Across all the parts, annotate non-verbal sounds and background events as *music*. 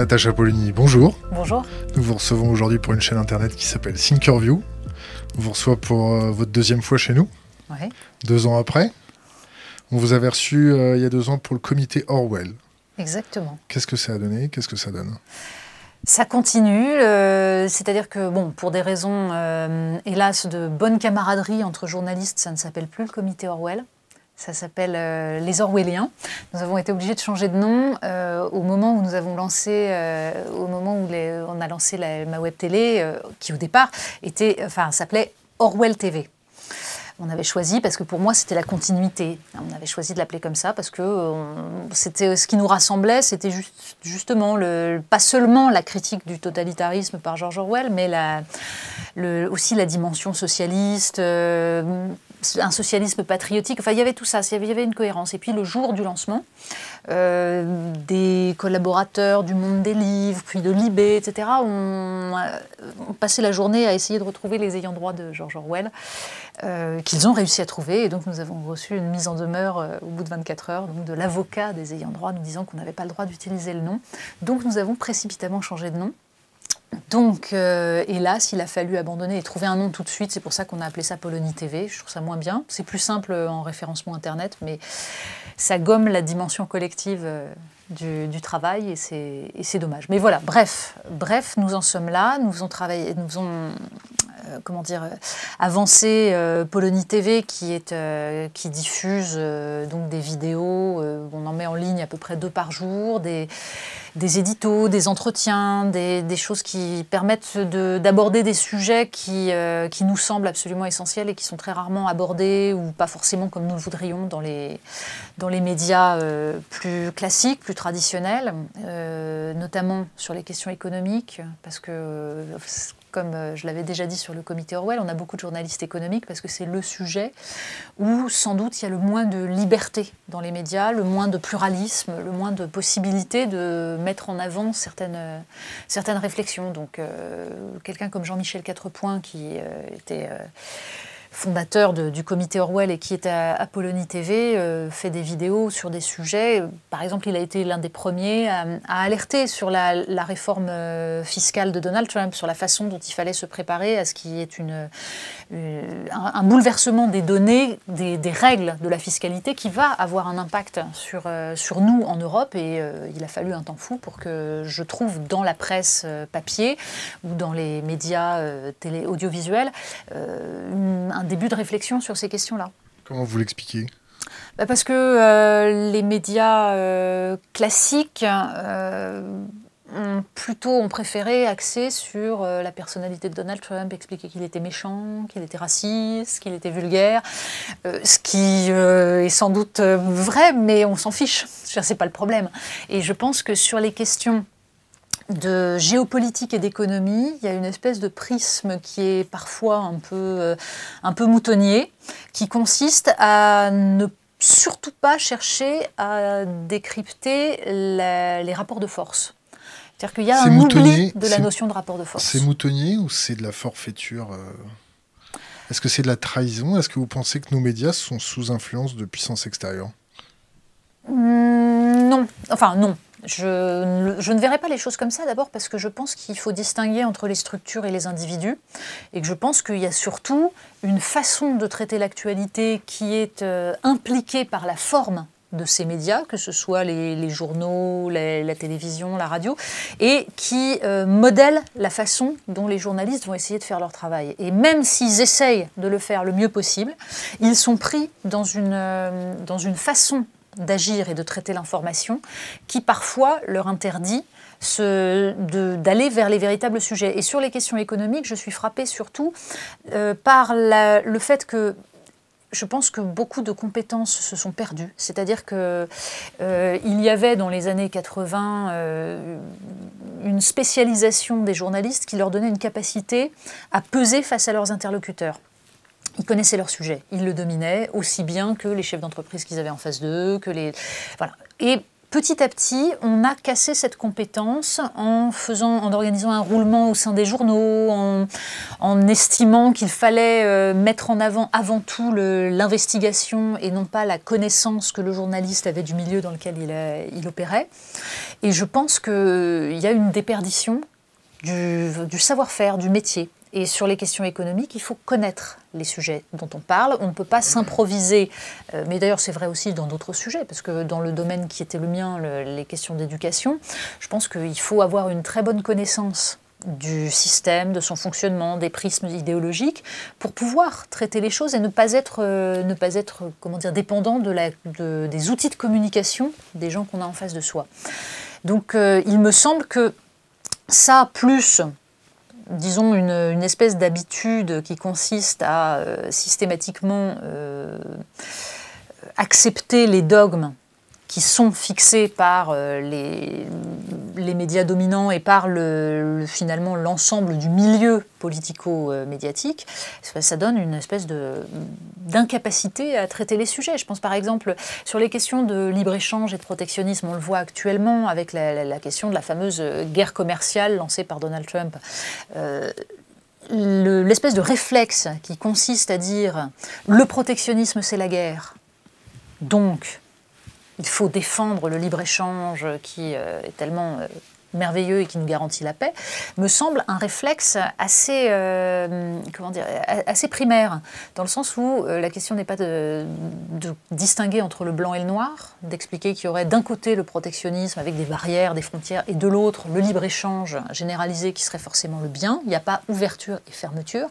Natacha Polini, bonjour. Bonjour. Nous vous recevons aujourd'hui pour une chaîne internet qui s'appelle Thinkerview. On vous reçoit pour euh, votre deuxième fois chez nous, Oui. deux ans après. On vous avait reçu euh, il y a deux ans pour le comité Orwell. Exactement. Qu'est-ce que ça a donné? Qu'est-ce que ça donne? Ça continue, euh, c'est-à-dire que, bon, pour des raisons, hélas, de bonne camaraderie entre journalistes, ça ne s'appelle plus le comité Orwell. Ça s'appelle euh, les Orwelliens. Nous avons été obligés de changer de nom euh, au moment où nous avons lancé, euh, au moment où on a lancé la- ma web télé, qui au départ était, enfin, s'appelait Orwell TV. On avait choisi parce que pour moi c'était la continuité. On avait choisi de l'appeler comme ça parce que c'était ce qui nous rassemblait, c'était juste- justement le, pas seulement la critique du totalitarisme par George Orwell, mais aussi la dimension socialiste, un socialisme patriotique. Enfin, il y avait tout ça, il y avait, une cohérence. Et puis le jour du lancement, euh, des collaborateurs du monde des livres, puis de Libé, etc., ont, euh, ont passé la journée à essayer de retrouver les ayants droit de George Orwell, euh, qu'ils ont réussi à trouver. Et donc nous avons reçu une mise en demeure au bout de 24 heures donc de l'avocat des ayants droit nous disant qu'on n'avait pas le droit d'utiliser le nom. Donc nous avons précipitamment changé de nom. Donc, euh, hélas, il a fallu abandonner et trouver un nom tout de suite. C'est pour ça qu'on a appelé ça Polonie TV. Je trouve ça moins bien. C'est plus simple en référencement Internet, mais ça gomme la dimension collective euh, du, travail et c'est dommage. Mais voilà, bref, bref, nous en sommes là. Nous faisons travailler, nous euh, comment dire, euh, avancer euh, Polonie TV qui, euh, diffuse euh, donc des vidéos. euh, on en met en ligne à peu près deux par jour, des éditos, des entretiens, des, choses qui permettent de- d'aborder des sujets qui, euh, qui nous semblent absolument essentiels et qui sont très rarement abordés ou pas forcément comme nous le voudrions dans les, dans les médias euh, plus classiques, plus traditionnels, euh, notamment sur les questions économiques, parce que, comme euh, je l'avais déjà dit sur le comité Orwell, on a beaucoup de journalistes économiques parce que c'est le sujet où sans doute il y a le moins de liberté dans les médias, le moins de pluralisme, le moins de possibilités de mettre en avant certaines, euh, certaines réflexions. Donc euh, quelqu'un comme Jean-Michel Quatrepoint qui était... fondateur du comité Orwell et qui est à Apollonie TV, euh, fait des vidéos sur des sujets. Par exemple, il a été l'un des premiers à, alerter sur la, réforme euh, fiscale de Donald Trump, sur la façon dont il fallait se préparer à ce qui est une, euh, un, un bouleversement des données, des, règles de la fiscalité qui va avoir un impact sur, nous en Europe. Et il a fallu un temps fou pour que je trouve dans la presse papier ou dans les médias télé, audiovisuels une- un début de réflexion sur ces questions-là. Comment vous l'expliquez? Bah, Parce que euh, les médias euh, classiques euh, ont plutôt ont préféré axer sur la personnalité de Donald Trump, expliquer qu'il était méchant, qu'il était raciste, qu'il était vulgaire, euh, ce qui euh, est sans doute vrai, mais on s'en fiche. C'est pas le problème. Et je pense que sur les questions de géopolitique et d'économie, il y a une espèce de prisme qui est parfois un peu, euh, un peu moutonnier, qui consiste à ne surtout pas chercher à décrypter la- les rapports de force. C'est-à-dire qu'il y a C'est un moutonnier, oubli de la notion de rapport de force. C'est moutonnier ou c'est de la forfaiture euh Est-ce que c'est de la trahison? Est-ce que vous pensez que nos médias sont sous influence de puissances extérieures? Hmm, Non, enfin non. Je, ne- verrai pas les choses comme ça d'abord parce que je pense qu'il faut distinguer entre les structures et les individus et que je pense qu'il y a surtout une façon de traiter l'actualité qui est euh, impliquée par la forme de ces médias, que ce soit les, journaux, la, la télévision, la radio, et qui euh, modèle la façon dont les journalistes vont essayer de faire leur travail. Et même s'ils essayent de le faire le mieux possible, ils sont pris dans une, euh, dans une façon d'agir et de traiter l'information qui parfois leur interdit d'aller vers les véritables sujets. Et sur les questions économiques, je suis frappée surtout euh, par le fait que je pense que beaucoup de compétences se sont perdues. C'est-à-dire que euh, il y avait dans les années 80 euh, une spécialisation des journalistes qui leur donnait une capacité à peser face à leurs interlocuteurs. Ils connaissaient leur sujet, ils le dominaient aussi bien que les chefs d'entreprise qu'ils avaient en face d'eux, que les voilà. Et petit à petit, on a cassé cette compétence en faisant, en organisant un roulement au sein des journaux, en, estimant qu'il fallait euh, mettre en avant avant tout l'investigation et non pas la connaissance que le journaliste avait du milieu dans lequel il, euh, il opérait. Et je pense qu'il y a une déperdition du savoir-faire, du métier. Et sur les questions économiques, il faut connaître les sujets dont on parle. On ne peut pas s'improviser, euh, mais d'ailleurs c'est vrai aussi dans d'autres sujets, parce que dans le domaine qui était le mien, les questions d'éducation, je pense qu'il faut avoir une très bonne connaissance du système, de son fonctionnement, des prismes idéologiques, pour pouvoir traiter les choses et ne pas être, euh, ne pas être comment dire, dépendant des outils de communication des gens qu'on a en face de soi. Donc euh, il me semble que ça, plus disons, une, espèce d'habitude qui consiste à euh, systématiquement euh, accepter les dogmes qui sont fixés par euh, les, les, médias dominants et par le, finalement l'ensemble du milieu politico-médiatique, ça donne une espèce d'incapacité à traiter les sujets. Je pense par exemple sur les questions de libre-échange et de protectionnisme, on le voit actuellement avec la, question de la fameuse guerre commerciale lancée par Donald Trump. Euh, l'espèce de réflexe qui consiste à dire le protectionnisme c'est la guerre, donc il faut défendre le libre-échange qui euh, est tellement euh, merveilleux et qui nous garantit la paix, me semble un réflexe assez, euh, comment dire, assez primaire, dans le sens où la question n'est pas de, distinguer entre le blanc et le noir, d'expliquer qu'il y aurait d'un côté le protectionnisme avec des barrières, des frontières, et de l'autre le libre-échange généralisé qui serait forcément le bien. Il n'y a pas ouverture et fermeture.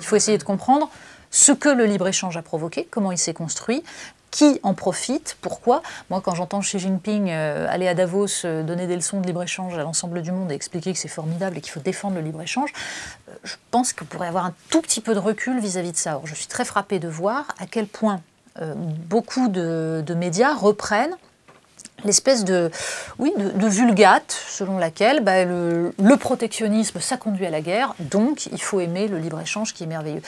Il faut essayer de comprendre ce que le libre-échange a provoqué, comment il s'est construit, qui en profite, pourquoi. Moi, quand j'entends Xi Jinping euh, aller à Davos euh, donner des leçons de libre-échange à l'ensemble du monde et expliquer que c'est formidable et qu'il faut défendre le libre-échange, euh, je pense qu'on pourrait avoir un tout petit peu de recul vis-à-vis de ça. je suis très frappée de voir à quel point beaucoup de, médias reprennent l'espèce de, oui, de, vulgate selon laquelle bah, le, protectionnisme, ça conduit à la guerre, donc il faut aimer le libre-échange qui est merveilleux.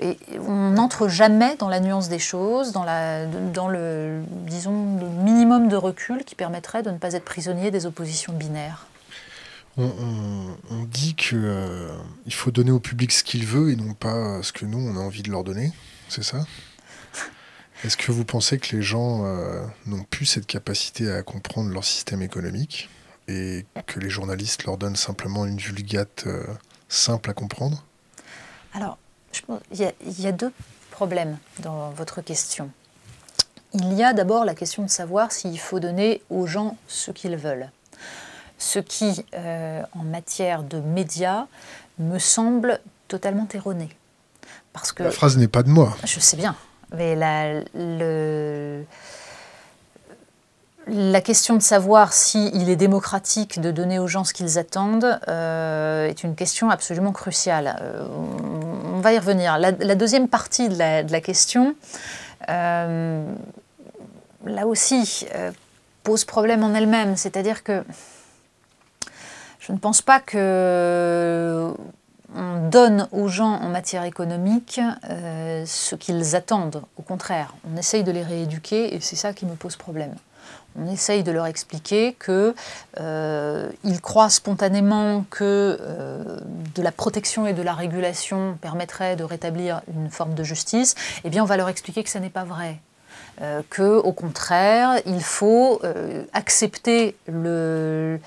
Et on n'entre jamais dans la nuance des choses, dans, la, dans le, disons, le minimum de recul qui permettrait de ne pas être prisonnier des oppositions binaires. On, dit qu'il euh, faut donner au public ce qu'il veut et non pas ce que nous, on a envie de leur donner, c'est ça? Est-ce que vous pensez que les gens euh, n'ont plus cette capacité à comprendre leur système économique et que les journalistes leur donnent simplement une vulgate euh, simple à comprendre? Alors, il y, y, a deux problèmes dans votre question. Il y a d'abord la question de savoir s'il faut donner aux gens ce qu'ils veulent. Ce qui, euh, en matière de médias, me semble totalement erroné. Parce que, la phrase n'est pas de moi. Je sais bien. Mais la, la question de savoir s'il est démocratique de donner aux gens ce qu'ils attendent euh, est une question absolument cruciale. Euh, on va y revenir. La, deuxième partie de la, de la question, euh, là aussi, pose problème en elle-même. C'est-à-dire que je ne pense pas que on donne aux gens en matière économique euh, ce qu'ils attendent. Au contraire, on essaye de les rééduquer et c'est ça qui me pose problème. On essaye de leur expliquer qu'ils euh, croient spontanément que euh, de la protection et de la régulation permettraient de rétablir une forme de justice. Eh bien, on va leur expliquer que ce n'est pas vrai. que, au contraire, il faut accepter la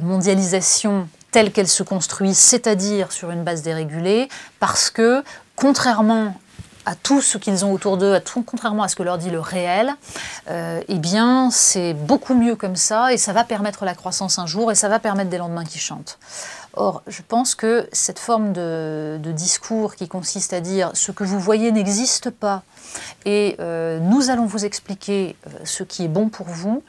mondialisation telle qu'elle se construit, c'est-à-dire sur une base dérégulée, parce que, contrairement à tout ce qu'ils ont autour d'eux, contrairement à ce que leur dit le réel, euh, eh bien, c'est beaucoup mieux comme ça, et ça va permettre la croissance un jour, et ça va permettre des lendemains qui chantent. Or, je pense que cette forme de, discours qui consiste à dire ce que vous voyez n'existe pas et euh, nous allons vous expliquer euh, ce qui est bon pour vous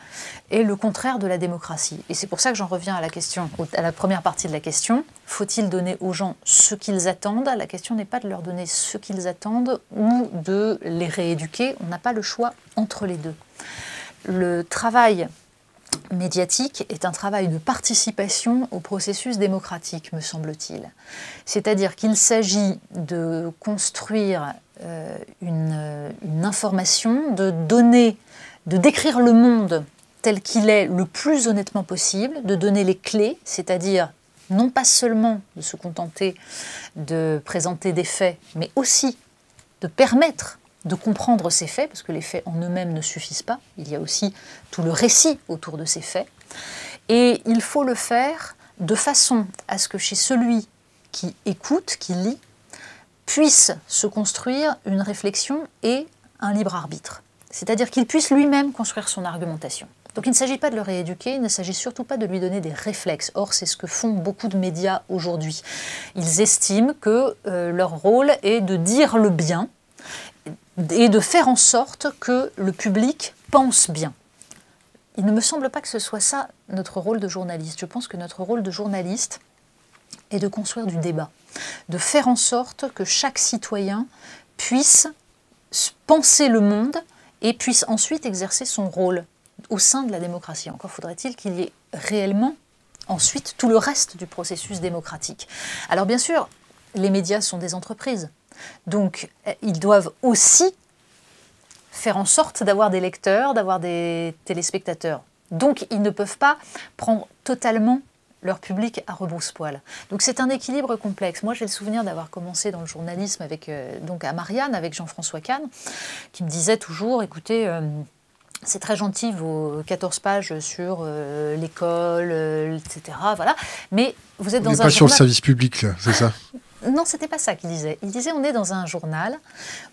est le contraire de la démocratie. Et c'est pour ça que j'en reviens à la question, à la première partie de la question. Faut-il donner aux gens ce qu'ils attendent? La question n'est pas de leur donner ce qu'ils attendent ou de les rééduquer. On n'a pas le choix entre les deux. Le travail médiatique est un travail de participation au processus démocratique, me semble-t-il. C'est-à-dire qu'il s'agit de construire une, une, information, de donner, de décrire le monde tel qu'il est le plus honnêtement possible, de donner les clés, c'est-à-dire non pas seulement de se contenter de présenter des faits, mais aussi de permettre de comprendre ces faits, parce que les faits en eux-mêmes ne suffisent pas, il y a aussi tout le récit autour de ces faits, et il faut le faire de façon à ce que chez celui qui écoute, qui lit, puisse se construire une réflexion et un libre arbitre. C'est-à-dire qu'il puisse lui-même construire son argumentation. Donc il ne s'agit pas de le rééduquer, il ne s'agit surtout pas de lui donner des réflexes. Or, c'est ce que font beaucoup de médias aujourd'hui. Ils estiment que euh, leur rôle est de dire le bien et de faire en sorte que le public pense bien. Il ne me semble pas que ce soit ça notre rôle de journaliste. Je pense que notre rôle de journaliste est de construire du débat, de faire en sorte que chaque citoyen puisse penser le monde et puisse ensuite exercer son rôle au sein de la démocratie. Encore faudrait-il qu'il y ait réellement ensuite tout le reste du processus démocratique. Alors bien sûr, les médias sont des entreprises, donc eh, ils doivent aussi faire en sorte d'avoir des lecteurs, d'avoir des téléspectateurs. Donc ils ne peuvent pas prendre totalement leur public à rebrousse-poil. Donc c'est un équilibre complexe. Moi j'ai le souvenir d'avoir commencé dans le journalisme avec, euh, donc à Marianne avec Jean-François Kahn, qui me disait toujours, écoutez, euh, c'est très gentil vos 14 pages sur euh, l'école, etc. Voilà. Mais vous êtes dans un pas sur le service public, c'est ça? Non, c'était pas ça qu'il disait. Il disait on est dans un journal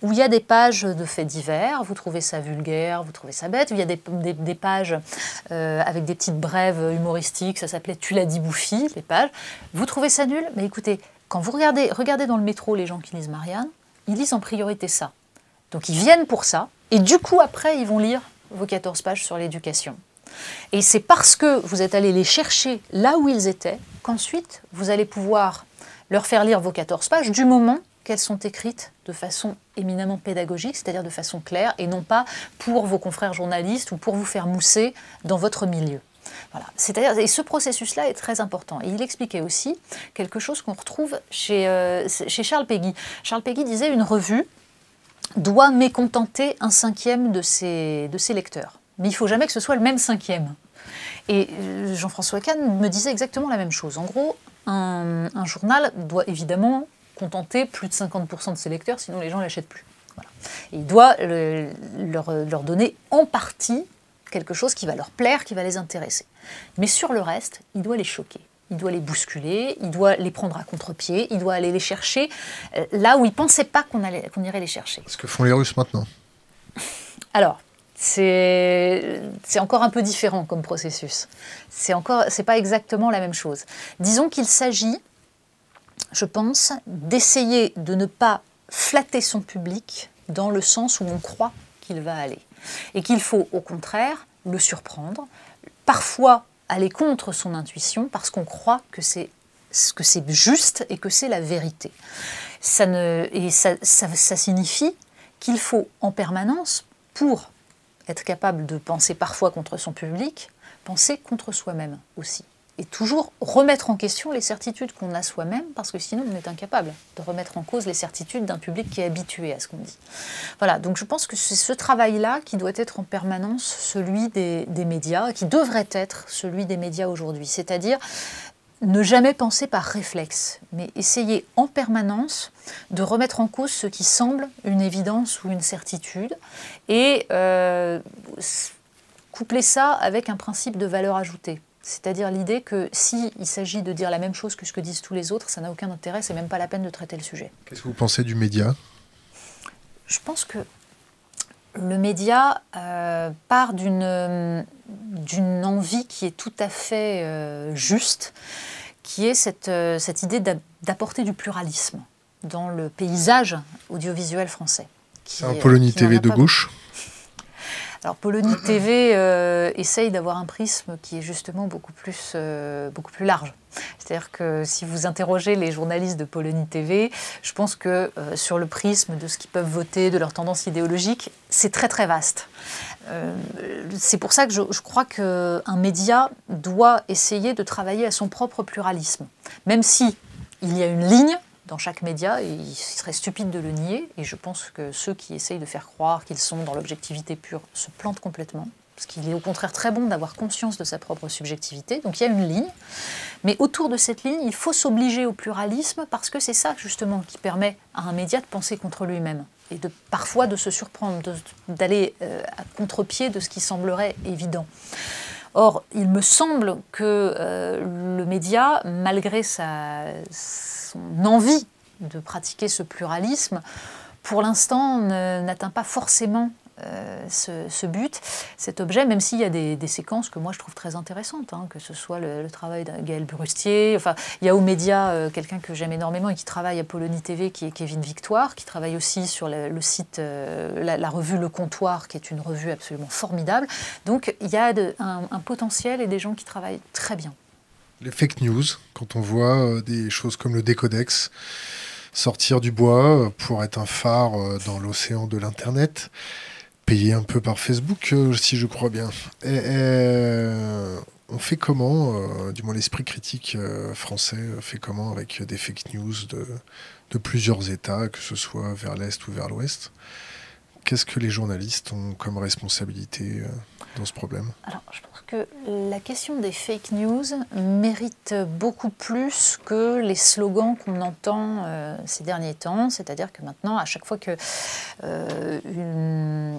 où il y a des pages de faits divers, vous trouvez ça vulgaire, vous trouvez ça bête, il y a des, pages euh, avec des petites brèves humoristiques, ça s'appelait Tu l'as dit bouffi, les pages. Vous trouvez ça nul Mais écoutez, quand vous regardez, regardez dans le métro les gens qui lisent Marianne, ils lisent en priorité ça. Donc ils viennent pour ça, et du coup après ils vont lire vos 14 pages sur l'éducation. Et c'est parce que vous êtes allé les chercher là où ils étaient qu'ensuite vous allez pouvoir leur faire lire vos 14 pages du moment qu'elles sont écrites de façon éminemment pédagogique, c'est-à-dire de façon claire, et non pas pour vos confrères journalistes ou pour vous faire mousser dans votre milieu. Voilà. C'est-à-dire, et ce processus-là est très important. Et il expliquait aussi quelque chose qu'on retrouve chez, euh, chez Charles Péguy. Charles Péguy disait une revue doit mécontenter un cinquième de ses, de ses lecteurs. Mais il faut jamais que ce soit le même cinquième. Et euh, Jean-François Kahn me disait exactement la même chose. En gros, un, journal doit évidemment contenter plus de 50% de ses lecteurs, sinon les gens ne l'achètent plus. il doit leur, leur, donner en partie quelque chose qui va leur plaire, qui va les intéresser. Mais sur le reste, il doit les choquer. Il doit les bousculer, il doit les prendre à contre-pied, il doit aller les chercher euh, là où il ne pensait pas qu'on qu'on irait les chercher. Ce que font les Russes maintenant. Alors, c'est encore un peu différent comme processus. C'est encore, c'est pas exactement la même chose. Disons qu'il s'agit, je pense, d'essayer de ne pas flatter son public dans le sens où on croit qu'il va aller, et qu'il faut au contraire le surprendre, parfois aller contre son intuition parce qu'on croit que c'est que c'est juste et que c'est la vérité. Ça ne, et ça, ça signifie qu'il faut en permanence, pour être capable de penser parfois contre son public, penser contre soi-même aussi. Et toujours remettre en question les certitudes qu'on a soi-même, parce que sinon on est incapable de remettre en cause les certitudes d'un public qui est habitué à ce qu'on dit. Voilà, donc je pense que c'est ce travail-là qui doit être en permanence celui des, des médias, qui devrait être celui des médias aujourd'hui. C'est-à-dire ne jamais penser par réflexe, mais essayer en permanence de remettre en cause ce qui semble une évidence ou une certitude et euh, coupler ça avec un principe de valeur ajoutée. C'est-à-dire l'idée que s'il s'agit de dire la même chose que ce que disent tous les autres, ça n'a aucun intérêt, c'est même pas la peine de traiter le sujet. Qu'est-ce que vous pensez du média? Je pense que le média euh, part d'une envie qui est tout à fait euh, juste, qui est cette, euh, cette idée d'apporter du pluralisme dans le paysage audiovisuel français. C'est un Polonie TV de gauche alors Polonie *coughs* TV euh, essaye d'avoir un prisme qui est justement beaucoup plus, euh, beaucoup plus large. C'est-à-dire que si vous interrogez les journalistes de Polonie TV, je pense que euh, sur le prisme de ce qu'ils peuvent voter, de leur tendance idéologique, c'est très très vaste. c'est pour ça que je, je crois qu'un média doit essayer de travailler à son propre pluralisme. Même si il y a une ligne, dans chaque média, et il serait stupide de le nier, et je pense que ceux qui essayent de faire croire qu'ils sont dans l'objectivité pure se plantent complètement, parce qu'il est au contraire très bon d'avoir conscience de sa propre subjectivité, donc il y a une ligne, mais autour de cette ligne, il faut s'obliger au pluralisme, parce que c'est ça justement qui permet à un média de penser contre lui-même. et de parfois de se surprendre, d'aller euh, à contre-pied de ce qui semblerait évident. Or, il me semble que euh, le média, malgré sa, son envie de pratiquer ce pluralisme, pour l'instant n'atteint pas forcément euh, ce, but, cet objet, même s'il y a des, séquences que moi je trouve très intéressantes, hein, que ce soit le, travail de Gaël Brustier, enfin, il y a aux médias euh, quelqu'un que j'aime énormément et qui travaille à Polonie TV, qui est Kevin Victoire, qui travaille aussi sur le, site, euh, la, revue Le Comptoir, qui est une revue absolument formidable. Donc il y a un potentiel et des gens qui travaillent très bien. Les fake news, quand on voit des choses comme le décodex, sortir du bois pour être un phare dans l'océan de l'Internet payé un peu par Facebook, euh, si je crois bien. Euh, on fait comment, euh, du moins l'esprit critique français fait comment avec des fake news de, plusieurs États, que ce soit vers l'Est ou vers l'Ouest? Qu'est-ce que les journalistes ont comme responsabilité dans ce problème? La question des fake news mérite beaucoup plus que les slogans qu'on entend euh, ces derniers temps. C'est-à-dire que maintenant, à chaque fois que euh,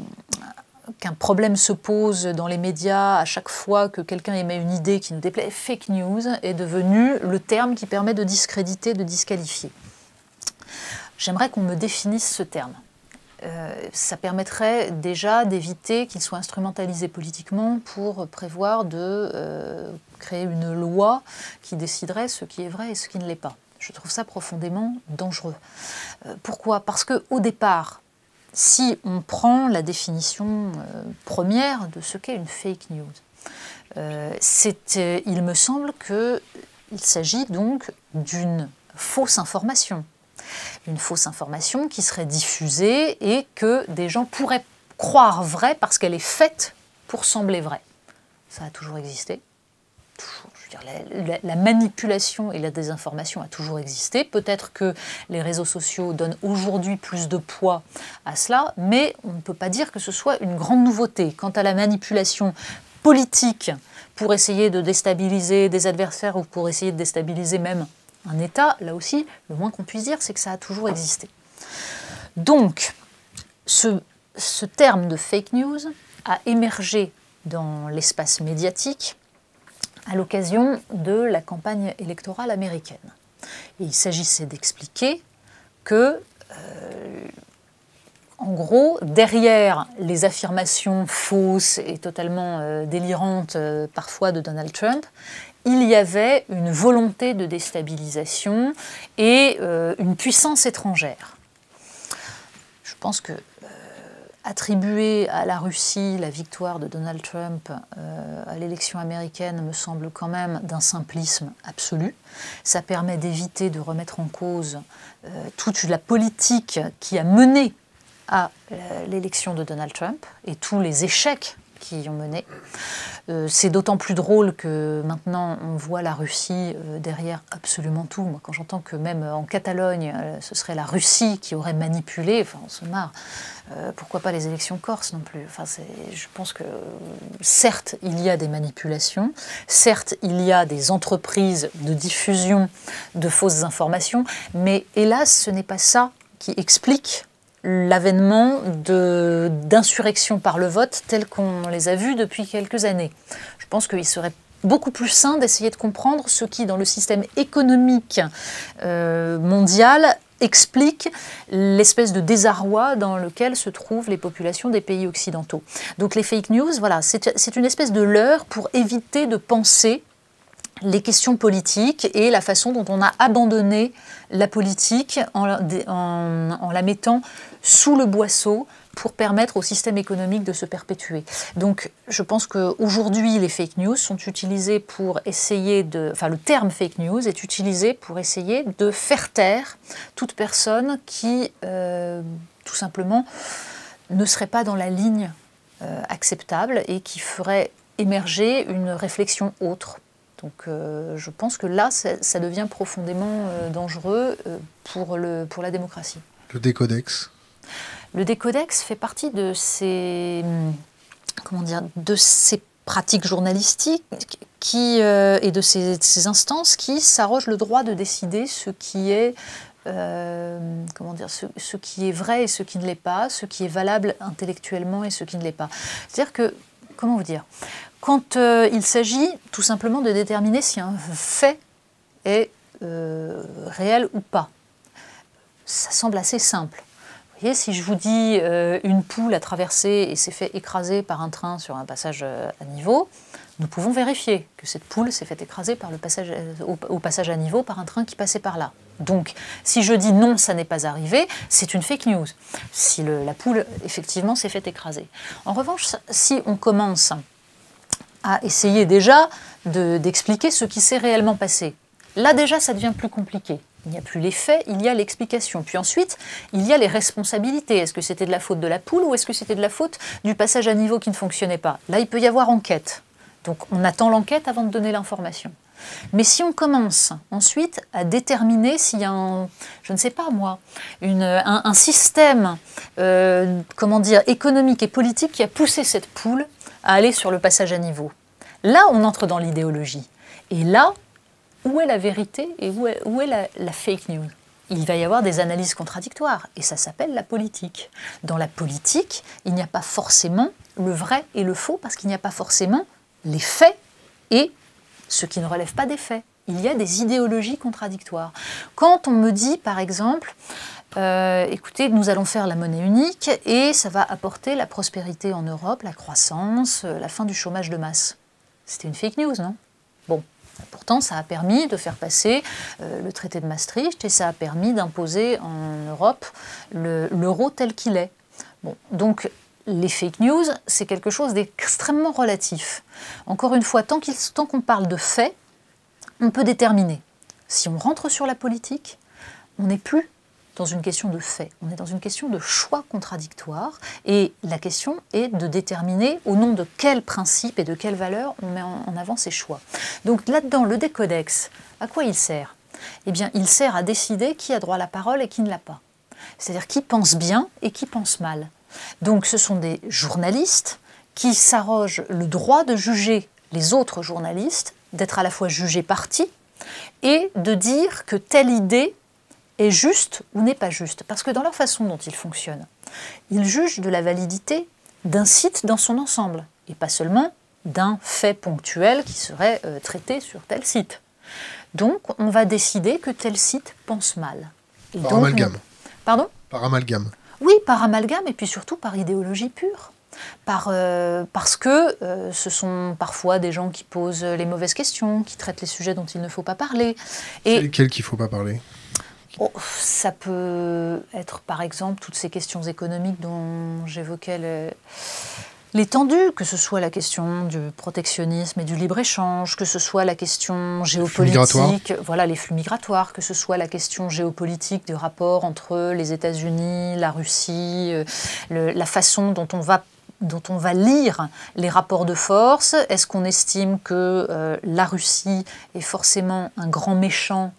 qu'un problème se pose dans les médias, à chaque fois que quelqu'un émet une idée qui nous déplaît, fake news est devenu le terme qui permet de discréditer, de disqualifier. J'aimerais qu'on me définisse ce terme. Euh, ça permettrait déjà d'éviter qu'il soit instrumentalisé politiquement pour prévoir de euh, créer une loi qui déciderait ce qui est vrai et ce qui ne l'est pas. Je trouve ça profondément dangereux. Euh, pourquoi? Parce qu'au départ, si on prend la définition première de ce qu'est une fake news, il me semble qu'il s'agit donc d'une fausse information une fausse information qui serait diffusée et que des gens pourraient croire vraie parce qu'elle est faite pour sembler vraie. Ça a toujours existé. La, manipulation et la désinformation a toujours existé. Peut-être que les réseaux sociaux donnent aujourd'hui plus de poids à cela, mais on ne peut pas dire que ce soit une grande nouveauté. Quant à la manipulation politique pour essayer de déstabiliser des adversaires ou pour essayer de déstabiliser même un État, là aussi, le moins qu'on puisse dire, c'est que ça a toujours existé. Donc, ce, terme de fake news a émergé dans l'espace médiatique à l'occasion de la campagne électorale américaine. il s'agissait d'expliquer que, euh, en gros, derrière les affirmations fausses et totalement euh, délirantes euh, parfois de Donald Trump, il y avait une volonté de déstabilisation et euh, une puissance étrangère. Je pense que euh, attribuer à la Russie la victoire de Donald Trump euh, à l'élection américaine me semble quand même d'un simplisme absolu. Ça permet d'éviter de remettre en cause toute la politique qui a mené à l'élection de Donald Trump et tous les échecs qui y ont mené. Euh, c'est d'autant plus drôle que maintenant on voit la Russie euh, derrière absolument tout. Moi, quand j'entends que même en Catalogne, euh, ce serait la Russie qui aurait manipulé, enfin on se marre. pourquoi pas les élections corses non plus? Enfin, Je pense que certes, il y a des manipulations, certes, il y a des entreprises de diffusion de fausses informations, mais hélas, ce n'est pas ça qui explique l'avènement d'insurrections par le vote telles qu'on les a vues depuis quelques années. Je pense qu'il serait beaucoup plus sain d'essayer de comprendre ce qui, dans le système économique euh, mondial, explique l'espèce de désarroi dans lequel se trouvent les populations des pays occidentaux. Donc les fake news, voilà, c'est une espèce de leurre pour éviter de penser les questions politiques et la façon dont on a abandonné la politique en, la mettant sous le boisseau pour permettre au système économique de se perpétuer. Donc je pense qu'aujourd'hui, les fake news sont utilisés pour essayer de... Enfin, le terme fake news est utilisé pour essayer de faire taire toute personne qui, euh, tout simplement, ne serait pas dans la ligne euh, acceptable et qui ferait émerger une réflexion autre donc euh, je pense que là, ça, devient profondément dangereux pour, le, pour la démocratie. Le décodex Le décodex fait partie de ces, comment dire, de ces pratiques journalistiques qui, et de ces, ces, instances qui s'arrogent le droit de décider ce qui est euh, comment dire, ce, qui est vrai et ce qui ne l'est pas, ce qui est valable intellectuellement et ce qui ne l'est pas. C'est-à-dire que, comment vous dire, quand euh, il s'agit tout simplement de déterminer si un fait est euh, réel ou pas, ça semble assez simple. Si je vous dis une poule a traversé et s'est fait écraser par un train sur un passage à niveau, nous pouvons vérifier que cette poule s'est fait écraser par le passage, au, passage à niveau par un train qui passait par là. Donc, si je dis non, ça n'est pas arrivé, c'est une fake news. Si la poule, effectivement, s'est fait écraser. En revanche, si on commence à essayer déjà d'expliquer ce qui s'est réellement passé, là déjà, ça devient plus compliqué. Il n'y a plus les faits, il y a l'explication. Puis ensuite, il y a les responsabilités. Est-ce que c'était de la faute de la poule ou est-ce que c'était de la faute du passage à niveau qui ne fonctionnait pas? Là, il peut y avoir enquête. Donc on attend l'enquête avant de donner l'information. Mais si on commence ensuite à déterminer s'il y a un, je ne sais pas moi, un, système euh, comment économique et politique qui a poussé cette poule à aller sur le passage à niveau, là on entre dans l'idéologie. Et là, où est la vérité et où est, la fake news? Il va y avoir des analyses contradictoires, et ça s'appelle la politique. Dans la politique, il n'y a pas forcément le vrai et le faux, parce qu'il n'y a pas forcément les faits et ce qui ne relève pas des faits. Il y a des idéologies contradictoires. Quand on me dit, par exemple, euh, écoutez, nous allons faire la monnaie unique et ça va apporter la prospérité en Europe, la croissance, euh, la fin du chômage de masse. C'était une fake news, non? Bon, pourtant ça a permis de faire passer euh, le traité de Maastricht et ça a permis d'imposer en Europe l'euro tel qu'il est. Donc les fake news, c'est quelque chose d'extrêmement relatif. Encore une fois, tant qu'on parle de faits, on peut déterminer. Si on rentre sur la politique, on n'est plus dans une question de fait, on est dans une question de choix contradictoire, et la question est de déterminer au nom de quels principes et de quelles valeurs on met en avant ces choix. Donc là-dedans, le décodex, à quoi il sert? Eh bien, il sert à décider qui a droit à la parole et qui ne l'a pas. C'est-à-dire qui pense bien et qui pense mal. Donc ce sont des journalistes qui s'arrogent le droit de juger les autres journalistes, d'être à la fois jugés partis et de dire que telle idée est juste ou n'est pas juste. Parce que dans leur façon dont ils fonctionnent, ils jugent de la validité d'un site dans son ensemble, et pas seulement d'un fait ponctuel qui serait euh, traité sur tel site. Donc on va décider que tel site pense mal. Par amalgame. Pardon? Par amalgame. Oui, par amalgame et puis surtout par idéologie pure. Par, euh, parce que euh, ce sont parfois des gens qui posent les mauvaises questions, qui traitent les sujets dont il ne faut pas parler. Et lesquels qu'il ne faut pas parler? Oh, Ça peut être par exemple toutes ces questions économiques dont j'évoquais le l'étendue, que ce soit la question du protectionnisme et du libre-échange, que ce soit la question géopolitique, voilà les flux migratoires, que ce soit la question géopolitique du rapport entre les États-Unis, la Russie, euh, la façon dont on va dont on va lire les rapports de force. Est-ce qu'on estime que euh, la Russie est forcément un grand méchant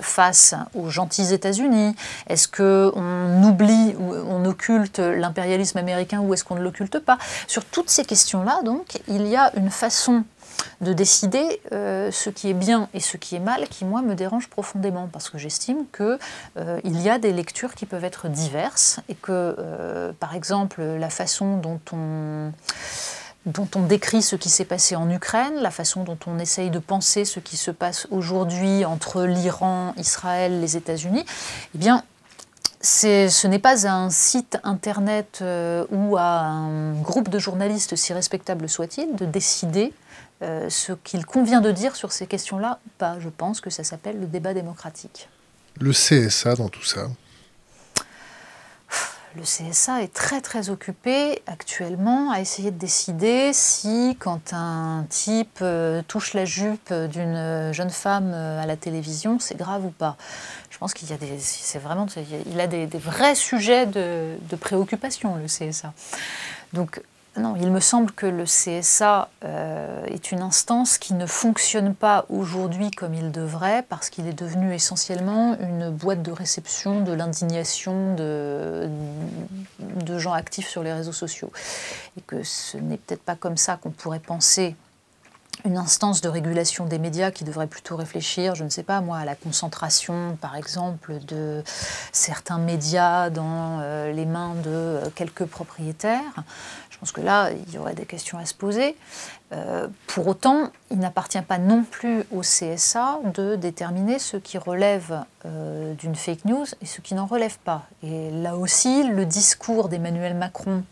face aux gentils États-Unis? Est-ce qu'on oublie ou on occulte l'impérialisme américain ou est-ce qu'on ne l'occulte pas? Sur toutes ces questions-là, donc, il y a une façon de décider euh, ce qui est bien et ce qui est mal qui, moi, me dérange profondément parce que j'estime qu'il euh, y a des lectures qui peuvent être diverses et que, par exemple, la façon dont on dont on décrit ce qui s'est passé en Ukraine, la façon dont on essaye de penser ce qui se passe aujourd'hui entre l'Iran, Israël, les États-Unis, eh bien, ce n'est pas un site internet euh, ou à un groupe de journalistes, si respectable soit-il, de décider euh, ce qu'il convient de dire sur ces questions-là ou pas. Je pense que ça s'appelle le débat démocratique. Le CSA dans tout ça le CSA est très très occupé actuellement à essayer de décider si quand un type euh, touche la jupe d'une jeune femme euh, à la télévision, c'est grave ou pas. Je pense qu'il y a des, vraiment, il a des, vrais sujets de, de préoccupation le CSA. Donc non, il me semble que le CSA euh, est une instance qui ne fonctionne pas aujourd'hui comme il devrait parce qu'il est devenu essentiellement une boîte de réception de l'indignation de, de, gens actifs sur les réseaux sociaux. Et que ce n'est peut-être pas comme ça qu'on pourrait penser une instance de régulation des médias qui devrait plutôt réfléchir, je ne sais pas moi, à la concentration, par exemple, de certains médias dans euh, les mains de euh, quelques propriétaires. Je pense que là, il y aurait des questions à se poser. Euh, pour autant, il n'appartient pas non plus au CSA de déterminer ce qui relève d'une fake news et ce qui n'en relève pas. Et là aussi, le discours d'Emmanuel Macron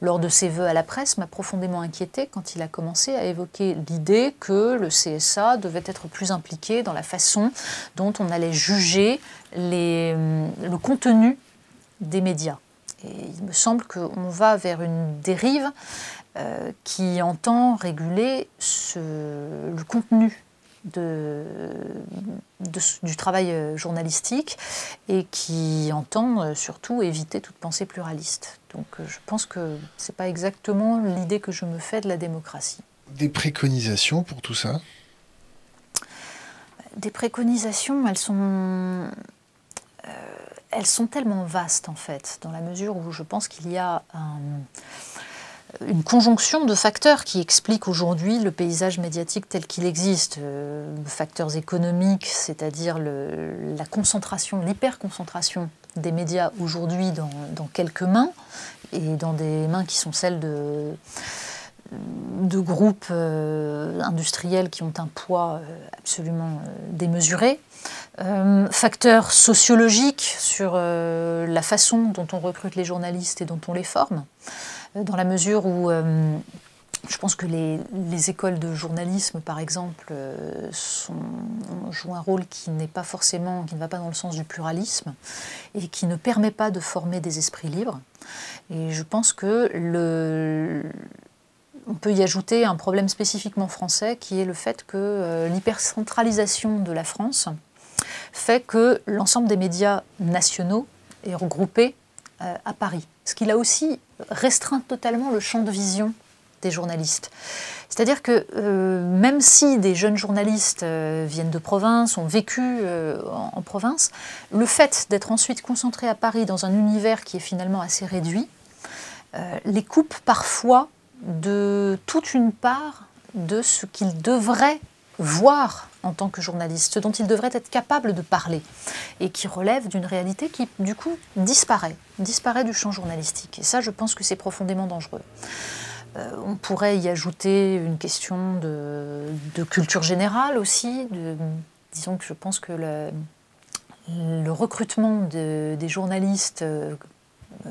lors de ses vœux à la presse, m'a profondément inquiété quand il a commencé à évoquer l'idée que le CSA devait être plus impliqué dans la façon dont on allait juger le contenu des médias. Et il me semble qu'on va vers une dérive euh, qui entend réguler le contenu de, du travail euh, journalistique et qui entend euh, surtout éviter toute pensée pluraliste. Donc euh, je pense que ce n'est pas exactement l'idée que je me fais de la démocratie. Des préconisations pour tout ça? Des préconisations, elles sont, elles sont tellement vastes en fait, dans la mesure où je pense qu'il y a un une conjonction de facteurs qui expliquent aujourd'hui le paysage médiatique tel qu'il existe. Euh, facteurs économiques, c'est-à-dire la concentration, l'hyperconcentration des médias aujourd'hui dans, quelques mains, et dans des mains qui sont celles de, de groupes euh, industriels qui ont un poids euh, absolument démesuré. facteurs sociologiques sur la façon dont on recrute les journalistes et dont on les forme. Euh, dans la mesure où euh, je pense que les, écoles de journalisme, par exemple, euh, jouent un rôle qui n'est pas forcément, qui ne va pas dans le sens du pluralisme et qui ne permet pas de former des esprits libres. Et je pense que le, on peut y ajouter un problème spécifiquement français qui est le fait que l'hypercentralisation de la France fait que l'ensemble des médias nationaux est regroupé à Paris. Ce qui a aussi restreint totalement le champ de vision des journalistes. C'est-à-dire que euh, même si des jeunes journalistes euh, viennent de province, ont vécu euh, en, province, le fait d'être ensuite concentrés à Paris dans un univers qui est finalement assez réduit, les coupe parfois de toute une part de ce qu'ils devraient voir en tant que journaliste, ce dont ils devraient être capables de parler, et qui relève d'une réalité qui, du coup, disparaît, disparaît du champ journalistique. Et ça, je pense que c'est profondément dangereux. Euh, on pourrait y ajouter une question de, culture générale aussi. disons que je pense que le, recrutement des journalistes, euh, euh,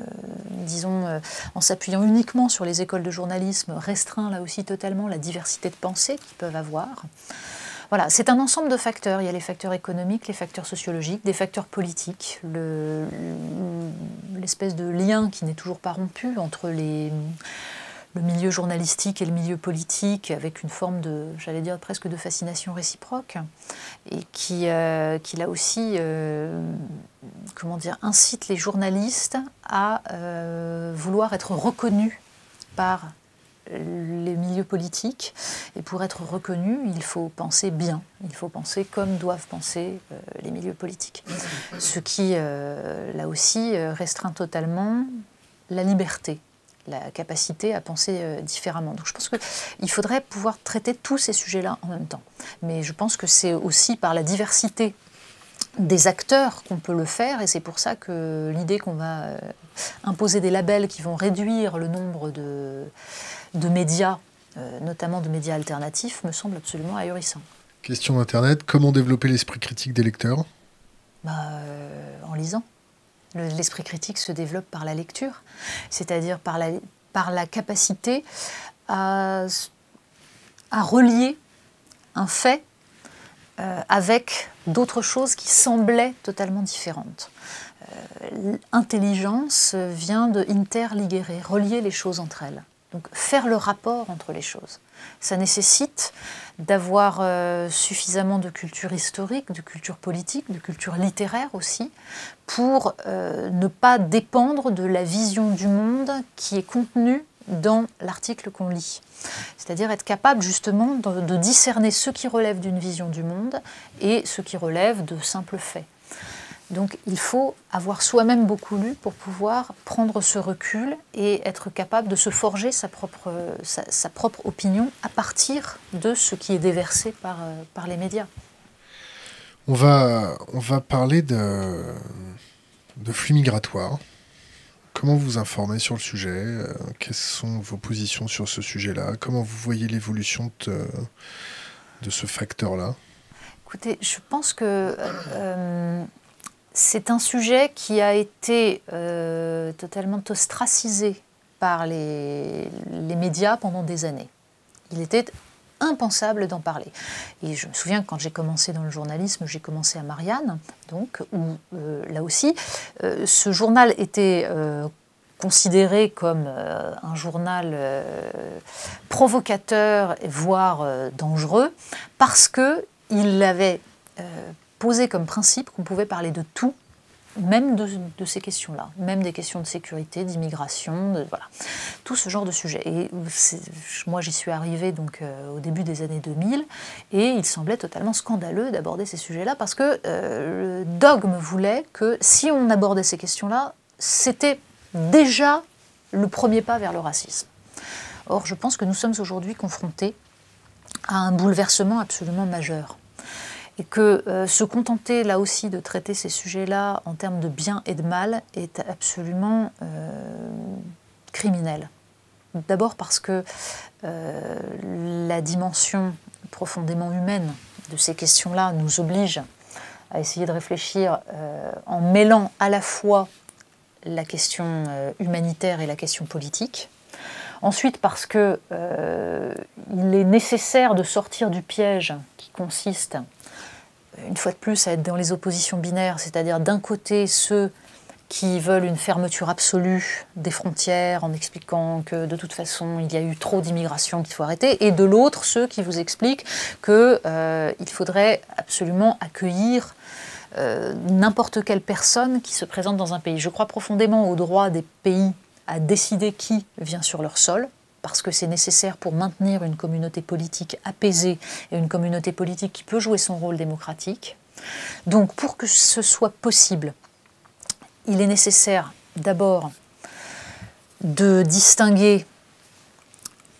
disons, en s'appuyant uniquement sur les écoles de journalisme, restreint là aussi totalement la diversité de pensée qu'ils peuvent avoir. Voilà, c'est un ensemble de facteurs. Il y a les facteurs économiques, les facteurs sociologiques, des facteurs politiques, l'espèce de lien qui n'est toujours pas rompu entre le milieu journalistique et le milieu politique, avec une forme de, j'allais dire presque de fascination réciproque, et qui, euh, qui là aussi, euh, comment dire, incite les journalistes à euh, vouloir être reconnus par les milieux politiques. Et pour être reconnu, il faut penser bien, il faut penser comme doivent penser euh, les milieux politiques. Ce qui, euh, là aussi, euh, restreint totalement la liberté la capacité à penser différemment. Donc je pense qu'il faudrait pouvoir traiter tous ces sujets-là en même temps. Mais je pense que c'est aussi par la diversité des acteurs qu'on peut le faire, et c'est pour ça que l'idée qu'on va imposer des labels qui vont réduire le nombre de, de médias, euh, notamment de médias alternatifs, me semble absolument ahurissant. Question d'Internet, comment développer l'esprit critique des lecteurs? Bah, euh, En lisant. L'esprit critique se développe par la lecture, c'est-à-dire par la, par la capacité à, à relier un fait euh, avec d'autres choses qui semblaient totalement différentes. L'intelligence vient de interligere, relier les choses entre elles. Donc faire le rapport entre les choses. Ça nécessite d'avoir euh, suffisamment de culture historique, de culture politique, de culture littéraire aussi, pour euh, ne pas dépendre de la vision du monde qui est contenue dans l'article qu'on lit. C'est-à-dire être capable justement de discerner ce qui relève d'une vision du monde et ce qui relève de simples faits. Donc il faut avoir soi-même beaucoup lu pour pouvoir prendre ce recul et être capable de se forger sa propre, sa, propre opinion à partir de ce qui est déversé par, par les médias. On va, on va parler de, de flux migratoires. Comment vous informez sur le sujet? Euh, Quelles sont vos positions sur ce sujet-là? Comment vous voyez l'évolution de, de, ce facteur-là? Écoutez, je pense que euh, c'est un sujet qui a été euh, totalement ostracisé par les, médias pendant des années. Il était impensable d'en parler. Et je me souviens que quand j'ai commencé dans le journalisme, j'ai commencé à Marianne, donc où euh, là aussi, euh, ce journal était considéré comme un journal provocateur, voire dangereux, parce que il avait posé comme principe qu'on pouvait parler de tout même de, ces questions-là, même des questions de sécurité, d'immigration, voilà, tout ce genre de sujets. Et moi, j'y suis arrivée donc euh, au début des années 2000, et il semblait totalement scandaleux d'aborder ces sujets-là parce que euh, le dogme voulait que si on abordait ces questions-là, c'était déjà le premier pas vers le racisme. Or, je pense que nous sommes aujourd'hui confrontés à un bouleversement absolument majeur et que euh, se contenter là aussi de traiter ces sujets-là en termes de bien et de mal est absolument euh, criminel. D'abord parce que euh, la dimension profondément humaine de ces questions-là nous oblige à essayer de réfléchir en mêlant à la fois la question humanitaire et la question politique. Ensuite, parce qu'il est nécessaire de sortir du piège qui consiste une fois de plus, à être dans les oppositions binaires, c'est-à-dire d'un côté ceux qui veulent une fermeture absolue des frontières en expliquant que de toute façon il y a eu trop d'immigration qu'il faut arrêter, et de l'autre ceux qui vous expliquent qu'il euh, faudrait absolument accueillir euh, n'importe quelle personne qui se présente dans un pays. Je crois profondément au droit des pays à décider qui vient sur leur sol, parce que c'est nécessaire pour maintenir une communauté politique apaisée et une communauté politique qui peut jouer son rôle démocratique. Donc pour que ce soit possible, il est nécessaire d'abord de distinguer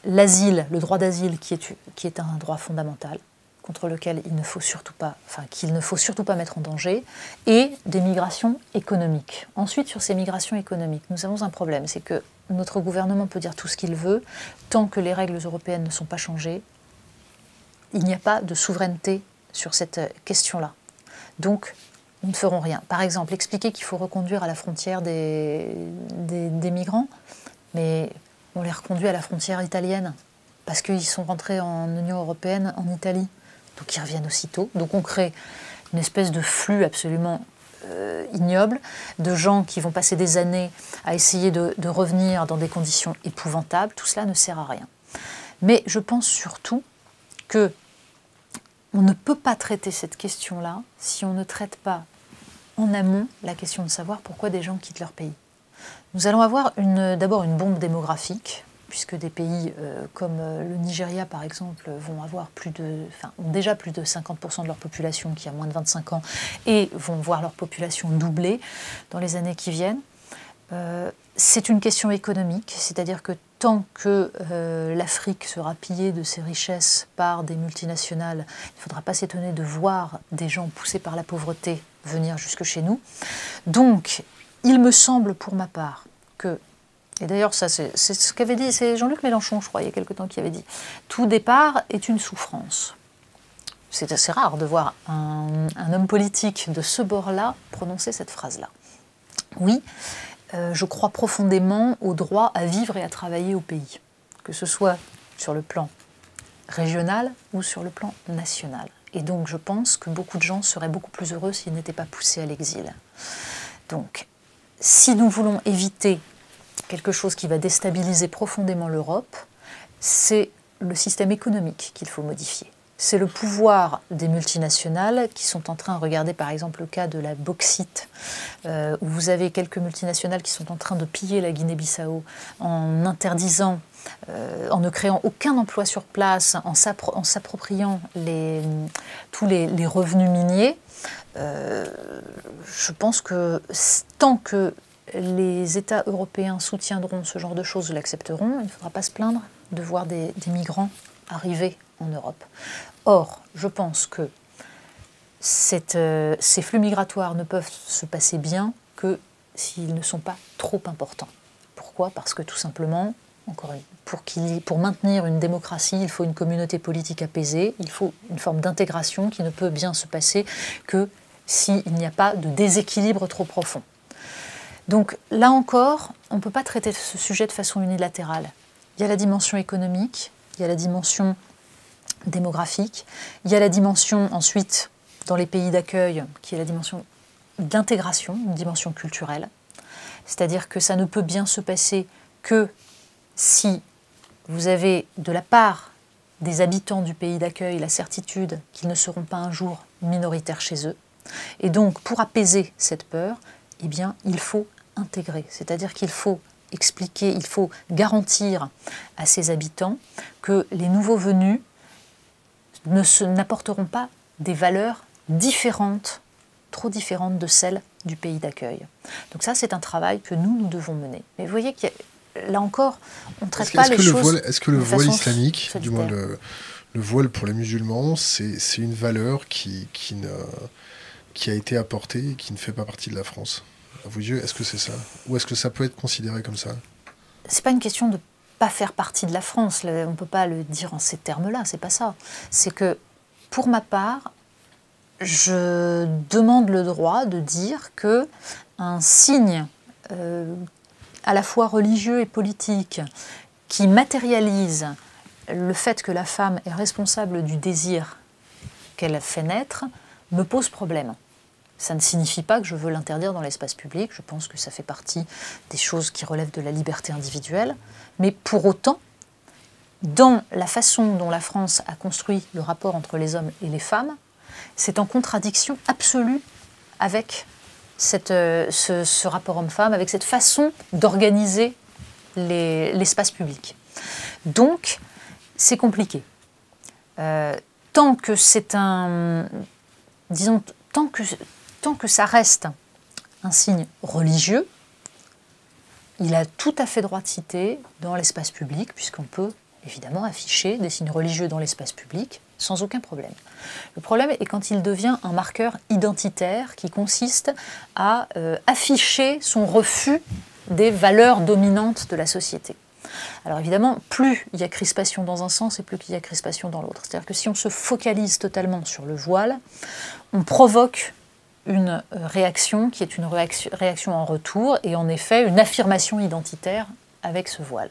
l'asile, le droit d'asile qui est, un droit fondamental, contre lequel il ne faut surtout pas, qu'il ne faut surtout pas mettre en danger, et des migrations économiques. Ensuite, sur ces migrations économiques, nous avons un problème, c'est que notre gouvernement peut dire tout ce qu'il veut, tant que les règles européennes ne sont pas changées, il n'y a pas de souveraineté sur cette question-là. Donc, nous ne ferons rien. Par exemple, expliquer qu'il faut reconduire à la frontière des, des migrants, mais on les reconduit à la frontière italienne, parce qu'ils sont rentrés en Union européenne en Italie donc ils reviennent aussitôt. Donc on crée une espèce de flux absolument euh, ignoble de gens qui vont passer des années à essayer de, revenir dans des conditions épouvantables. Tout cela ne sert à rien. Mais je pense surtout que on ne peut pas traiter cette question-là si on ne traite pas en amont la question de savoir pourquoi des gens quittent leur pays. Nous allons avoir d'abord une bombe démographique puisque des pays euh, comme euh, le Nigeria, par exemple, vont avoir plus de, enfin, ont déjà plus de 50% de leur population qui a moins de 25 ans et vont voir leur population doubler dans les années qui viennent. Euh, c'est une question économique, c'est-à-dire que tant que l'Afrique sera pillée de ses richesses par des multinationales, il ne faudra pas s'étonner de voir des gens poussés par la pauvreté venir jusque chez nous. Donc, il me semble pour ma part que et d'ailleurs, ça, c'est ce qu'avait dit, c'est Jean-Luc Mélenchon, je crois, il y a quelque temps, qui avait dit Tout départ est une souffrance. C'est assez rare de voir un, homme politique de ce bord-là prononcer cette phrase-là. Oui, euh, je crois profondément au droit à vivre et à travailler au pays, que ce soit sur le plan régional ou sur le plan national. Et donc, je pense que beaucoup de gens seraient beaucoup plus heureux s'ils n'étaient pas poussés à l'exil. Donc, si nous voulons éviter quelque chose qui va déstabiliser profondément l'Europe, c'est le système économique qu'il faut modifier. C'est le pouvoir des multinationales qui sont en train, de regarder par exemple le cas de la bauxite, euh, où vous avez quelques multinationales qui sont en train de piller la Guinée-Bissau en interdisant, euh, en ne créant aucun emploi sur place, en s'appropriant tous les, les, revenus miniers. je pense que tant que les États européens soutiendront ce genre de choses, l'accepteront, il ne faudra pas se plaindre de voir des, migrants arriver en Europe. Or, je pense que euh, ces flux migratoires ne peuvent se passer bien que s'ils ne sont pas trop importants. Pourquoi? Parce que tout simplement, encore pour, pour maintenir une démocratie, il faut une communauté politique apaisée, il faut une forme d'intégration qui ne peut bien se passer que s'il n'y a pas de déséquilibre trop profond. Donc là encore, on ne peut pas traiter ce sujet de façon unilatérale. Il y a la dimension économique, il y a la dimension démographique, il y a la dimension ensuite dans les pays d'accueil qui est la dimension d'intégration, une dimension culturelle. C'est-à-dire que ça ne peut bien se passer que si vous avez de la part des habitants du pays d'accueil la certitude qu'ils ne seront pas un jour minoritaires chez eux. Et donc, pour apaiser cette peur, eh bien, il faut intégrer. C'est-à-dire qu'il faut expliquer, il faut garantir à ces habitants que les nouveaux venus n'apporteront pas des valeurs différentes, trop différentes de celles du pays d'accueil. Donc ça, c'est un travail que nous, nous devons mener. Mais vous voyez que là encore, on ne traite pas les choses. Est-ce que le voile islamique, du moins le, voile pour les musulmans, c'est une valeur qui, qui, ne, qui a été apportée et qui ne fait pas partie de la France? À vos yeux, est-ce que c'est ça Ou est-ce que ça peut être considéré comme ça C'est pas une question de pas faire partie de la France. On peut pas le dire en ces termes-là. C'est pas ça. C'est que, pour ma part, je demande le droit de dire que un signe euh, à la fois religieux et politique qui matérialise le fait que la femme est responsable du désir qu'elle fait naître me pose problème. Ça ne signifie pas que je veux l'interdire dans l'espace public. Je pense que ça fait partie des choses qui relèvent de la liberté individuelle. Mais pour autant, dans la façon dont la France a construit le rapport entre les hommes et les femmes, c'est en contradiction absolue avec euh, ce, rapport homme-femme, avec cette façon d'organiser l'espace public. Donc, c'est compliqué. Euh, tant que c'est un. Disons, tant que tant que ça reste un signe religieux, il a tout à fait droit de citer dans l'espace public, puisqu'on peut évidemment afficher des signes religieux dans l'espace public sans aucun problème. Le problème est quand il devient un marqueur identitaire qui consiste à euh, afficher son refus des valeurs dominantes de la société. Alors évidemment, plus il y a crispation dans un sens et plus il y a crispation dans l'autre. C'est-à-dire que si on se focalise totalement sur le voile, on provoque une réaction qui est une réaction, en retour et en effet une affirmation identitaire avec ce voile.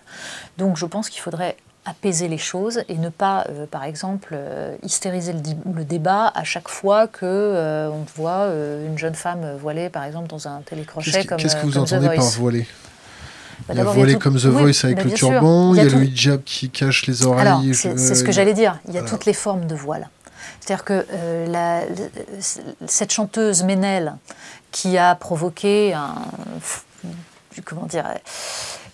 Donc je pense qu'il faudrait apaiser les choses et ne pas, euh, par exemple, euh, hystériser le, débat à chaque fois que euh, on voit une jeune femme voilée, par exemple, dans un télécrochet comme Qu'est-ce que vous entendez par voilée? Bah, il y a voilé comme The Voice avec le turban, il y a, le hijab qui cache les oreilles. C'est ce que j'allais dire, il y a toutes les formes de voile. C'est-à-dire que euh, cette chanteuse Ménel, qui a provoqué comment dire,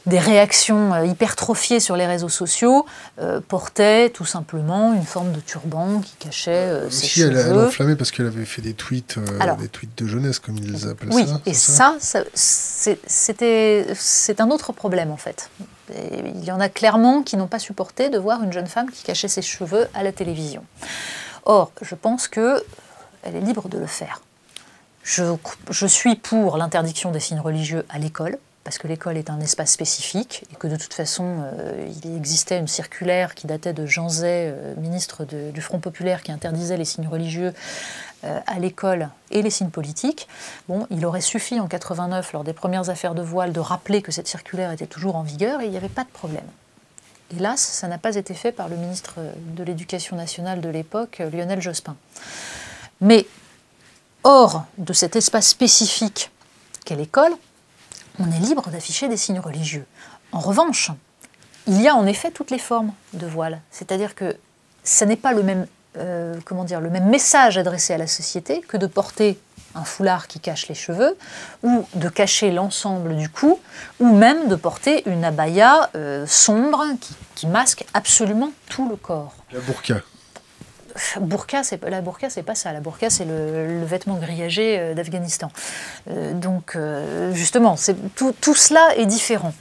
des réactions euh, hypertrophiées sur les réseaux sociaux, euh, portait tout simplement une forme de turban qui cachait ses cheveux. Elle, elle a enflammé parce qu'elle avait fait des tweets, des tweets de jeunesse, comme ils les appellent oui, ça. et ça, c'était, c'est un autre problème en fait. il y en a clairement qui n'ont pas supporté de voir une jeune femme qui cachait ses cheveux à la télévision. Or, je pense qu'elle est libre de le faire. Je, suis pour l'interdiction des signes religieux à l'école, parce que l'école est un espace spécifique et que de toute façon, euh, il existait une circulaire qui datait de Jean Zay, euh, ministre du Front populaire, qui interdisait les signes religieux euh, à l'école et les signes politiques. Bon, il aurait suffi en 89, lors des premières affaires de voile, de rappeler que cette circulaire était toujours en vigueur et il n'y avait pas de problème. Hélas, ça n'a pas été fait par le ministre de l'Éducation nationale de l'époque, Lionel Jospin. Mais hors de cet espace spécifique qu'est l'école, on est libre d'afficher des signes religieux. En revanche, il y a en effet toutes les formes de voile. C'est-à-dire que ce n'est pas le même, euh, comment dire, le même message adressé à la société que de porter un foulard qui cache les cheveux, ou de cacher l'ensemble du cou, ou même de porter une abaya euh, sombre qui, masque absolument tout le corps. La burqa. burqa, la burqa, c'est pas ça. La burqa, c'est le, vêtement grillagé euh, d'Afghanistan. Euh, donc, justement, tout, tout, cela est différent.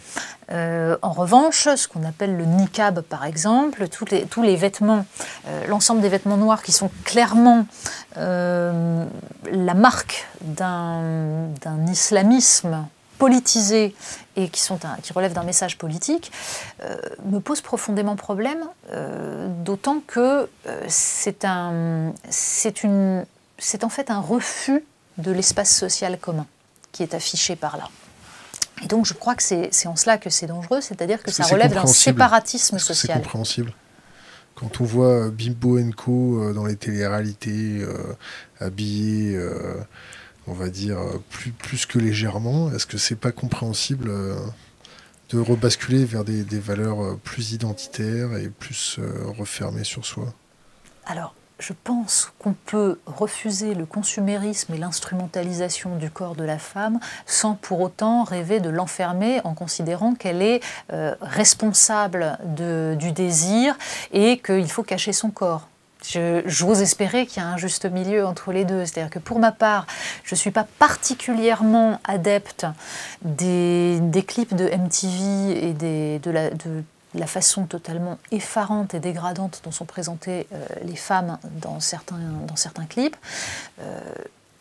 En revanche, ce qu'on appelle le niqab, par exemple, tous les, vêtements, l'ensemble des vêtements noirs qui sont clairement la marque d'un islamisme politisés et qui, relèvent d'un message politique, euh, me pose profondément problème, euh, d'autant que euh, c'est en fait un refus de l'espace social commun qui est affiché par là. Et donc je crois que c'est, en cela que c'est dangereux, c'est-à-dire que ça relève d'un séparatisme social. C'est compréhensible. Quand on voit Bimbo Co dans les téléréalités, habillés on va dire, euh, plus, plus que légèrement Est-ce que c'est pas compréhensible euh, de rebasculer vers des, valeurs euh, plus identitaires et plus refermées sur soi? Alors, je pense qu'on peut refuser le consumérisme et l'instrumentalisation du corps de la femme sans pour autant rêver de l'enfermer en considérant qu'elle est responsable du désir et qu'il faut cacher son corps j'ose espérer qu'il y a un juste milieu entre les deux. C'est-à-dire que pour ma part, je ne suis pas particulièrement adepte des, clips de MTV et de, la, façon totalement effarante et dégradante dont sont présentées euh, les femmes dans certains, dans certains clips. Euh,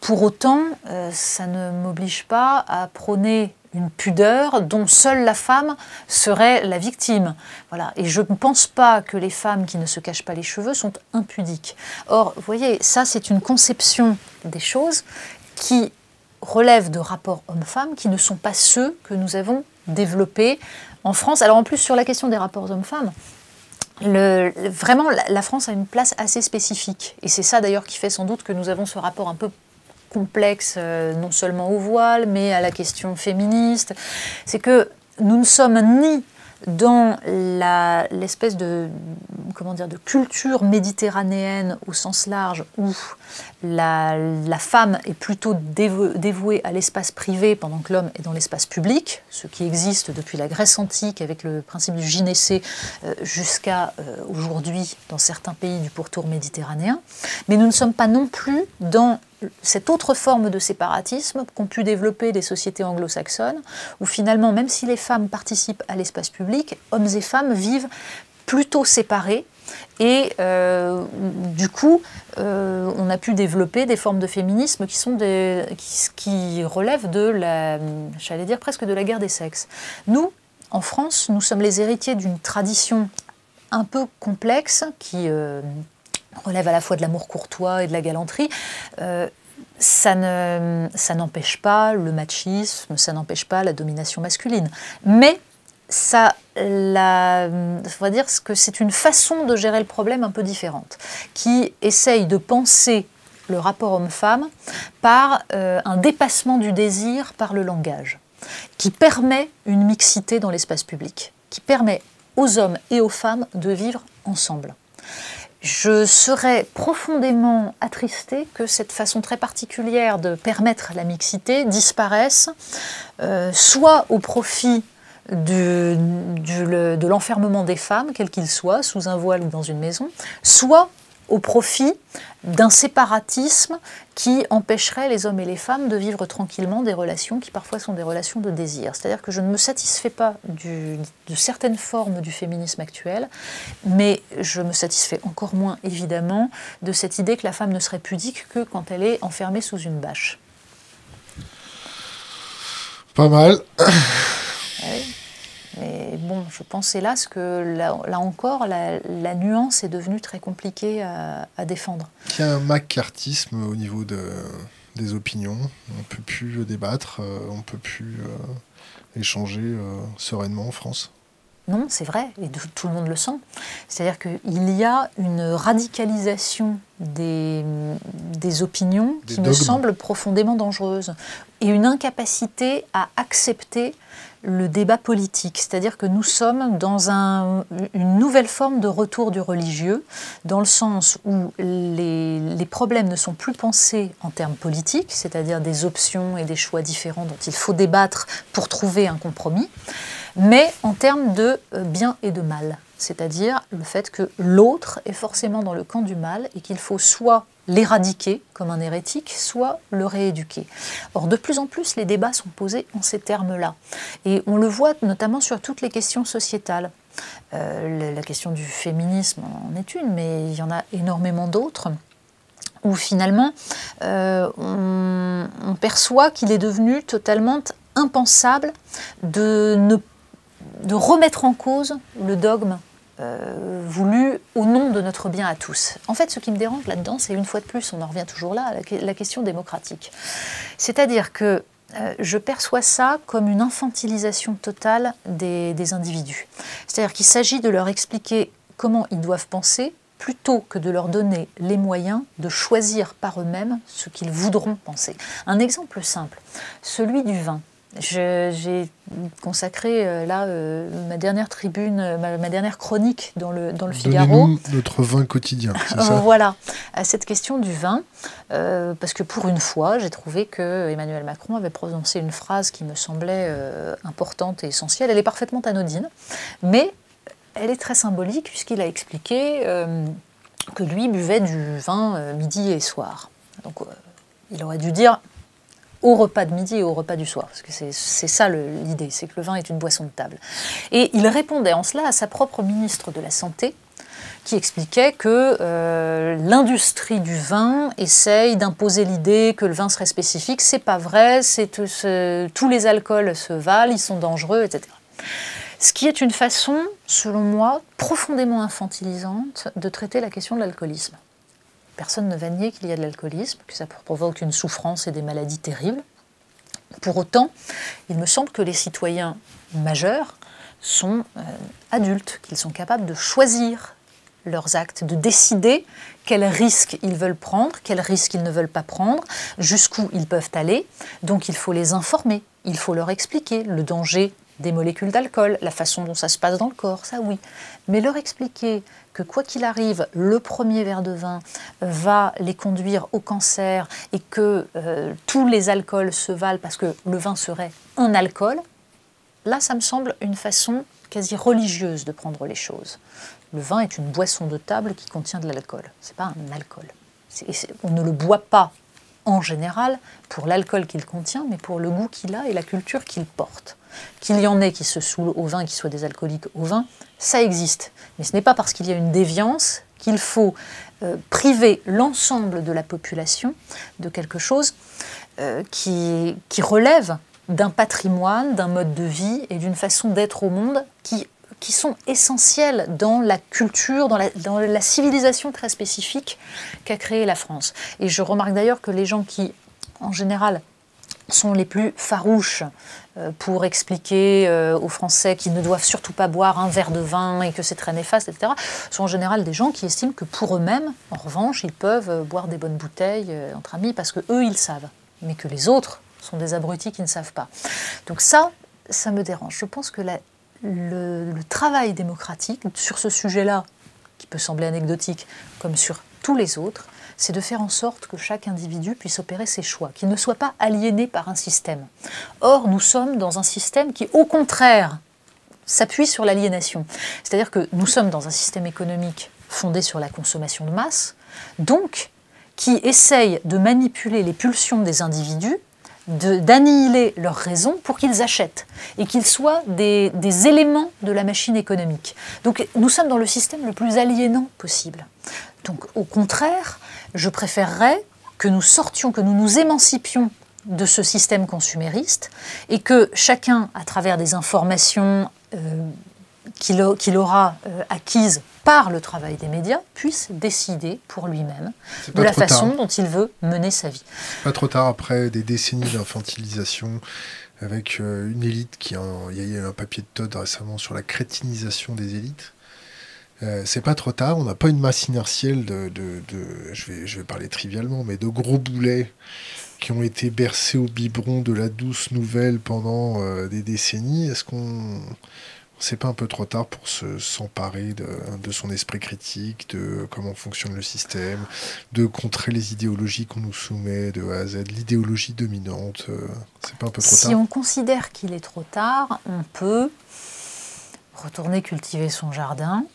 pour autant, euh, ça ne m'oblige pas à prôner une pudeur dont seule la femme serait la victime. Voilà. Et je ne pense pas que les femmes qui ne se cachent pas les cheveux sont impudiques. Or, vous voyez, ça c'est une conception des choses qui relève de rapports hommes-femmes qui ne sont pas ceux que nous avons développés en France. Alors en plus sur la question des rapports hommes-femmes, vraiment, la France a une place assez spécifique. Et c'est ça d'ailleurs qui fait sans doute que nous avons ce rapport un peu complexe, euh, non seulement au voile, mais à la question féministe, c'est que nous ne sommes ni dans l'espèce de, comment dire, de culture méditerranéenne au sens large, où la, femme est plutôt dévouée à l'espace privé pendant que l'homme est dans l'espace public, ce qui existe depuis la Grèce antique avec le principe du gynécée euh, jusqu'à euh, aujourd'hui dans certains pays du pourtour méditerranéen. Mais nous ne sommes pas non plus dans cette autre forme de séparatisme qu'ont pu développer les sociétés anglo-saxonnes, où finalement, même si les femmes participent à l'espace public, hommes et femmes vivent plutôt séparés. Et euh, du coup, euh, on a pu développer des formes de féminisme qui, sont des, qui, relèvent de la, j'allais dire presque de la guerre des sexes. Nous, en France, nous sommes les héritiers d'une tradition un peu complexe qui, euh, relève à la fois de l'amour courtois et de la galanterie. Euh, ça n'empêche pas le machisme, ça n'empêche pas la domination masculine. Mais ça, dire que c'est une façon de gérer le problème un peu différente, qui essaye de penser le rapport homme-femme par euh, un dépassement du désir par le langage, qui permet une mixité dans l'espace public, qui permet aux hommes et aux femmes de vivre ensemble je serais profondément attristée que cette façon très particulière de permettre la mixité disparaisse, euh, soit au profit de l'enfermement des femmes, quel qu'il soit, sous un voile ou dans une maison, soit au profit d'un séparatisme qui empêcherait les hommes et les femmes de vivre tranquillement des relations qui parfois sont des relations de désir. C'est-à-dire que je ne me satisfais pas de certaines formes du féminisme actuel, mais je me satisfais encore moins évidemment de cette idée que la femme ne serait pudique que quand elle est enfermée sous une bâche. Pas mal. Mais bon, je pense hélas que là, encore, la, nuance est devenue très compliquée à, défendre. Il y a un macartisme au niveau de, des opinions. On ne peut plus débattre, euh, on ne peut plus euh, échanger euh, sereinement en France. Non, c'est vrai, et tout le monde le sent. C'est-à-dire qu'il y a une radicalisation des, des opinions qui me semble profondément dangereuse, et une incapacité à accepter le débat politique, c'est-à-dire que nous sommes dans une nouvelle forme de retour du religieux, dans le sens où les, les problèmes ne sont plus pensés en termes politiques, c'est-à-dire des options et des choix différents dont il faut débattre pour trouver un compromis, mais en termes de euh, bien et de mal. c'est-à-dire le fait que l'autre est forcément dans le camp du mal et qu'il faut soit l'éradiquer comme un hérétique, soit le rééduquer. Or, de plus en plus, les débats sont posés en ces termes-là. Et on le voit notamment sur toutes les questions sociétales. Euh, la question du féminisme en est une, mais il y en a énormément d'autres où finalement euh, on, perçoit qu'il est devenu totalement impensable de, remettre en cause le dogme euh, voulu au nom de notre bien à tous. En fait, ce qui me dérange là-dedans, c'est une fois de plus, on en revient toujours là, la, question démocratique. C'est-à-dire que euh, je perçois ça comme une infantilisation totale des, des individus. C'est-à-dire qu'il s'agit de leur expliquer comment ils doivent penser plutôt que de leur donner les moyens de choisir par eux-mêmes ce qu'ils voudront penser. Un exemple simple, celui du vin. J'ai consacré euh, là euh, ma dernière tribune, euh, ma, dernière chronique dans le, dans le Figaro. notre vin quotidien, ça? Voilà, à cette question du vin, parce que pour une fois, j'ai trouvé que Emmanuel Macron avait prononcé une phrase qui me semblait importante et essentielle. Elle est parfaitement anodine, mais elle est très symbolique puisqu'il a expliqué que lui buvait du vin midi et soir. Donc il aurait dû dire au repas de midi et au repas du soir. Parce que c'est ça l'idée, c'est que le vin est une boisson de table. Et il répondait en cela à sa propre ministre de la Santé, qui expliquait que euh, l'industrie du vin essaye d'imposer l'idée que le vin serait spécifique. C'est pas vrai, tous les alcools se valent, ils sont dangereux, etc. Ce qui est une façon, selon moi, profondément infantilisante de traiter la question de l'alcoolisme. Personne ne va nier qu'il y a de l'alcoolisme, que ça provoque une souffrance et des maladies terribles. Pour autant, il me semble que les citoyens majeurs sont euh, adultes, qu'ils sont capables de choisir leurs actes, de décider quels risques ils veulent prendre, quels risques ils ne veulent pas prendre, jusqu'où ils peuvent aller. Donc il faut les informer, il faut leur expliquer le danger des molécules d'alcool, la façon dont ça se passe dans le corps, ça oui. Mais leur expliquer que quoi qu'il arrive, le premier verre de vin va les conduire au cancer et que euh, tous les alcools se valent parce que le vin serait un alcool, là ça me semble une façon quasi religieuse de prendre les choses. Le vin est une boisson de table qui contient de l'alcool. C'est pas un alcool. on ne le boit pas en général pour l'alcool qu'il contient, mais pour le goût qu'il a et la culture qu'il porte. Qu'il y en ait qui se saoulent au vin, qui soient des alcooliques au vin, ça existe. Mais ce n'est pas parce qu'il y a une déviance qu'il faut euh, priver l'ensemble de la population de quelque chose euh, qui, relève d'un patrimoine, d'un mode de vie et d'une façon d'être au monde qui, sont essentiels dans la culture, dans la civilisation très spécifique qu'a créée la France. Et je remarque d'ailleurs que les gens qui, en général, sont les plus farouches euh, pour expliquer euh, aux Français qu'ils ne doivent surtout pas boire un verre de vin et que c'est très néfaste, etc., sont en général des gens qui estiment que pour eux-mêmes, en revanche, ils peuvent euh, boire des bonnes bouteilles entre amis parce que eux ils savent, mais que les autres sont des abrutis qui ne savent pas. Donc ça, ça me dérange. Je pense que le travail démocratique sur ce sujet-là, qui peut sembler anecdotique, comme sur tous les autres, c'est de faire en sorte que chaque individu puisse opérer ses choix, qu'il ne soit pas aliéné par un système. Or, nous sommes dans un système qui, au contraire, s'appuie sur l'aliénation. C'est-à-dire que nous sommes dans un système économique fondé sur la consommation de masse, donc qui essaye de manipuler les pulsions des individus d'annihiler leurs raisons pour qu'ils achètent et qu'ils soient des, des, éléments de la machine économique. Donc nous sommes dans le système le plus aliénant possible. Donc au contraire, je préférerais que nous sortions, que nous nous émancipions de ce système consumériste et que chacun, à travers des informations euh, qu'il aura euh, acquises par le travail des médias, puisse décider pour lui-même de la façon dont il veut mener sa vie. Pas trop tard après des décennies d'infantilisation avec euh, une élite qui il y a eu un papier de Todd récemment sur la crétinisation des élites. Euh, c'est pas trop tard, on n'a pas une masse inertielle de, je, vais, je vais parler trivialement, mais de gros boulets qui ont été bercés au biberon de la douce nouvelle pendant euh, des décennies. Est-ce qu'on c'est pas un peu trop tard pour s'emparer de, son esprit critique, de comment fonctionne le système, de contrer les idéologies qu'on nous soumet de A à Z, l'idéologie dominante euh, C'est pas un peu trop tard Si on considère qu'il est trop tard, on peut retourner cultiver son jardin,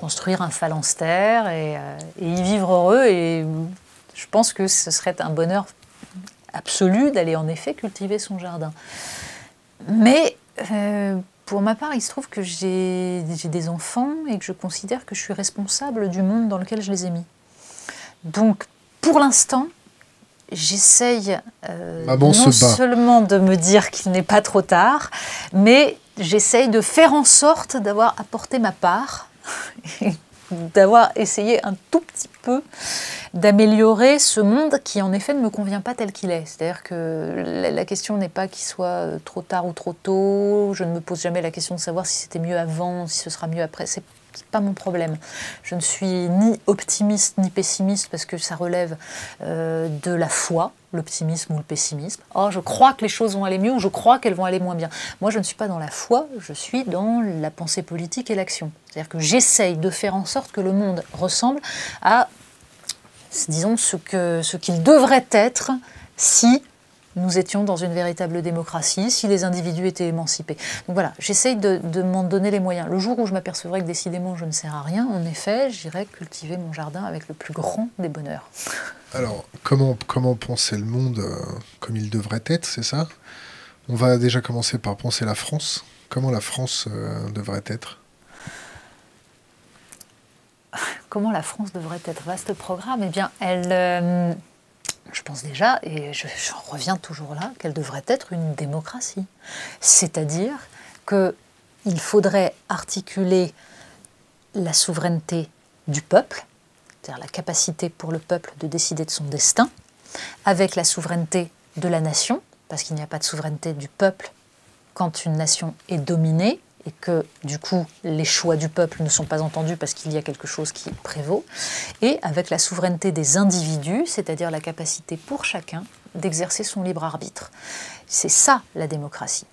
construire un phalanstère et, euh, et, y vivre heureux. Et je pense que ce serait un bonheur absolu d'aller en effet cultiver son jardin. Mais euh, pour ma part, il se trouve que j'ai des enfants et que je considère que je suis responsable du monde dans lequel je les ai mis. Donc, pour l'instant, j'essaye euh, non seulement de me dire qu'il n'est pas trop tard, mais j'essaye de faire en sorte d'avoir apporté ma part, *laughs* d'avoir essayé un tout petit peu d'améliorer ce monde qui en effet ne me convient pas tel qu'il est. C'est-à-dire que la question n'est pas qu'il soit euh, trop tard ou trop tôt, je ne me pose jamais la question de savoir si c'était mieux avant, si ce sera mieux après. C'est pas mon problème. Je ne suis ni optimiste ni pessimiste parce que ça relève euh, de la foi, l'optimisme ou le pessimisme. Oh, je crois que les choses vont aller mieux ou je crois qu'elles vont aller moins bien. Moi, je ne suis pas dans la foi, je suis dans la pensée politique et l'action. C'est-à-dire que j'essaye de faire en sorte que le monde ressemble à, disons, ce qu'il devrait être si nous étions dans une véritable démocratie, si les individus étaient émancipés. Donc voilà, j'essaye de, m'en donner les moyens. Le jour où je m'apercevrai que décidément je ne sers à rien, en effet, j'irai cultiver mon jardin avec le plus grand des bonheurs. Alors, comment, comment penser le monde euh, comme il devrait être, c'est ça? On va déjà commencer par penser la France. Comment la France euh, devrait être? Comment la France devrait être? Vaste programme. Eh bien, elle... Euh, je pense déjà, et j'en reviens toujours là, qu'elle devrait être une démocratie. C'est-à-dire qu'il faudrait articuler la souveraineté du peuple, c'est-à-dire la capacité pour le peuple de décider de son destin, avec la souveraineté de la nation, parce qu'il n'y a pas de souveraineté du peuple quand une nation est dominée, et que du coup les choix du peuple ne sont pas entendus parce qu'il y a quelque chose qui prévaut, et avec la souveraineté des individus, c'est-à-dire la capacité pour chacun d'exercer son libre arbitre. C'est ça la démocratie.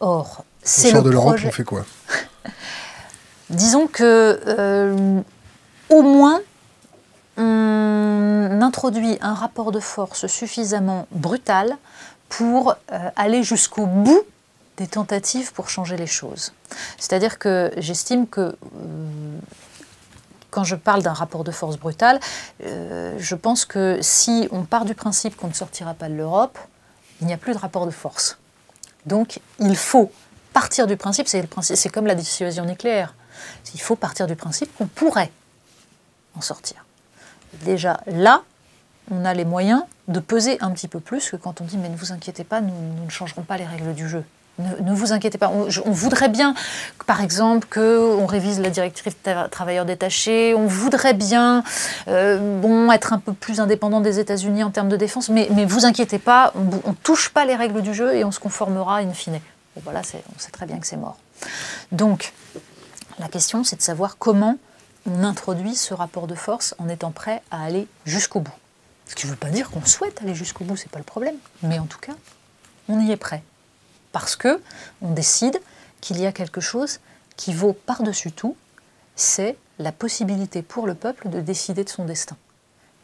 Or, c'est le de l'Europe, on fait quoi? *laughs* Disons que euh, au moins on introduit un rapport de force suffisamment brutal pour euh, aller jusqu'au bout des tentatives pour changer les choses. C'est-à-dire que j'estime que euh, quand je parle d'un rapport de force brutal, euh, je pense que si on part du principe qu'on ne sortira pas de l'Europe, il n'y a plus de rapport de force. Donc il faut partir du principe, c'est comme la dissuasion nucléaire, il faut partir du principe qu'on pourrait en sortir. Déjà là, on a les moyens de peser un petit peu plus que quand on dit mais ne vous inquiétez pas, nous ne changerons pas les règles du jeu. Ne, vous inquiétez pas. On, voudrait bien, par exemple, qu'on révise la directive travailleurs détachés. On voudrait bien, euh, bon, être un peu plus indépendant des États-Unis en termes de défense. Mais, mais vous inquiétez pas, on ne touche pas les règles du jeu et on se conformera in fine. Voilà, on sait très bien que c'est mort. Donc, la question, c'est de savoir comment on introduit ce rapport de force en étant prêt à aller jusqu'au bout. Ce qui ne veut pas dire qu'on souhaite aller jusqu'au bout, c'est pas le problème. Mais en tout cas, on y est prêt parce que on décide qu'il y a quelque chose qui vaut par-dessus tout, c'est la possibilité pour le peuple de décider de son destin.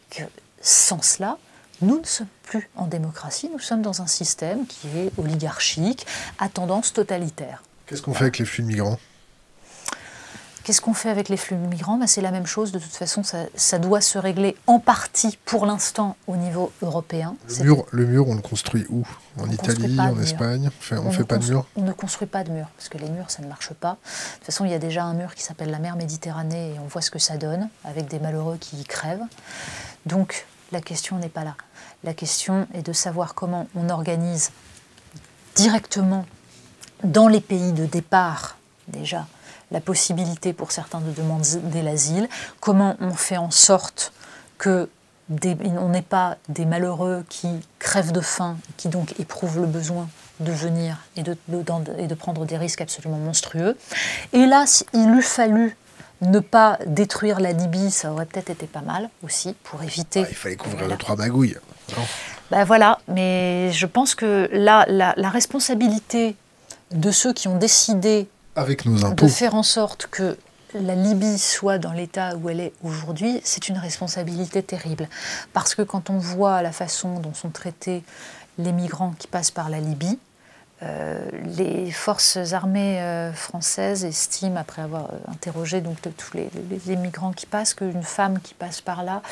Que sans cela, nous ne sommes plus en démocratie, nous sommes dans un système qui est oligarchique, à tendance totalitaire. Qu'est-ce qu'on fait avec les flux migrants? Qu'est-ce qu'on fait avec les flux migrants? Ben, C'est la même chose. De toute façon, ça, doit se régler en partie pour l'instant au niveau européen. Le mur, le mur, on le construit où? En Italie, en Espagne? On ne fait pas de mur? On ne construit pas de mur, parce que les murs, ça ne marche pas. De toute façon, il y a déjà un mur qui s'appelle la mer Méditerranée, et on voit ce que ça donne, avec des malheureux qui y crèvent. Donc, la question n'est pas là. La question est de savoir comment on organise directement dans les pays de départ, déjà, la possibilité pour certains de demander l'asile, comment on fait en sorte que on n'ait pas des malheureux qui crèvent de faim, qui donc éprouvent le besoin de venir et de, et de prendre des risques absolument monstrueux. Hélas, il eût fallu ne pas détruire la Libye, ça aurait peut-être été pas mal aussi pour éviter. Ah, il fallait couvrir les trois magouilles. Ben voilà, mais je pense que là, la, la responsabilité de ceux qui ont décidé avec nos impôts. De faire en sorte que la Libye soit dans l'état où elle est aujourd'hui, c'est une responsabilité terrible. Parce que quand on voit la façon dont sont traités les migrants qui passent par la Libye, les forces armées françaises estiment, après avoir interrogé donc tous les, les, migrants qui passent, qu'une femme qui passe par là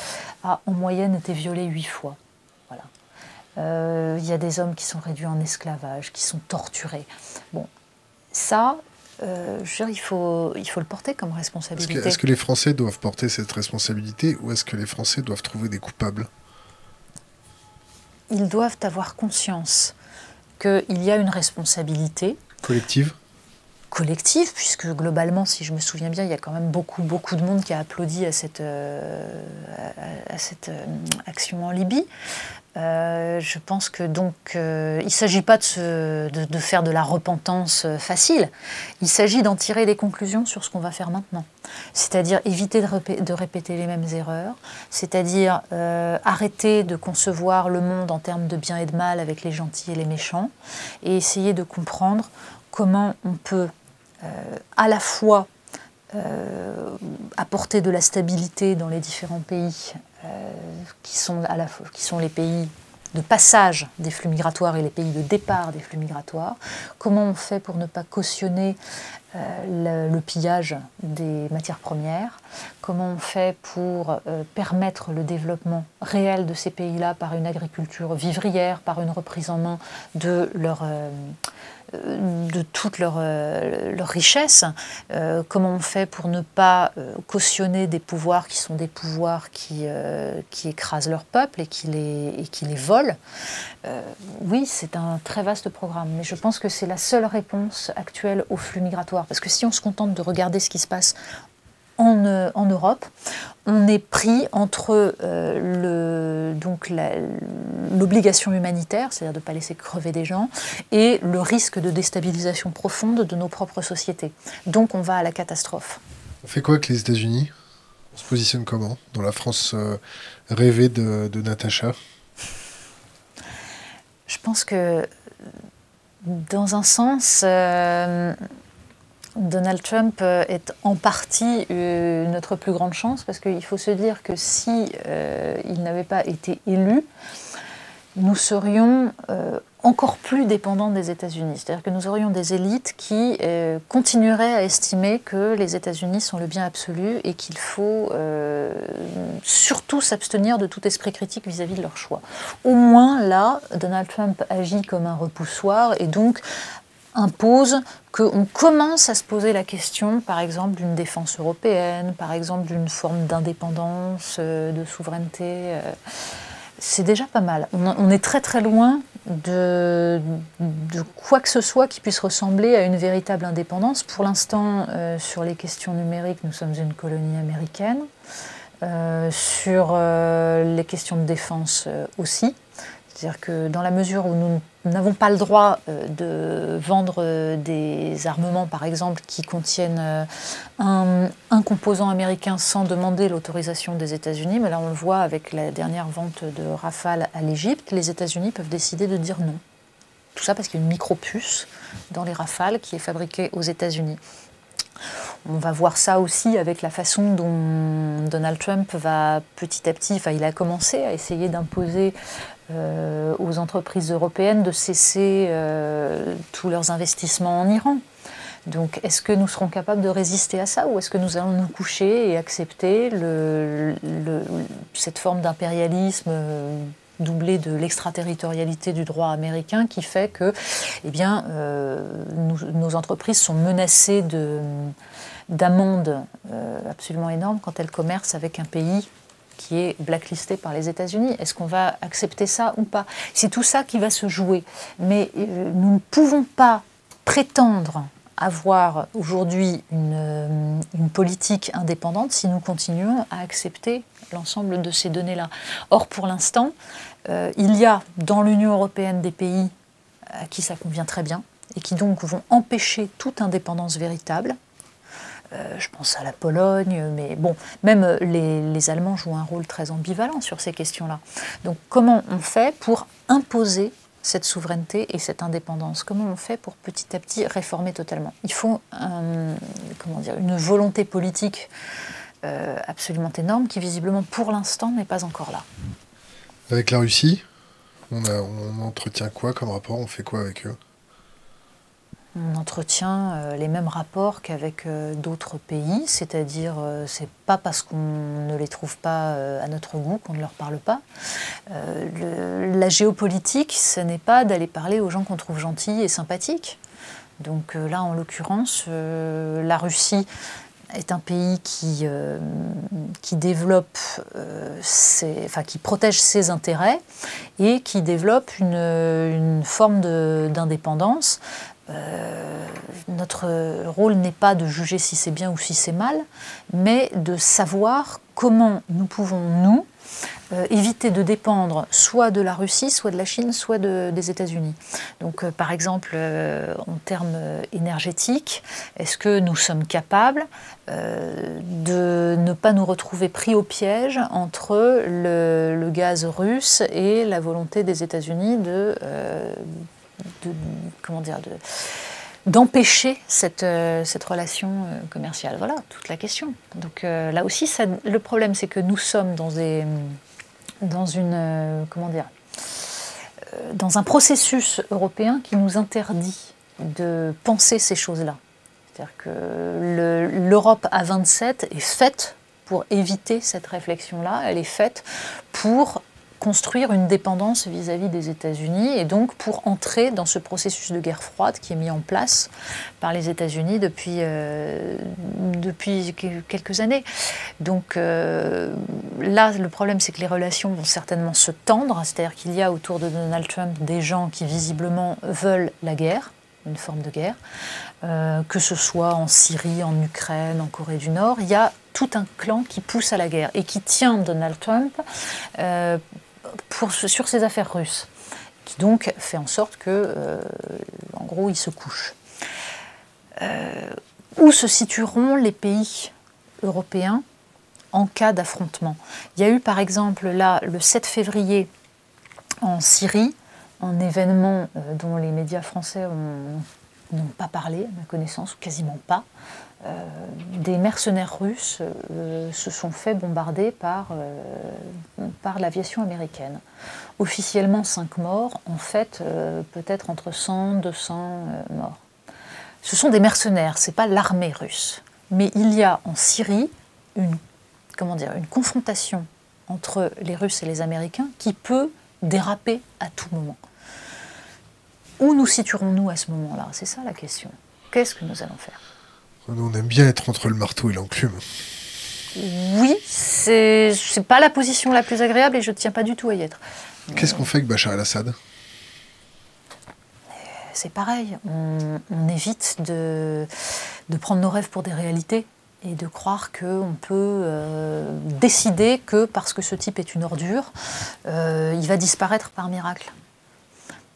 a en moyenne été violée huit fois. Voilà. Il y a des hommes qui sont réduits en esclavage, qui sont torturés. Bon, ça, euh, je veux dire, il faut, il faut le porter comme responsabilité. Est-ce que, les Français doivent porter cette responsabilité ou est-ce que les Français doivent trouver des coupables? Ils doivent avoir conscience qu'il y a une responsabilité. Collective? collective, puisque globalement, si je me souviens bien, il y a quand même beaucoup, beaucoup de monde qui a applaudi à cette, euh, à, cette euh, action en Libye. Euh, je pense que donc euh, il ne s'agit pas de, faire de la repentance euh, facile, il s'agit d'en tirer des conclusions sur ce qu'on va faire maintenant. C'est-à-dire éviter de, répéter les mêmes erreurs, c'est-à-dire arrêter de concevoir le monde en termes de bien et de mal avec les gentils et les méchants, et essayer de comprendre comment on peut à la fois apporter de la stabilité dans les différents pays qui, sont à la, qui sont les pays de passage des flux migratoires et les pays de départ des flux migratoires. Comment on fait pour ne pas cautionner euh, le, pillage des matières premières? Comment on fait pour euh, permettre le développement réel de ces pays-là par une agriculture vivrière, par une reprise en main de leur de toute leur, euh, richesse, euh, comment on fait pour ne pas euh, cautionner des pouvoirs qui sont des pouvoirs qui, qui écrasent leur peuple et qui les, et qui les volent? oui, c'est un très vaste programme, mais je pense que c'est la seule réponse actuelle au flux migratoire. Parce que si on se contente de regarder ce qui se passe en, euh, en, Europe, on est pris entre euh, l'obligation humanitaire, c'est-à-dire de ne pas laisser crever des gens, et le risque de déstabilisation profonde de nos propres sociétés. Donc on va à la catastrophe. On fait quoi avec les États-Unis? On se positionne comment? Dans la France euh, rêvée de, de Natacha? Je pense que, dans un sens, Donald Trump euh, est en partie euh, notre plus grande chance parce qu'il faut se dire que si euh, il n'avait pas été élu, nous serions encore plus dépendants des États-Unis. C'est-à-dire que nous aurions des élites qui continueraient à estimer que les États-Unis sont le bien absolu et qu'il faut surtout s'abstenir de tout esprit critique vis-à-vis -vis de leur choix. Au moins là, Donald Trump agit comme un repoussoir et donc impose qu'on commence à se poser la question, par exemple, d'une défense européenne, par exemple, d'une forme d'indépendance, euh, de souveraineté. Euh, c'est déjà pas mal. On, est très très loin de, quoi que ce soit qui puisse ressembler à une véritable indépendance. Pour l'instant, euh, sur les questions numériques, nous sommes une colonie américaine. sur les questions de défense aussi. C'est-à-dire que dans la mesure où nous n'avons pas le droit euh, de vendre euh, des armements, par exemple, qui contiennent euh, un, composant américain sans demander l'autorisation des États-Unis, mais là on le voit avec la dernière vente de Rafale à l'Égypte, les États-Unis peuvent décider de dire non. Tout ça parce qu'il y a une micro-puce dans les Rafales qui est fabriquée aux États-Unis. On va voir ça aussi avec la façon dont Donald Trump va petit à petit, enfin il a commencé à essayer d'imposer euh, aux entreprises européennes de cesser euh, tous leurs investissements en Iran. Donc est-ce que nous serons capables de résister à ça ou est-ce que nous allons nous coucher et accepter cette forme d'impérialisme euh, doublé de l'extraterritorialité du droit américain qui fait que eh bien, nos entreprises sont menacées d'amendes absolument énormes quand elles commercent avec un pays qui est blacklisté par les États-Unis. Est-ce qu'on va accepter ça ou pas? C'est tout ça qui va se jouer. Mais euh, nous ne pouvons pas prétendre avoir aujourd'hui une, euh, une, politique indépendante si nous continuons à accepter l'ensemble de ces données-là. Or, pour l'instant, euh, il y a dans l'Union européenne des pays à qui ça convient très bien et qui donc vont empêcher toute indépendance véritable. Euh, je pense à la Pologne, mais bon, même euh, les, Allemands jouent un rôle très ambivalent sur ces questions-là. Donc comment on fait pour imposer cette souveraineté et cette indépendance? Comment on fait pour petit à petit réformer totalement? Il faut comment dire, une volonté politique euh, absolument énorme qui visiblement pour l'instant n'est pas encore là. Avec la Russie, on entretient quoi comme rapport? On fait quoi avec eux? On entretient euh, les mêmes rapports qu'avec euh, d'autres pays, c'est-à-dire euh, c'est pas parce qu'on ne les trouve pas à notre goût qu'on ne leur parle pas. la géopolitique, ce n'est pas d'aller parler aux gens qu'on trouve gentils et sympathiques. Donc là, en l'occurrence, la Russie est un pays qui, qui développe, qui protège ses intérêts et qui développe une forme d'indépendance euh, notre rôle n'est pas de juger si c'est bien ou si c'est mal, mais de savoir comment nous pouvons, nous, euh, éviter de dépendre soit de la Russie, soit de la Chine, soit des États-Unis. Donc, euh, par exemple, en termes énergétiques, est-ce que nous sommes capables de ne pas nous retrouver pris au piège entre le, le gaz russe et la volonté des États-Unis de comment dire, de, d'empêcher cette, euh, cette relation euh, commerciale. Voilà, toute la question. Donc euh, là aussi, le problème, c'est que nous sommes dans, des, dans une, comment dire, dans un processus européen qui nous interdit de penser ces choses-là. C'est-à-dire que l'Europe à 27 est faite pour éviter cette réflexion-là, elle est faite pour construire une dépendance vis-à-vis des États-Unis et donc pour entrer dans ce processus de guerre froide qui est mis en place par les États-Unis depuis, euh, depuis quelques années. Donc euh, là, le problème, c'est que les relations vont certainement se tendre, c'est-à-dire qu'il y a autour de Donald Trump des gens qui visiblement veulent la guerre une forme de guerre, euh, que ce soit en Syrie, en Ukraine, en Corée du Nord, il y a tout un clan qui pousse à la guerre et qui tient Donald Trump sur ces affaires russes, qui donc fait en sorte que, euh, gros, il se couche. Euh, où se situeront les pays européens en cas d'affrontement? Il y a eu par exemple là, le 7 février, en Syrie, un événement euh, dont les médias français n'ont pas parlé, à ma connaissance, ou quasiment pas, des mercenaires russes euh, se sont fait bombarder par, euh, l'aviation américaine. Officiellement 5 morts, en fait peut-être entre 100 200 morts. Ce sont des mercenaires, ce n'est pas l'armée russe. Mais il y a en Syrie une, comment dire, une confrontation entre les Russes et les Américains qui peut déraper à tout moment. Où nous situerons-nous à ce moment-là? C'est ça la question. Qu'est-ce que nous allons faire? On aime bien être entre le marteau et l'enclume. Oui, c'est pas la position la plus agréable et je ne tiens pas du tout à y être. Qu'est-ce qu'on fait avec Bachar el-Assad? C'est pareil, on, évite de, prendre nos rêves pour des réalités et de croire qu'on peut euh, décider que parce que ce type est une ordure, euh, il va disparaître par miracle.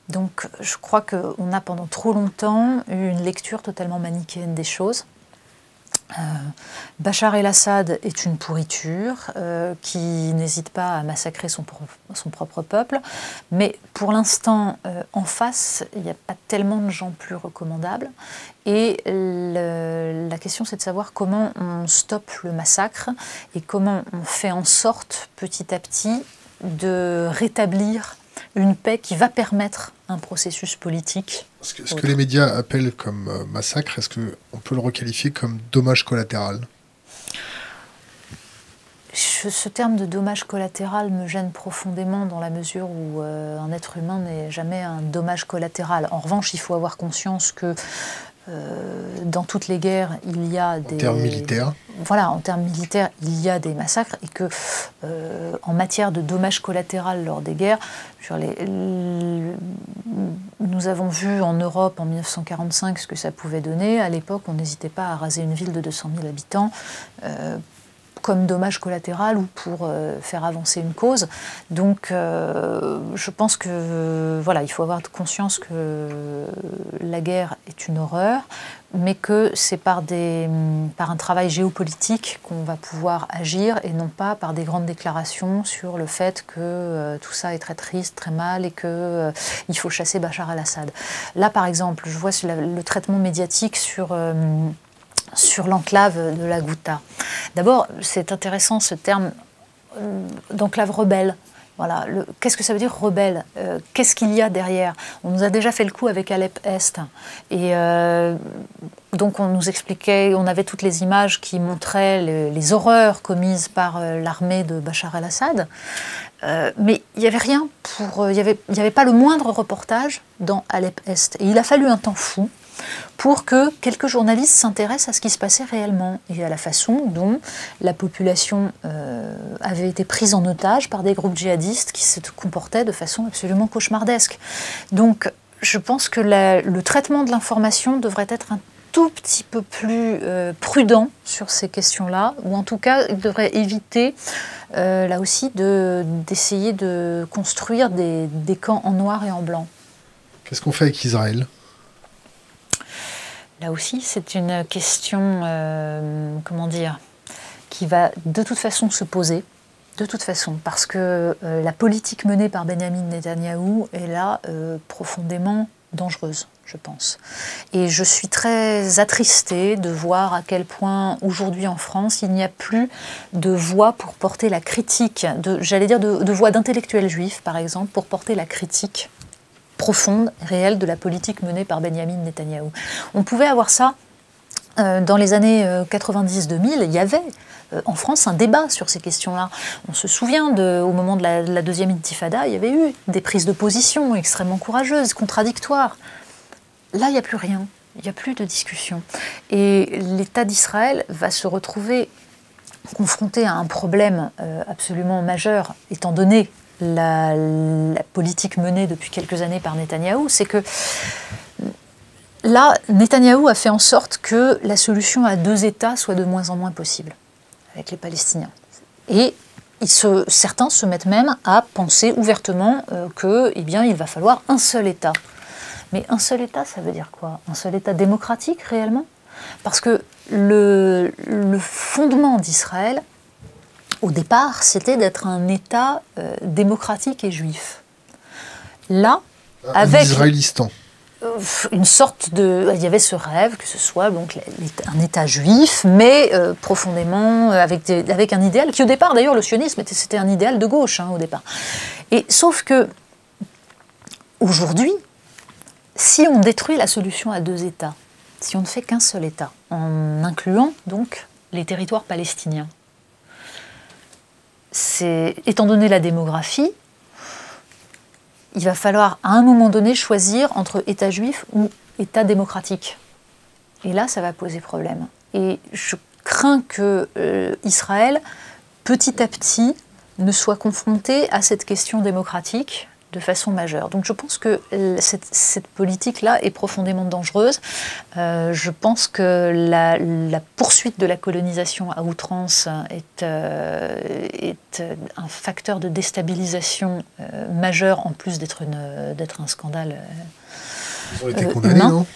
Donc je crois qu'on a pendant trop longtemps eu une lecture totalement manichéenne des choses. Euh, Bachar el-Assad est une pourriture euh, qui n'hésite pas à massacrer son, propre peuple, mais pour l'instant, euh, en face, il n'y a pas tellement de gens plus recommandables. Et la question, c'est de savoir comment on stoppe le massacre et comment on fait en sorte, petit à petit, de rétablir une paix qui va permettre un processus politique. Ce que, ce que les médias appellent comme euh, massacre, est-ce qu'on peut le requalifier comme dommage collatéral? Ce terme de dommage collatéral me gêne profondément dans la mesure où euh, un être humain n'est jamais un dommage collatéral. En revanche, il faut avoir conscience que euh, dans toutes les guerres, il y a des. En termes militaires Voilà, en termes militaires, il y a des massacres et que, euh, en matière de dommages collatéraux lors des guerres, nous avons vu en Europe en 1945 ce que ça pouvait donner. À l'époque, on n'hésitait pas à raser une ville de 200 000 habitants. Euh, comme dommage collatéral ou pour euh, faire avancer une cause. Donc euh, je pense que voilà, il faut avoir conscience que la guerre est une horreur, mais que c'est par, des, par un travail géopolitique qu'on va pouvoir agir et non pas par des grandes déclarations sur le fait que euh, tout ça est très triste, très mal et qu'il il faut chasser Bachar al-Assad. Là, par exemple, je vois le traitement médiatique sur sur l'enclave de la Ghouta. D'abord, c'est intéressant ce terme euh, d'enclave rebelle. Voilà, qu'est-ce que ça veut dire rebelle euh, Qu'est-ce qu'il y a derrière? On nous a déjà fait le coup avec Alep Est. Et euh, donc on nous expliquait, on avait toutes les images qui montraient les, horreurs commises par l'armée de Bachar el-Assad. mais il n'y avait rien pour. Il n'y avait, avait, pas le moindre reportage dans Alep Est. Et il a fallu un temps fou pour que quelques journalistes s'intéressent à ce qui se passait réellement et à la façon dont la population euh, avait été prise en otage par des groupes djihadistes qui se comportaient de façon absolument cauchemardesque. Donc je pense que le traitement de l'information devrait être un tout petit peu plus euh, prudent sur ces questions-là, ou en tout cas, il devrait éviter, euh, là aussi, d'essayer de, construire des, des camps en noir et en blanc. Qu'est-ce qu'on fait avec Israël? Là aussi, c'est une question, euh, comment dire, qui va de toute façon se poser, de toute façon, parce que euh, la politique menée par Benjamin Netanyahou est là euh, profondément dangereuse, je pense. Et je suis très attristée de voir à quel point aujourd'hui en France, il n'y a plus de voix pour porter la critique, j'allais dire de, de voix d'intellectuels juifs, par exemple, pour porter la critique profonde, réelle de la politique menée par Benjamin Netanyahou. On pouvait avoir ça euh, dans les années 90-2000, euh, il y avait euh, en France un débat sur ces questions-là. On se souvient, au moment de la, deuxième intifada, il y avait eu des prises de position extrêmement courageuses, contradictoires. Là, il n'y a plus rien, il n'y a plus de discussion. Et l'État d'Israël va se retrouver confronté à un problème absolument majeur, étant donné la, politique menée depuis quelques années par Netanyahou, c'est que là, Netanyahou a fait en sorte que la solution à deux États soit de moins en moins possible avec les Palestiniens. Et certains se mettent même à penser ouvertement euh, que, eh bien, il va falloir un seul État. Mais un seul État, ça veut dire quoi? Un seul État démocratique réellement? Parce que le fondement d'Israël, au départ, c'était d'être un État euh, démocratique et juif. Là, avec Israélistan. Euh, une sorte de, il y avait ce rêve que ce soit donc un État juif, mais euh, profondément avec, avec un idéal qui au départ, d'ailleurs, le sionisme c'était un idéal de gauche hein, au départ. Et sauf que aujourd'hui, si on détruit la solution à deux États, si on ne fait qu'un seul État, en incluant donc les territoires palestiniens, étant donné la démographie, il va falloir à un moment donné choisir entre État juif ou État démocratique. Et là, ça va poser problème. Et je crains que euh, Israël, petit à petit, ne soit confronté à cette question démocratique de façon majeure. Donc je pense que cette, politique-là est profondément dangereuse. Euh, je pense que la, poursuite de la colonisation à outrance est, euh, est un facteur de déstabilisation euh, majeur en plus d'être un scandale. Ils ont été condamnés, non?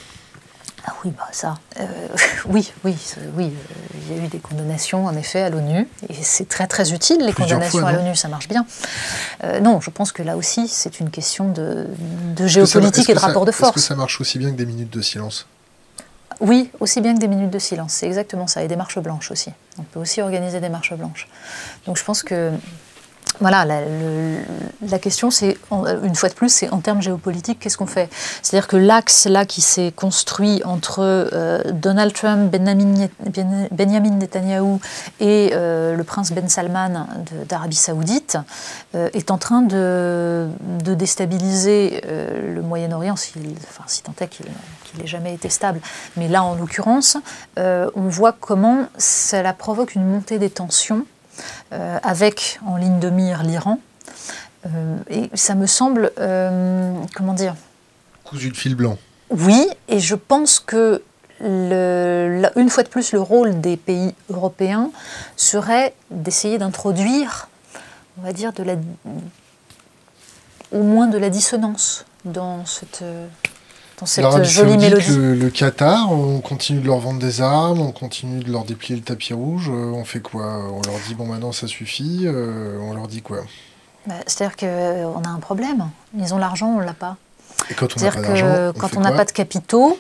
Ah oui, bah ça. Euh, *laughs* oui, oui, oui. Euh, il y a eu des condamnations, en effet, à l'ONU. Et c'est très, très utile, les condamnations à l'ONU, ça marche bien. Euh, non, je pense que là aussi, c'est une question de, géopolitique et de rapport de force. Est-ce que ça marche aussi bien que des minutes de silence oui, aussi bien que des minutes de silence, c'est exactement ça. Et des marches blanches aussi. On peut aussi organiser des marches blanches. Donc je pense que voilà, la, question, c'est, une fois de plus, c'est en termes géopolitiques, qu'est-ce qu'on fait? C'est-à-dire que l'axe là qui s'est construit entre euh, Donald Trump, Benjamin, Benjamin Netanyahou et euh, le prince Ben Salman d'Arabie Saoudite euh, est en train de, déstabiliser le Moyen-Orient, si, tant est qu'il n'ait jamais été stable. Mais là, en l'occurrence, on voit comment cela provoque une montée des tensions avec en ligne de mire l'Iran. Euh, et ça me semble, euh, comment dire? Cousu de fil blanc. Oui, et je pense que le, une fois de plus, le rôle des pays européens serait d'essayer d'introduire, on va dire, de la, au moins de la dissonance dans cette, dans cette jolie mélodie. Le, Qatar, on continue de leur vendre des armes, on continue de leur déplier le tapis rouge. Euh, on fait quoi? On leur dit bon maintenant ça suffit. Euh, on leur dit quoi? Bah, C'est-à-dire qu'on a un problème. Ils ont l'argent, on l'a pas. C'est-à-dire que quand on n'a pas de capitaux,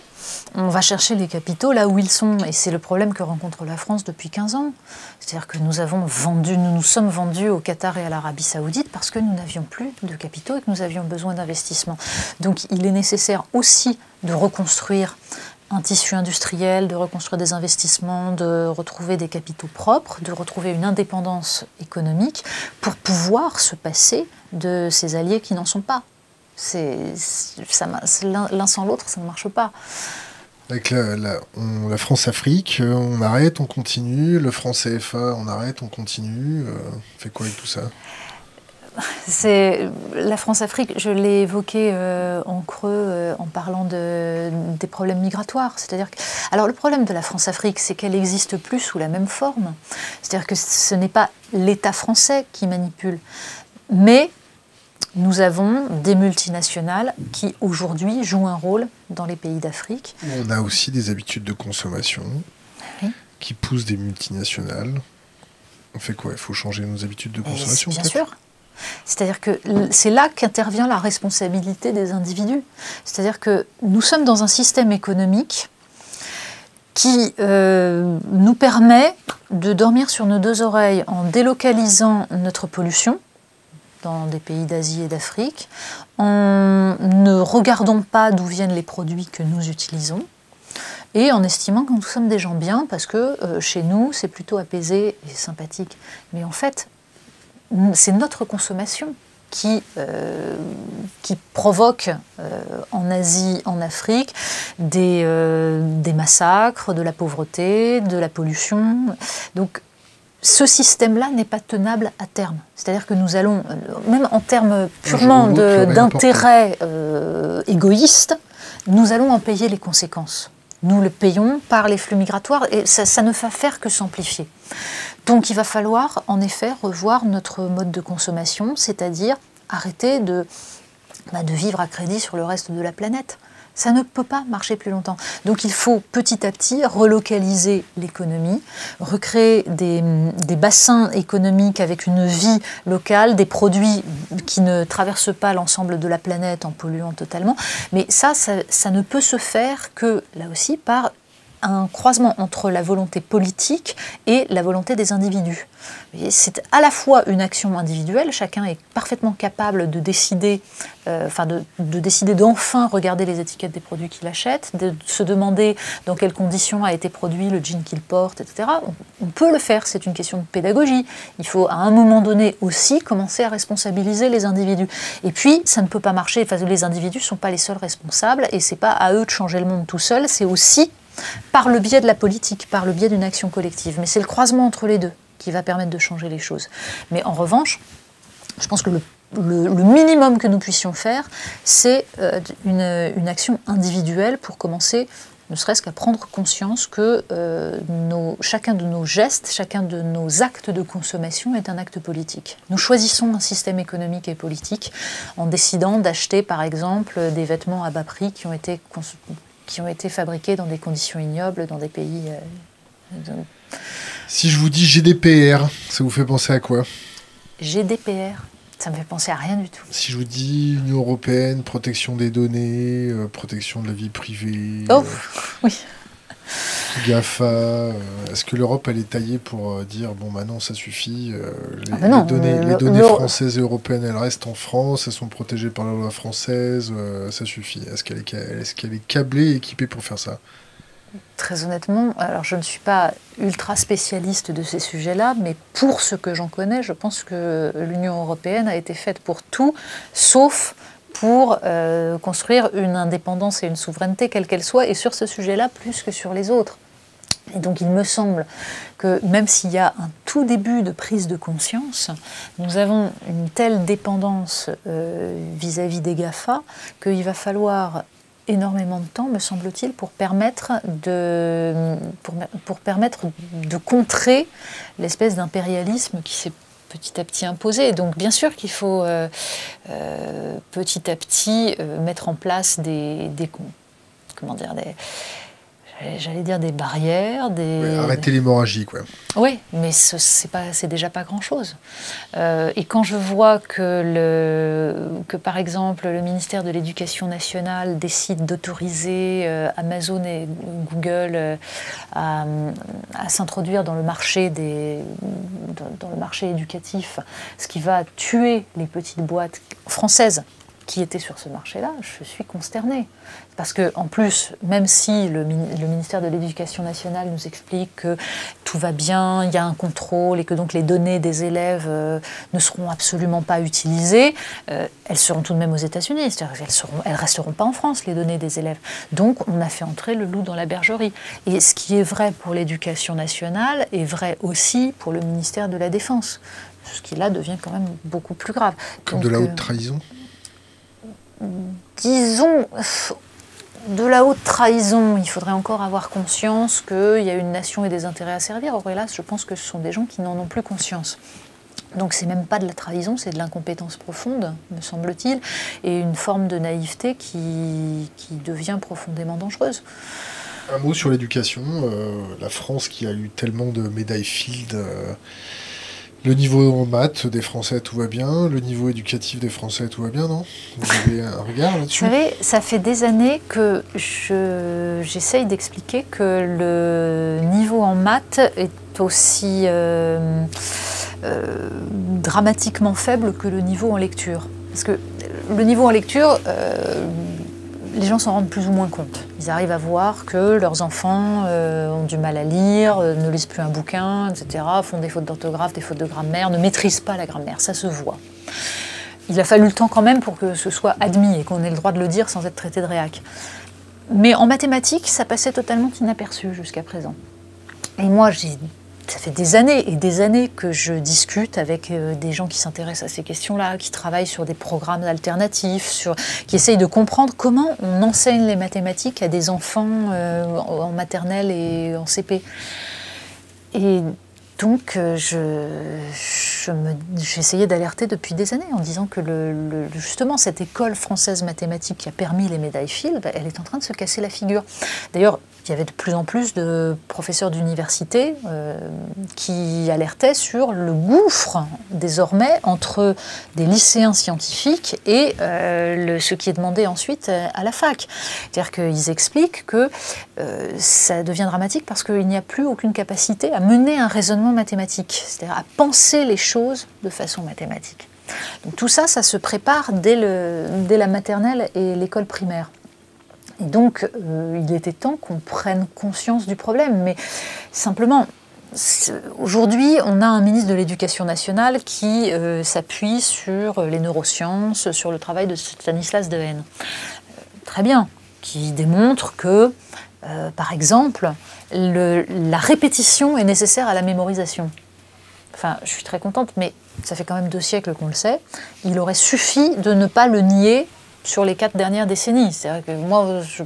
on va chercher les capitaux là où ils sont. Et c'est le problème que rencontre la France depuis 15 ans. C'est-à-dire que nous avons vendu, nous nous sommes vendus au Qatar et à l'Arabie Saoudite parce que nous n'avions plus de capitaux et que nous avions besoin d'investissements. Donc il est nécessaire aussi de reconstruire un tissu industriel, de reconstruire des investissements, de retrouver des capitaux propres, de retrouver une indépendance économique pour pouvoir se passer de ces alliés qui n'en sont pas. L'un sans l'autre, ça ne marche pas. Avec la, la, on- la France-Afrique, euh, on arrête, on continue. Le franc-CFA, on arrête, on continue. euh, on fait quoi avec tout ça? C'est la France-Afrique, je l'ai évoqué euh, en creux euh, en parlant de, des problèmes migratoires. C'est-à-dire que, alors le problème de la France-Afrique, c'est qu'elle n'existe plus sous la même forme. C'est-à-dire que ce n'est pas l'État français qui manipule, mais nous avons des multinationales qui aujourd'hui jouent un rôle dans les pays d'Afrique. On a aussi des habitudes de consommation Oui. qui poussent des multinationales. On fait quoi? Il faut changer nos habitudes de consommation Bien sûr. C'est-à-dire que c'est là qu'intervient la responsabilité des individus. C'est-à-dire que nous sommes dans un système économique qui euh, nous permet de dormir sur nos deux oreilles en délocalisant notre pollution dans des pays d'Asie et d'Afrique, en ne regardant pas d'où viennent les produits que nous utilisons, et en estimant que nous sommes des gens bien parce que euh, chez nous c'est plutôt apaisé et sympathique. Mais en fait, c'est notre consommation qui, euh, qui provoque euh, en Asie, en Afrique, des, des massacres, de la pauvreté, de la pollution. Donc ce système-là n'est pas tenable à terme. C'est-à-dire que nous allons, euh, même en termes purement d'intérêt euh, égoïste, nous allons en payer les conséquences. Nous le payons par les flux migratoires et ça, ça ne va faire que s'amplifier. Donc il va falloir en effet revoir notre mode de consommation, c'est-à-dire arrêter de, bah, de vivre à crédit sur le reste de la planète. Ça ne peut pas marcher plus longtemps. Donc il faut petit à petit relocaliser l'économie, recréer des, bassins économiques avec une vie locale, des produits qui ne traversent pas l'ensemble de la planète en polluant totalement. Mais ça, ça ne peut se faire que, là aussi, par un croisement entre la volonté politique et la volonté des individus. C'est à la fois une action individuelle, chacun est parfaitement capable de décider, euh, enfin de, de décider d'enfin regarder les étiquettes des produits qu'il achète, de se demander dans quelles conditions a été produit le jean qu'il porte, etc. On, on peut le faire, c'est une question de pédagogie. Il faut à un moment donné aussi commencer à responsabiliser les individus. Et puis, ça ne peut pas marcher, enfin, les individus ne sont pas les seuls responsables, et c'est pas à eux de changer le monde tout seuls, c'est aussi par le biais de la politique, par le biais d'une action collective. Mais c'est le croisement entre les deux qui va permettre de changer les choses. Mais en revanche, je pense que le, minimum que nous puissions faire, c'est euh, une, action individuelle pour commencer, ne serait-ce qu'à prendre conscience que euh, chacun de nos gestes, chacun de nos actes de consommation est un acte politique. Nous choisissons un système économique et politique en décidant d'acheter, par exemple, des vêtements à bas prix qui ont été qui ont été fabriqués dans des conditions ignobles dans des pays. euh, de- Si je vous dis GDPR, ça vous fait penser à quoi? GDPR, ça me fait penser à rien du tout. Si je vous dis Union Européenne, protection des données, euh, protection de la vie privée, Oh, euh, oui. GAFA, euh, est-ce que l'Europe elle est taillée pour euh, dire bon bah non ça suffit, euh, les, Ah bah non, les données, les françaises et européennes elles restent en France, elles sont protégées par la loi française, ça suffit. Est-ce qu'elle est, qu'elle est câblée et équipée pour faire ça? Très honnêtement, alors je ne suis pas ultra spécialiste de ces sujets-là, mais pour ce que j'en connais, je pense que l'Union européenne a été faite pour tout, sauf pour euh, construire une indépendance et une souveraineté, quelle qu'elle soit, et sur ce sujet-là, plus que sur les autres. Et donc il me semble que même s'il y a un tout début de prise de conscience, nous avons une telle dépendance euh, vis-à-vis des GAFA qu'il va falloir énormément de temps, me semble-t-il, pour pour permettre de contrer l'espèce d'impérialisme qui s'est petit à petit imposé. Donc bien sûr qu'il faut euh, euh, petit à petit euh, mettre en place des, des comment dire des j'allais dire des barrières, des... Ouais, arrêter l'hémorragie, quoi. Oui, mais ce c'est déjà pas grand-chose. Euh, et quand je vois que, le, que, par exemple, le ministère de l'Éducation nationale décide d'autoriser euh, Amazon et Google euh, à, à s'introduire dans le marché des, dans, dans le marché éducatif, ce qui va tuer les petites boîtes françaises qui étaient sur ce marché-là, je suis consternée. Parce que, en plus, même si le, le ministère de l'Éducation nationale nous explique que tout va bien, il y a un contrôle et que donc les données des élèves euh, ne seront absolument pas utilisées, euh, elles seront tout de même aux États-Unis. C'est-à-dire qu'elles ne resteront pas en France, les données des élèves. Donc, on a fait entrer le loup dans la bergerie. Et ce qui est vrai pour l'éducation nationale est vrai aussi pour le ministère de la Défense. Ce qui là devient quand même beaucoup plus grave. Comme donc, de la haute trahison disons, de la haute trahison, il faudrait encore avoir conscience qu'il y a une nation et des intérêts à servir. Or, hélas, je pense que ce sont des gens qui n'en ont plus conscience. Donc c'est même pas de la trahison, c'est de l'incompétence profonde, me semble-t-il, et une forme de naïveté qui, devient profondément dangereuse. Un mot sur l'éducation. Euh, la France qui a eu tellement de médailles Field. Euh le niveau en maths des Français, tout va bien. Le niveau éducatif des Français, tout va bien, non? Vous avez un regard là-dessus? Vous savez, ça fait des années que j'essaye d'expliquer que le niveau en maths est aussi euh, euh, dramatiquement faible que le niveau en lecture. Parce que le niveau en lecture, euh, les gens s'en rendent plus ou moins compte. Ils arrivent à voir que leurs enfants euh, ont du mal à lire, euh, ne lisent plus un bouquin, etc., font des fautes d'orthographe, des fautes de grammaire, ne maîtrisent pas la grammaire, ça se voit. Il a fallu le temps quand même pour que ce soit admis et qu'on ait le droit de le dire sans être traité de réac. Mais en mathématiques, ça passait totalement inaperçu jusqu'à présent. Et moi, j'ai ça fait des années et des années que je discute avec euh, des gens qui s'intéressent à ces questions-là, qui travaillent sur des programmes alternatifs, sur, qui essayent de comprendre comment on enseigne les mathématiques à des enfants euh, en maternelle et en CP. Et donc, euh, je, essayé d'alerter depuis des années en disant que justement cette école française mathématique qui a permis les médailles Field, elle est en train de se casser la figure. D'ailleurs, il y avait de plus en plus de professeurs d'université euh, qui alertaient sur le gouffre désormais entre des lycéens scientifiques et euh, ce qui est demandé ensuite à la fac. C'est-à-dire qu'ils expliquent que euh, ça devient dramatique parce qu'il n'y a plus aucune capacité à mener un raisonnement mathématique, c'est-à-dire à penser les choses de façon mathématique. Tout ça, ça se prépare dès la maternelle et l'école primaire. Et donc, euh, il était temps qu'on prenne conscience du problème. Mais simplement, Aujourd'hui, on a un ministre de l'Éducation nationale qui euh, s'appuie sur les neurosciences, sur le travail de Stanislas Dehaene. Euh, très bien, qui démontre que, par exemple, le, la répétition est nécessaire à la mémorisation. Enfin, je suis très contente, mais ça fait quand même deux siècles qu'on le sait. Il aurait suffi de ne pas le nier sur les quatre dernières décennies. C'est-à-dire que moi, je,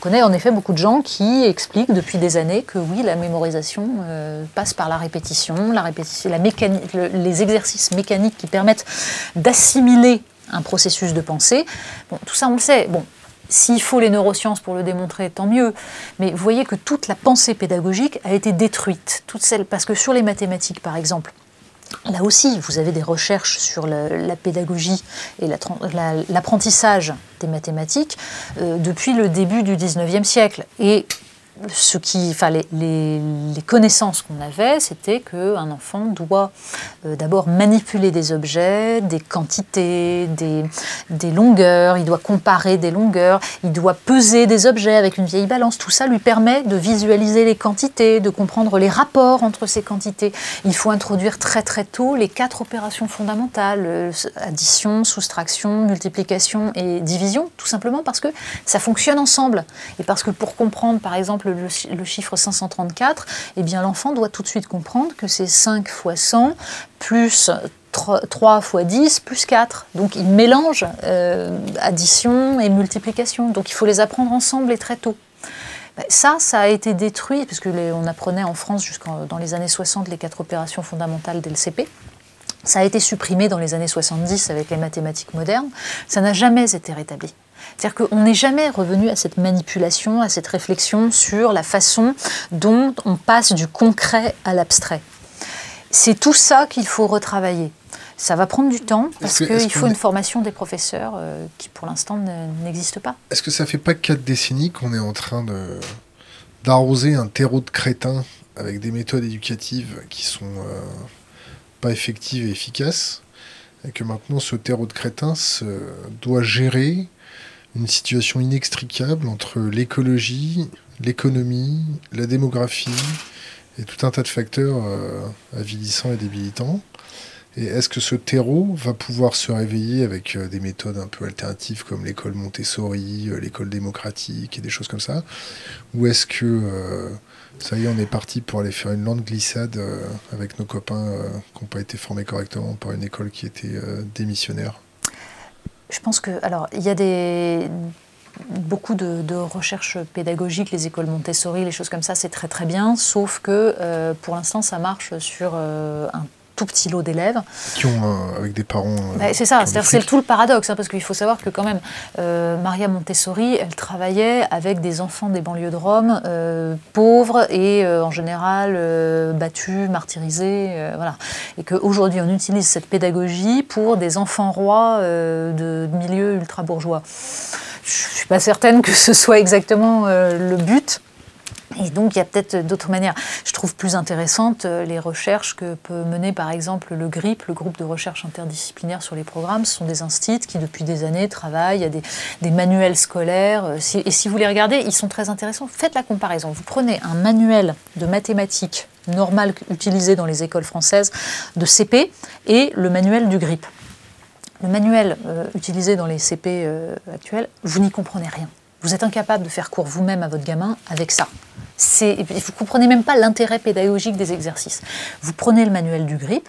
connais en effet beaucoup de gens qui expliquent depuis des années que oui, la mémorisation euh, passe par la répétition, la répétition les exercices mécaniques qui permettent d'assimiler un processus de pensée. Bon, tout ça, on le sait. Bon, s'il faut les neurosciences pour le démontrer, tant mieux. Mais vous voyez que toute la pensée pédagogique a été détruite. Toute celle, parce que sur les mathématiques, par exemple, Là aussi, vous avez des recherches sur la, pédagogie et l'apprentissage des mathématiques euh, depuis le début du 19e siècle. Et ce qui, enfin, les, connaissances qu'on avait, c'était qu'un enfant doit euh, d'abord manipuler des objets, des quantités, des, des, longueurs, il doit comparer des longueurs, il doit peser des objets avec une vieille balance. Tout ça lui permet de visualiser les quantités, de comprendre les rapports entre ces quantités. Il faut introduire très très tôt les quatre opérations fondamentales, euh, addition, soustraction, multiplication et division, tout simplement parce que ça fonctionne ensemble. Et parce que pour comprendre, par exemple, le, chiffre 534, eh bien l'enfant doit tout de suite comprendre que c'est 5 fois 100 plus 3 fois 10 plus 4. Donc ils mélangent euh, addition et multiplication. Donc il faut les apprendre ensemble et très tôt. Ben, ça, ça a été détruit, parce on apprenait en France jusqu'en dans les années 60 les quatre opérations fondamentales d'LCP. Ça a été supprimé dans les années 70 avec les mathématiques modernes. Ça n'a jamais été rétabli. C'est-à-dire qu'on n'est jamais revenu à cette manipulation, à cette réflexion sur la façon dont on passe du concret à l'abstrait. C'est tout ça qu'il faut retravailler. Ça va prendre du temps parce qu'il faut une formation des professeurs euh, qui pour l'instant n'existe pas. Est-ce que ça fait pas quatre décennies qu'on est en train d'arroser un terreau de crétins avec des méthodes éducatives qui sont euh, pas effectives et efficaces et que maintenant ce terreau de crétins doit gérer une situation inextricable entre l'écologie, l'économie, la démographie et tout un tas de facteurs euh, avilissants et débilitants. Et est-ce que ce terreau va pouvoir se réveiller avec euh, des méthodes un peu alternatives comme l'école Montessori, euh, l'école démocratique et des choses comme ça? Ou est-ce que ça y est, on est parti pour aller faire une lente glissade avec nos copains qui n'ont pas été formés correctement par une école qui était démissionnaire? Je pense que, alors, il y a des, beaucoup de, recherches pédagogiques, les écoles Montessori, les choses comme ça, c'est très très bien, sauf que euh, pour l'instant, ça marche sur euh, un tout petit lot d'élèves. Qui ont, euh, avec des parents. Euh, bah, c'est ça, c'est tout le paradoxe, hein, parce qu'il faut savoir que quand même, euh, Maria Montessori, elle travaillait avec des enfants des banlieues de Rome, pauvres et en général battus, martyrisés, voilà. Et qu'aujourd'hui, on utilise cette pédagogie pour des enfants rois de milieux ultra-bourgeois. Je ne suis pas certaine que ce soit exactement le but. Et donc, il y a peut-être d'autres manières. Je trouve plus intéressantes euh, les recherches que peut mener, par exemple, le GRIP, le groupe de recherche interdisciplinaire sur les programmes. Ce sont des instituts qui, depuis des années, travaillent. A des, manuels scolaires. Euh, et si vous les regardez, ils sont très intéressants. Faites la comparaison. Vous prenez un manuel de mathématiques normal utilisé dans les écoles françaises de CP et le manuel du GRIP. Le manuel euh, utilisé dans les CP actuels, vous n'y comprenez rien. Vous êtes incapable de faire cours vous-même à votre gamin avec ça. Vous ne comprenez même pas l'intérêt pédagogique des exercices. Vous prenez le manuel du GRIP,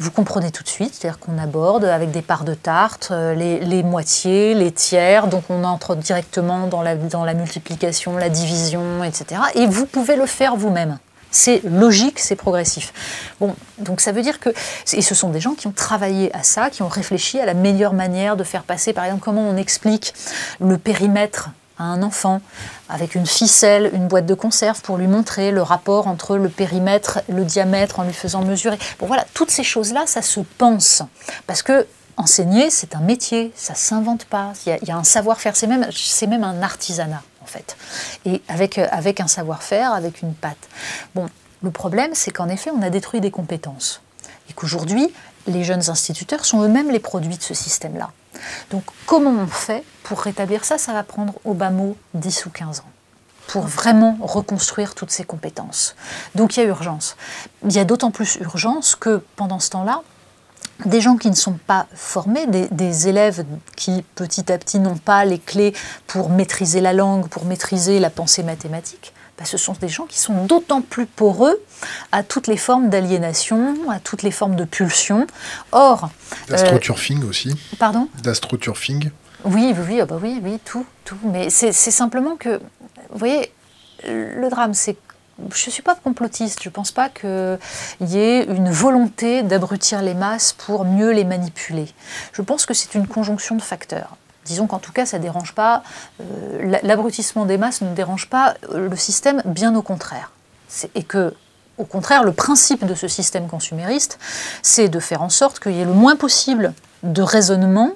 vous comprenez tout de suite, c'est-à-dire qu'on aborde avec des parts de tarte euh, les, moitiés, les tiers, donc on entre directement dans la, dans la multiplication, la division, etc. Et vous pouvez le faire vous-même. C'est logique, c'est progressif. Bon, donc ça veut dire que et ce sont des gens qui ont travaillé à ça, qui ont réfléchi à la meilleure manière de faire passer, par exemple, comment on explique le périmètre à un enfant avec une ficelle, une boîte de conserve pour lui montrer le rapport entre le périmètre, le diamètre en lui faisant mesurer. Bon voilà, toutes ces choses-là, ça se pense parce que enseigner, c'est un métier, ça s'invente pas. Il y, a, un savoir-faire, c'est même, c'est même un artisanat en fait, et avec avec un savoir-faire, avec une patte. Bon, le problème, c'est qu'en effet, on a détruit des compétences et qu'aujourd'hui, les jeunes instituteurs sont eux-mêmes les produits de ce système-là. Donc comment on fait pour rétablir ça? Ça va prendre au bas mot 10 ou 15 ans pour vraiment reconstruire toutes ces compétences. Donc il y a urgence. Il y a d'autant plus urgence que pendant ce temps-là, des gens qui ne sont pas formés, des, élèves qui petit à petit n'ont pas les clés pour maîtriser la langue, pour maîtriser la pensée mathématique, bah, ce sont des gens qui sont d'autant plus poreux à toutes les formes d'aliénation, à toutes les formes de pulsion. Or. D'astroturfing aussi. Pardon? D'astroturfing. Oui, oui, oui, ah bah oui, oui, tout, tout. Mais c'est simplement que, vous voyez, le drame, c'est je ne suis pas complotiste, je ne pense pas qu'il y ait une volonté d'abrutir les masses pour mieux les manipuler. Je pense que c'est une conjonction de facteurs. Disons qu'en tout cas, ça dérange pas. Euh, l'abrutissement des masses ne dérange pas le système, bien au contraire. Et que, au contraire, le principe de ce système consumériste, c'est de faire en sorte qu'il y ait le moins possible de raisonnement,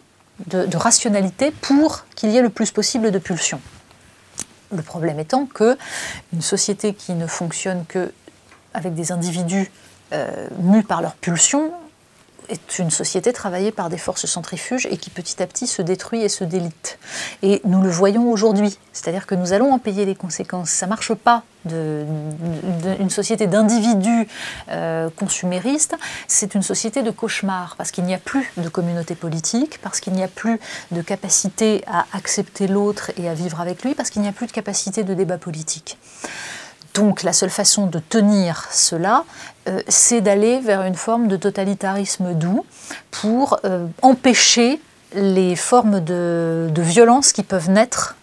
de, rationalité, pour qu'il y ait le plus possible de pulsions. Le problème étant que une société qui ne fonctionne que avec des individus euh, mus par leurs pulsions est une société travaillée par des forces centrifuges et qui petit à petit se détruit et se délite. Et nous le voyons aujourd'hui, c'est-à-dire que nous allons en payer les conséquences. Ça ne marche pas de, une société d'individus euh, consuméristes, c'est une société de cauchemar, parce qu'il n'y a plus de communauté politique, parce qu'il n'y a plus de capacité à accepter l'autre et à vivre avec lui, parce qu'il n'y a plus de capacité de débat politique. Donc la seule façon de tenir cela, euh, c'est d'aller vers une forme de totalitarisme doux pour euh, empêcher les formes de, violence qui peuvent naître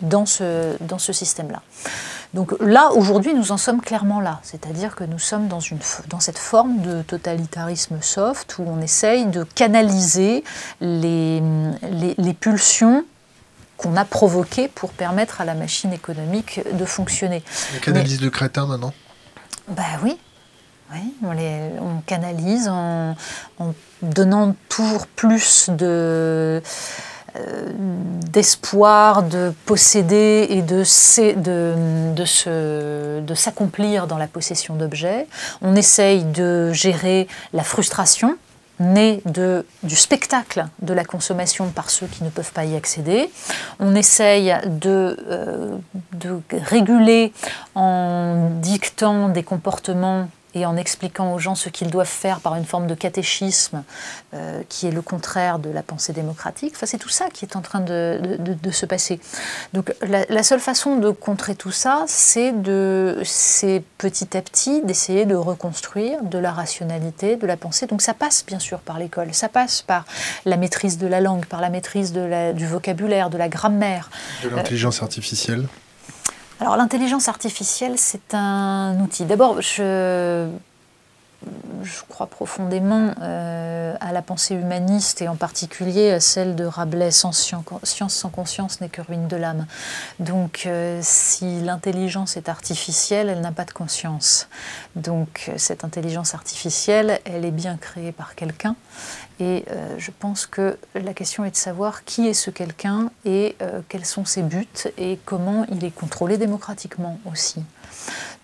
dans ce, système-là. Donc là, aujourd'hui, nous en sommes clairement là. C'est-à-dire que nous sommes dans, une, dans cette forme de totalitarisme soft où on essaye de canaliser les pulsions qu'on a provoquées pour permettre à la machine économique de fonctionner. On canalise de crétins maintenant Ben oui, oui, on, les, on canalise en, donnant toujours plus de euh, d'espoir de posséder et de, de, de, de s'accomplir dans la possession d'objets. On essaye de gérer la frustration née du spectacle de la consommation par ceux qui ne peuvent pas y accéder. On essaye de, euh, de réguler en dictant des comportements et en expliquant aux gens ce qu'ils doivent faire par une forme de catéchisme euh, qui est le contraire de la pensée démocratique. Enfin, c'est tout ça qui est en train de, se passer. Donc la, seule façon de contrer tout ça, c'est petit à petit d'essayer de reconstruire de la rationalité, de la pensée. Donc ça passe bien sûr par l'école, ça passe par la maîtrise de la langue, par la maîtrise du vocabulaire, de la grammaire. De l'intelligence artificielle alors l'intelligence artificielle, c'est un outil. D'abord, je, je crois profondément euh, à la pensée humaniste et en particulier à celle de Rabelais, science sans conscience n'est que ruine de l'âme. Donc euh, si l'intelligence est artificielle, elle n'a pas de conscience. Donc euh, cette intelligence artificielle, elle est bien créée par quelqu'un et je pense que la question est de savoir qui est ce quelqu'un et quels sont ses buts et comment il est contrôlé démocratiquement aussi.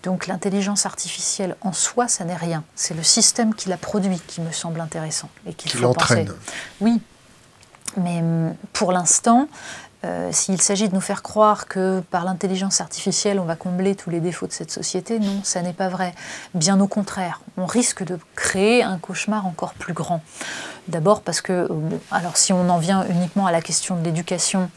Donc l'intelligence artificielle en soi, ça n'est rien. C'est le système qui la produit qui me semble intéressant et qu'il faut penser. Oui, mais hum, pour l'instant, euh, s'il s'agit de nous faire croire que par l'intelligence artificielle, on va combler tous les défauts de cette société, non, ça n'est pas vrai. Bien au contraire, on risque de créer un cauchemar encore plus grand. D'abord parce que, euh, alors si on en vient uniquement à la question de l'éducation,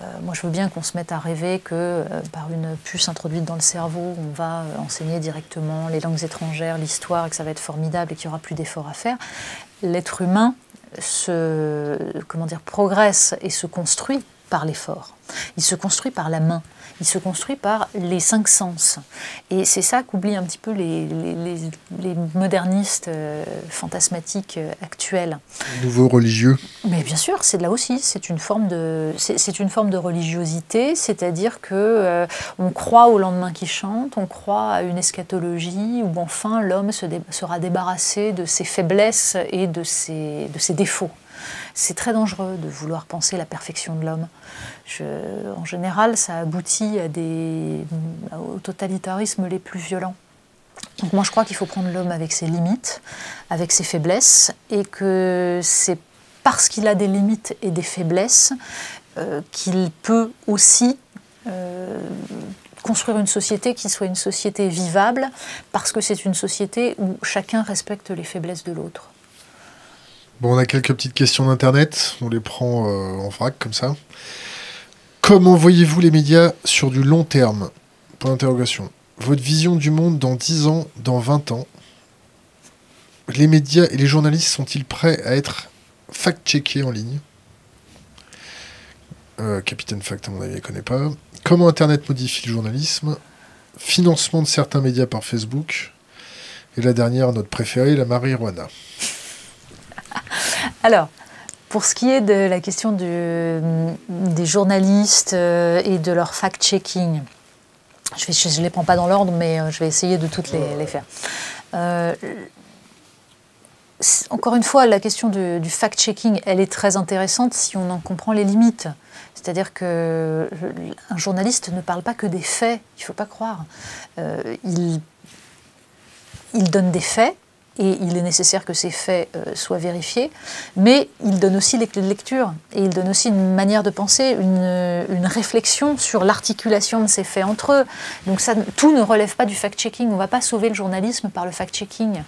euh, moi je veux bien qu'on se mette à rêver que par une puce introduite dans le cerveau, on va enseigner directement les langues étrangères, l'histoire, et que ça va être formidable et qu'il n'y aura plus d'efforts à faire. L'être humain se, comment dire, progresse et se construit par l'effort. Il se construit par la main. Il se construit par les cinq sens. Et c'est ça qu'oublient un petit peu les, les, modernistes euh, fantasmatiques euh, actuels. Nouveaux religieux Mais bien sûr, c'est là aussi. C'est une forme de, c'est une forme de religiosité, c'est-à-dire que euh, on croit au lendemain qui chante, on croit à une eschatologie où enfin l'homme se sera débarrassé de ses faiblesses et de ses, de ses défauts. C'est très dangereux de vouloir penser la perfection de l'homme. en général, ça aboutit à des, au totalitarisme les plus violents. Donc moi, je crois qu'il faut prendre l'homme avec ses limites, avec ses faiblesses, et que c'est parce qu'il a des limites et des faiblesses euh, qu'il peut aussi euh, construire une société qui soit une société vivable, parce que c'est une société où chacun respecte les faiblesses de l'autre. Bon, on a quelques petites questions d'Internet, on les prend euh, en vrac comme ça. Comment voyez-vous les médias sur du long terme? Point d'interrogation. Votre vision du monde dans 10 ans, dans 20 ans? Les médias et les journalistes sont-ils prêts à être fact-checkés en ligne? Euh, Capitaine Fact, à mon avis, ne connaît pas. Comment Internet modifie le journalisme? Financement de certains médias par Facebook. Et la dernière, notre préférée, la marijuana. *laughs* Alors, pour ce qui est de la question des journalistes euh, et de leur fact-checking, je ne les prends pas dans l'ordre, mais euh, je vais essayer de toutes les, faire. Euh, encore une fois, la question du fact-checking, elle est très intéressante si on en comprend les limites. C'est-à-dire qu'un journaliste ne parle pas que des faits, il ne faut pas croire. il donne des faits, et il est nécessaire que ces faits euh, soient vérifiés, mais il donne aussi les clés de lecture, et il donne aussi une manière de penser, une, réflexion sur l'articulation de ces faits entre eux. Donc tout ne relève pas du fact-checking, on ne va pas sauver le journalisme par le fact-checking.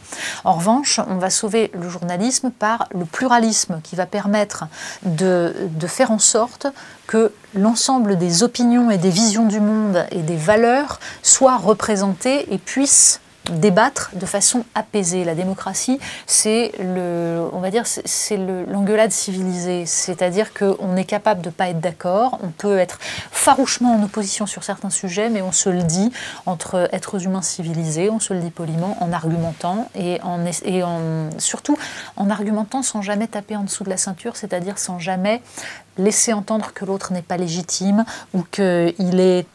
En revanche, on va sauver le journalisme par le pluralisme qui va permettre de faire en sorte que l'ensemble des opinions et des visions du monde et des valeurs soient représentées et puissent débattre de façon apaisée. La démocratie, c'est le, on va dire, c'est l'engueulade civilisée, c'est-à-dire qu'on est capable de pas être d'accord, on peut être farouchement en opposition sur certains sujets, mais on se le dit entre êtres humains civilisés, on se le dit poliment, en argumentant et, en, et en, surtout en argumentant sans jamais taper en dessous de la ceinture, c'est-à-dire sans jamais laisser entendre que l'autre n'est pas légitime ou qu'il est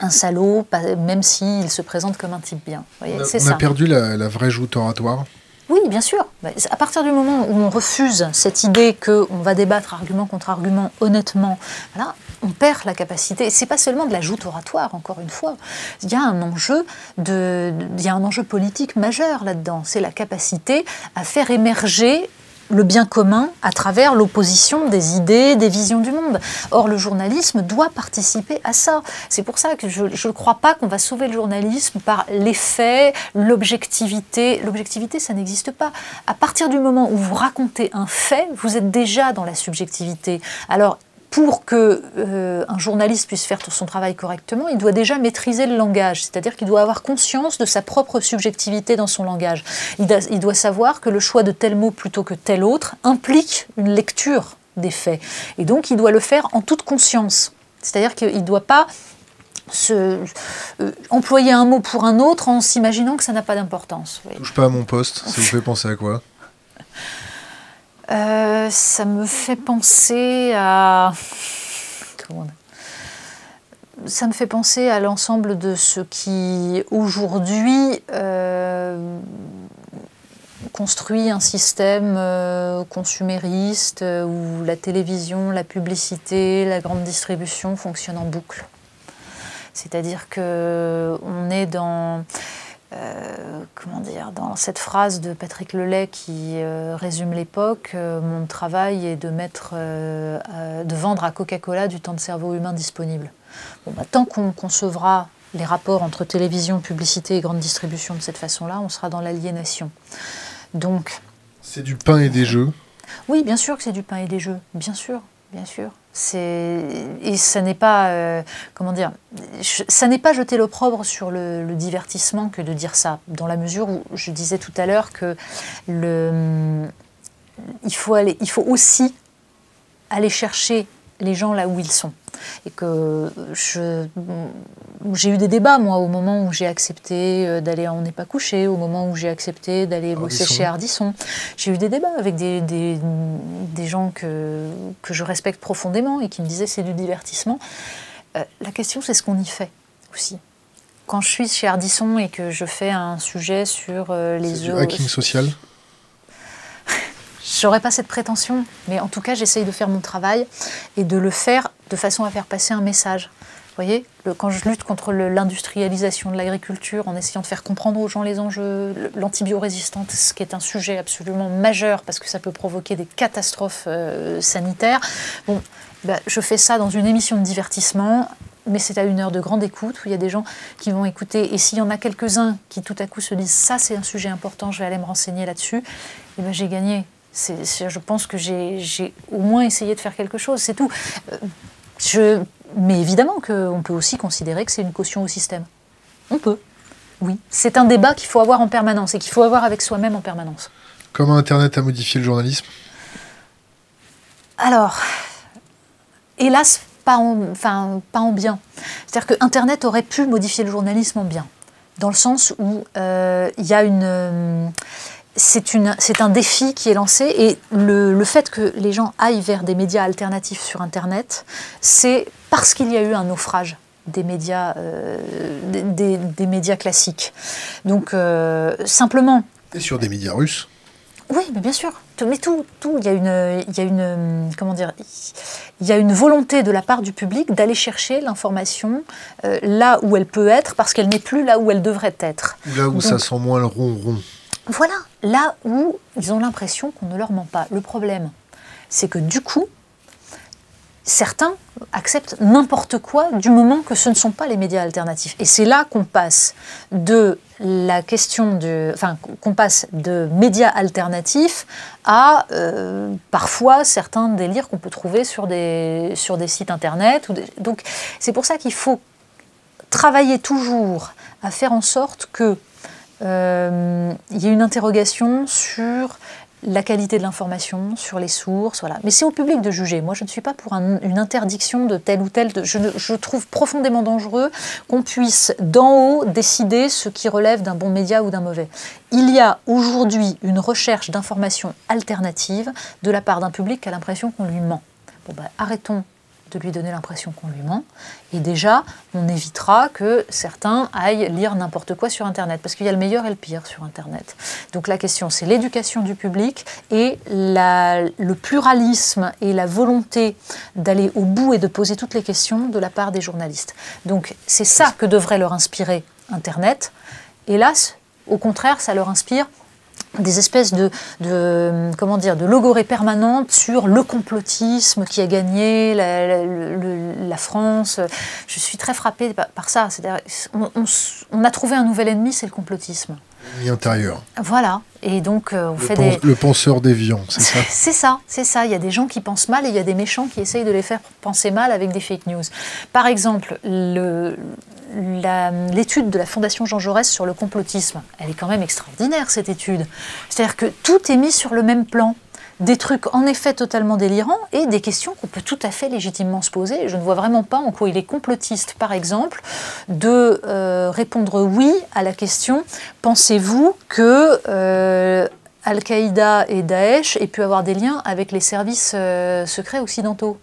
un salaud, même s'il se présente comme un type bien. on a, perdu la, vraie joute oratoire oui, bien sûr. À partir du moment où on refuse cette idée qu'on va débattre argument contre argument honnêtement, voilà, on perd la capacité. C'est pas seulement de la joute oratoire, encore une fois. Il y a un enjeu, de, il y a un enjeu politique majeur là-dedans. C'est la capacité à faire émerger le bien commun à travers l'opposition des idées, des visions du monde. Or, le journalisme doit participer à ça. C'est pour ça que je ne crois pas qu'on va sauver le journalisme par les faits, l'objectivité. L'objectivité, ça n'existe pas. À partir du moment où vous racontez un fait, vous êtes déjà dans la subjectivité. Alors, pour que euh, un journaliste puisse faire son travail correctement, il doit déjà maîtriser le langage, c'est-à-dire qu'il doit avoir conscience de sa propre subjectivité dans son langage. Il, doit savoir que le choix de tel mot plutôt que tel autre implique une lecture des faits, et donc il doit le faire en toute conscience. C'est-à-dire qu'il ne doit pas se, euh, employer un mot pour un autre en s'imaginant que ça n'a pas d'importance. Touche pas à mon poste, ça vous fait penser à quoi? Euh, ça me fait penser à. ça me fait penser à l'ensemble de ce qui aujourd'hui euh, construit un système euh, consumériste où la télévision, la publicité, la grande distribution fonctionnent en boucle. C'est-à-dire que on est dans euh, comment dire, dans cette phrase de Patrick Lelay qui euh, résume l'époque, euh, mon travail est de mettre, de vendre à Coca-Cola du temps de cerveau humain disponible. Bon, bah, tant qu'on concevra les rapports entre télévision, publicité et grande distribution de cette façon-là, on sera dans l'aliénation. Donc. C'est du pain et des jeux? Oui, bien sûr que c'est du pain et des jeux, bien sûr, bien sûr. Et ça n'est pas, euh, comment dire, ça n'est pas jeter l'opprobre sur le, divertissement que de dire ça, dans la mesure où je disais tout à l'heure que il, faut aller, il faut aussi aller chercher les gens là où ils sont. Et que j'ai eu des débats, moi, au moment où j'ai accepté euh, d'aller On n'est pas couché, au moment où j'ai accepté d'aller bosser chez Ardisson. J'ai eu des débats avec des, des, des, gens que, que je respecte profondément et qui me disaient c'est du divertissement. Euh, la question, c'est ce qu'on y fait aussi. Quand je suis chez Ardisson et que je fais un sujet sur euh, les... C'est du hacking social J'aurais pas cette prétention, mais en tout cas, j'essaye de faire mon travail et de le faire de façon à faire passer un message. Vous voyez, quand je lutte contre l'industrialisation de l'agriculture, en essayant de faire comprendre aux gens les enjeux, l'antibiorésistance, ce qui est un sujet absolument majeur parce que ça peut provoquer des catastrophes euh, sanitaires, bon, bah, je fais ça dans une émission de divertissement mais c'est à une heure de grande écoute où il y a des gens qui vont écouter. Et s'il y en a quelques-uns qui tout à coup se disent ça c'est un sujet important, je vais aller me renseigner là-dessus, eh ben j'ai gagné je pense que j'ai au moins essayé de faire quelque chose, c'est tout. Euh, je, mais évidemment qu'on peut aussi considérer que c'est une caution au système. On peut, oui. C'est un débat qu'il faut avoir en permanence et qu'il faut avoir avec soi-même en permanence. Comment Internet a modifié le journalisme? Alors, hélas, pas en, enfin, pas en bien. C'est-à-dire que Internet aurait pu modifier le journalisme en bien, dans le sens où euh, il y a une... Euh, c'est un défi qui est lancé et le, fait que les gens aillent vers des médias alternatifs sur Internet, c'est parce qu'il y a eu un naufrage des médias, euh, des, médias classiques. Donc euh, simplement. Et sur des médias russes Oui, mais bien sûr. Mais tout, tout. Il y a une, il y a une, comment dire, il y a une volonté de la part du public d'aller chercher l'information euh, là où elle peut être, parce qu'elle n'est plus là où elle devrait être. Là où ça sent moins le ronron. Voilà, là où ils ont l'impression qu'on ne leur ment pas. Le problème, c'est que du coup, certains acceptent n'importe quoi du moment que ce ne sont pas les médias alternatifs. Et c'est là qu'on passe de la question de, enfin, qu'on passe de médias alternatifs à euh, parfois certains délires qu'on peut trouver sur des, sites internet. Donc c'est pour ça qu'il faut travailler toujours à faire en sorte que il y a une interrogation sur la qualité de l'information, sur les sources, voilà. Mais c'est au public de juger. Moi, je ne suis pas pour une interdiction de tel ou tel. je, je, trouve profondément dangereux qu'on puisse d'en haut décider ce qui relève d'un bon média ou d'un mauvais. Il y a aujourd'hui une recherche d'informations alternatives de la part d'un public qui a l'impression qu'on lui ment. Bon, ben, arrêtons de lui donner l'impression qu'on lui ment. Et déjà, on évitera que certains aillent lire n'importe quoi sur Internet, parce qu'il y a le meilleur et le pire sur Internet. Donc la question, c'est l'éducation du public et le pluralisme et la volonté d'aller au bout et de poser toutes les questions de la part des journalistes. Donc c'est ça que devrait leur inspirer Internet. Hélas, au contraire, ça leur inspire des espèces de, comment dire, de logorées permanentes sur le complotisme qui a gagné la, France. Je suis très frappée par, ça. On, on, a trouvé un nouvel ennemi, c'est le complotisme. Intérieur. Voilà. Et donc, euh, on le fait des... Le penseur déviant, c'est ça? *laughs* C'est ça, c'est ça. Il y a des gens qui pensent mal et il y a des méchants qui essayent de les faire penser mal avec des fake news. Par exemple, le, l'étude de la Fondation Jean Jaurès sur le complotisme, elle est quand même extraordinaire, cette étude. C'est-à-dire que tout est mis sur le même plan. Des trucs en effet totalement délirants et des questions qu'on peut tout à fait légitimement se poser. Je ne vois vraiment pas en quoi il est complotiste, par exemple, de euh, répondre oui à la question pensez-vous que euh, Al-Qaïda et Daesh aient pu avoir des liens avec les services euh, secrets occidentaux?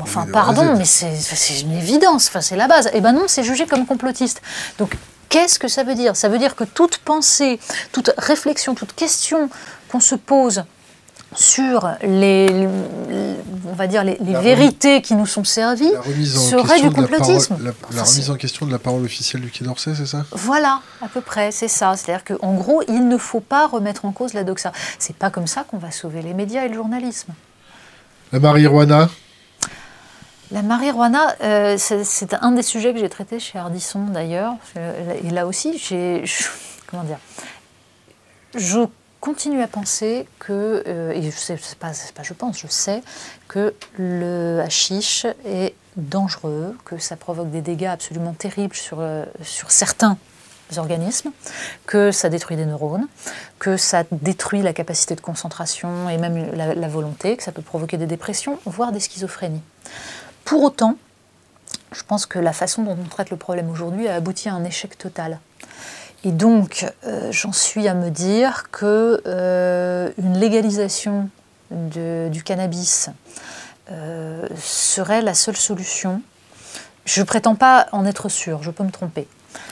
Enfin, pardon, mais c'est une évidence, enfin, c'est la base. Eh ben non, c'est jugé comme complotiste. Donc, qu'est-ce que ça veut dire? Ça veut dire que toute pensée, toute réflexion, toute question qu'on se pose sur les, on va dire les, vérités qui nous sont servies serait du complotisme. La, remise en question de la parole officielle du Quai d'Orsay, c'est ça? Voilà, à peu près, c'est ça. C'est-à-dire qu'en gros, il ne faut pas remettre en cause la doxa. C'est pas comme ça qu'on va sauver les médias et le journalisme. La marijuana? La marijuana, euh, c'est un des sujets que j'ai traité chez Ardisson d'ailleurs. Et là aussi, j'ai. Comment dire? Je continue à penser que, euh, et c'est pas, pas je pense, je sais, que le hashish est dangereux, que ça provoque des dégâts absolument terribles sur, euh, sur certains organismes, que ça détruit des neurones, que ça détruit la capacité de concentration et même la volonté, que ça peut provoquer des dépressions, voire des schizophrénies. Pour autant, je pense que la façon dont on traite le problème aujourd'hui a abouti à un échec total. Et donc, euh, j'en suis à me dire que euh, une légalisation du cannabis euh, serait la seule solution. Je ne prétends pas en être sûr, je peux me tromper.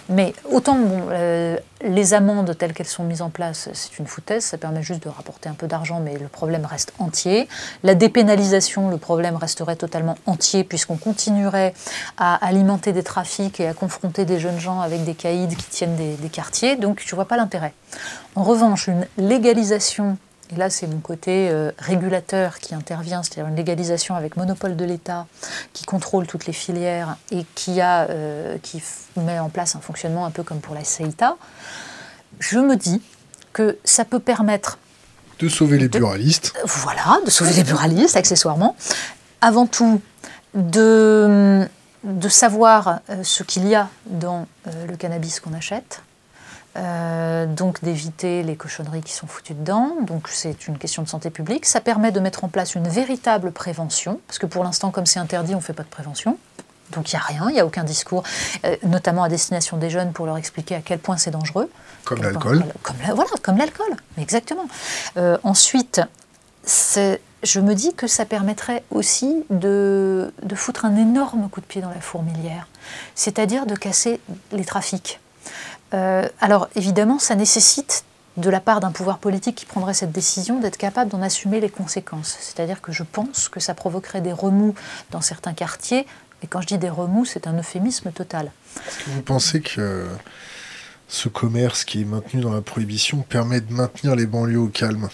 Mais autant euh, les amendes telles qu'elles sont mises en place, c'est une foutaise, ça permet juste de rapporter un peu d'argent, mais le problème reste entier. La dépénalisation, le problème resterait totalement entier, puisqu'on continuerait à alimenter des trafics et à confronter des jeunes gens avec des caïds qui tiennent des, des quartiers, donc je ne vois pas l'intérêt. En revanche, une légalisation et là, c'est mon côté euh, régulateur qui intervient, c'est-à-dire une légalisation avec monopole de l'État qui contrôle toutes les filières et qui, a, euh, qui met en place un fonctionnement un peu comme pour la CETA. Je me dis que ça peut permettre de sauver les pluralistes. voilà, de sauver les pluralistes, accessoirement. Avant tout, de, de savoir euh, ce qu'il y a dans le cannabis qu'on achète, euh, donc d'éviter les cochonneries qui sont foutues dedans. Donc c'est une question de santé publique. Ça permet de mettre en place une véritable prévention, parce que pour l'instant, comme c'est interdit, on ne fait pas de prévention. Donc il n'y a rien, il n'y a aucun discours, euh, notamment à destination des jeunes pour leur expliquer à quel point c'est dangereux. Comme l'alcool. Comme voilà, comme l'alcool, exactement. Euh, ensuite, je me dis que ça permettrait aussi de, de foutre un énorme coup de pied dans la fourmilière, c'est-à-dire de casser les trafics. Euh, alors évidemment, ça nécessite de la part d'un pouvoir politique qui prendrait cette décision d'être capable d'en assumer les conséquences. C'est-à-dire que je pense que ça provoquerait des remous dans certains quartiers. Et quand je dis des remous, c'est un euphémisme total. Est-ce que vous pensez que ce commerce qui est maintenu dans la prohibition permet de maintenir les banlieues au calme?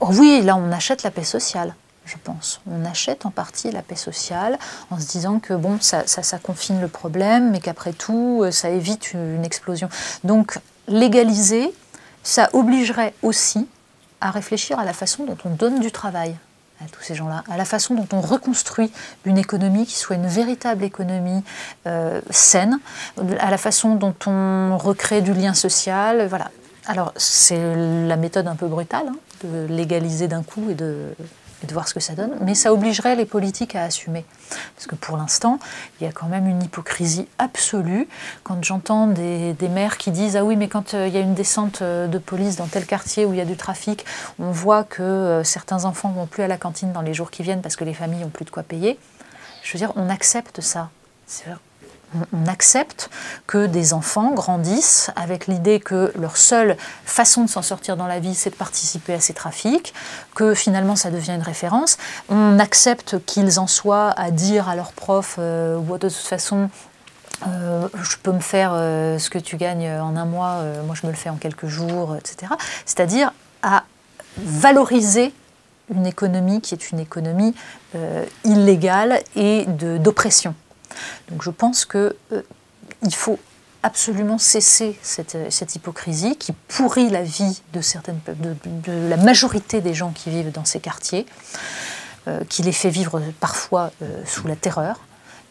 Oh Oui, là on achète la paix sociale je pense. On achète en partie la paix sociale en se disant que ça, confine le problème, mais qu'après tout, euh, ça évite une explosion. Donc, légaliser, ça obligerait aussi à réfléchir à la façon dont on donne du travail à tous ces gens-là, à la façon dont on reconstruit une économie qui soit une véritable économie euh, saine, à la façon dont on recrée du lien social. Voilà. Alors, c'est la méthode un peu brutale, hein, de légaliser d'un coup et de, de voir ce que ça donne, mais ça obligerait les politiques à assumer. Parce que pour l'instant, il y a quand même une hypocrisie absolue. Quand j'entends des, maires qui disent Ah oui, mais quand euh, il y a une descente euh, de police dans tel quartier où il y a du trafic, on voit que euh, certains enfants vont plus à la cantine dans les jours qui viennent parce que les familles n'ont plus de quoi payer. Je veux dire, on accepte ça on accepte que des enfants grandissent avec l'idée que leur seule façon de s'en sortir dans la vie, c'est de participer à ces trafics, que finalement ça devient une référence. On accepte qu'ils en soient à dire à leurs profs, euh, ou de toute façon, euh, je peux me faire euh, ce que tu gagnes en un mois, moi je me le fais en quelques jours, etc. C'est-à-dire à valoriser une économie qui est une économie illégale et d'oppression. Donc je pense qu'il euh, faut absolument cesser euh, cette, hypocrisie qui pourrit la vie de, certaines, de, la majorité des gens qui vivent dans ces quartiers, euh, qui les fait vivre parfois sous la terreur,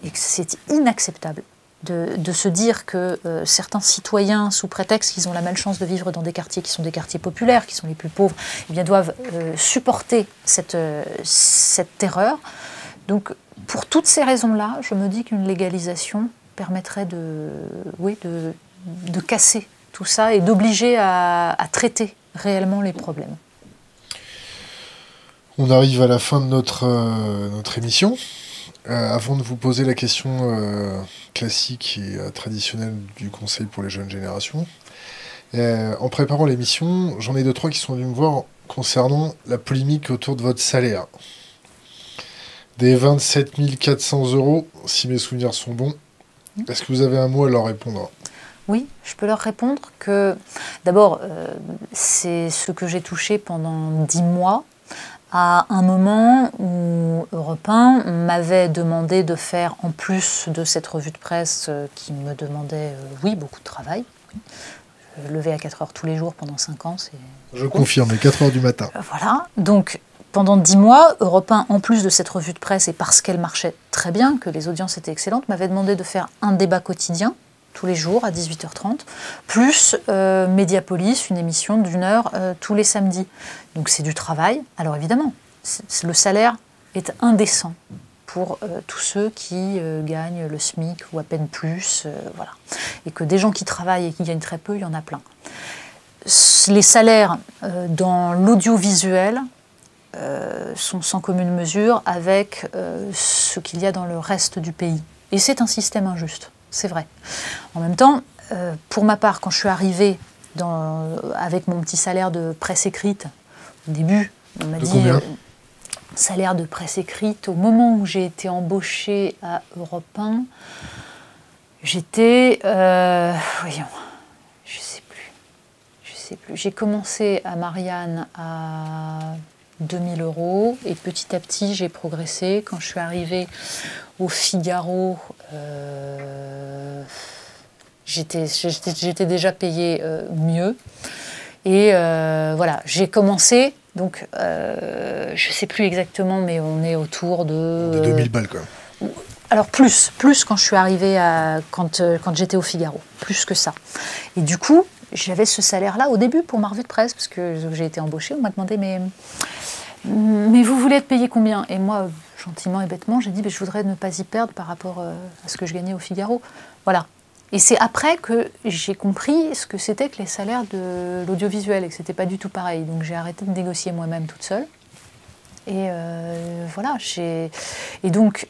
et que c'est inacceptable. De, se dire que certains citoyens, sous prétexte qu'ils ont la malchance de vivre dans des quartiers qui sont des quartiers populaires, qui sont les plus pauvres, eh bien, doivent supporter cette, cette terreur. Donc pour toutes ces raisons-là, je me dis qu'une légalisation permettrait de, oui, de, casser tout ça et d'obliger à, traiter réellement les problèmes. On arrive à la fin de notre, euh, notre émission. Euh, avant de vous poser la question euh, classique et traditionnelle du Conseil pour les jeunes générations, en préparant l'émission, j'en ai deux, trois qui sont venus me voir concernant la polémique autour de votre salaire des 27 400 euros, si mes souvenirs sont bons. Est-ce que vous avez un mot à leur répondre? Oui, je peux leur répondre que d'abord, euh, c'est ce que j'ai touché pendant 10 mois. À un moment où Europe 1 m'avait demandé de faire, en plus de cette revue de presse euh, qui me demandait, euh, oui, beaucoup de travail, lever à 4 heures tous les jours pendant 5 ans, c'est... Je confirme, 4 heures du matin. Voilà, donc pendant dix mois, Europe 1, en plus de cette revue de presse, et parce qu'elle marchait très bien, que les audiences étaient excellentes, m'avait demandé de faire un débat quotidien, tous les jours, à 18h30, plus euh, Mediapolis, une émission d'une heure euh, tous les samedis. Donc c'est du travail. Alors évidemment, le salaire est indécent pour euh, tous ceux qui gagnent le SMIC ou à peine plus, voilà. Et que des gens qui travaillent et qui gagnent très peu, il y en a plein. Les salaires dans l'audiovisuel euh, sont sans commune mesure avec euh, ce qu'il y a dans le reste du pays. Et c'est un système injuste, c'est vrai. En même temps, euh, pour ma part, quand je suis arrivée dans, avec mon petit salaire de presse écrite, au début, on m'a dit salaire de presse écrite, au moment où j'ai été embauchée à Europe 1, j'étais, voyons, je sais plus, je sais plus. J'ai commencé à Marianne à 2000 euros. Et petit à petit, j'ai progressé. Quand je suis arrivée au Figaro, euh, j'étais déjà payée euh, mieux. Et euh, voilà, j'ai commencé. Donc, je ne sais plus exactement, mais on est autour de. De 2000 balles, quoi. Alors plus, plus quand je suis arrivée à, quand, quand j'étais au Figaro, plus que ça. Et du coup, j'avais ce salaire-là au début pour ma revue de presse, parce que j'ai été embauchée. On m'a demandé, mais mais vous voulez être payé combien? Et moi, gentiment et bêtement, j'ai dit je voudrais ne pas y perdre par rapport euh, à ce que je gagnais au Figaro. Voilà. Et c'est après que j'ai compris ce que c'était que les salaires de l'audiovisuel et que c'était pas du tout pareil. Donc j'ai arrêté de négocier moi-même toute seule. Et euh, voilà. Et donc,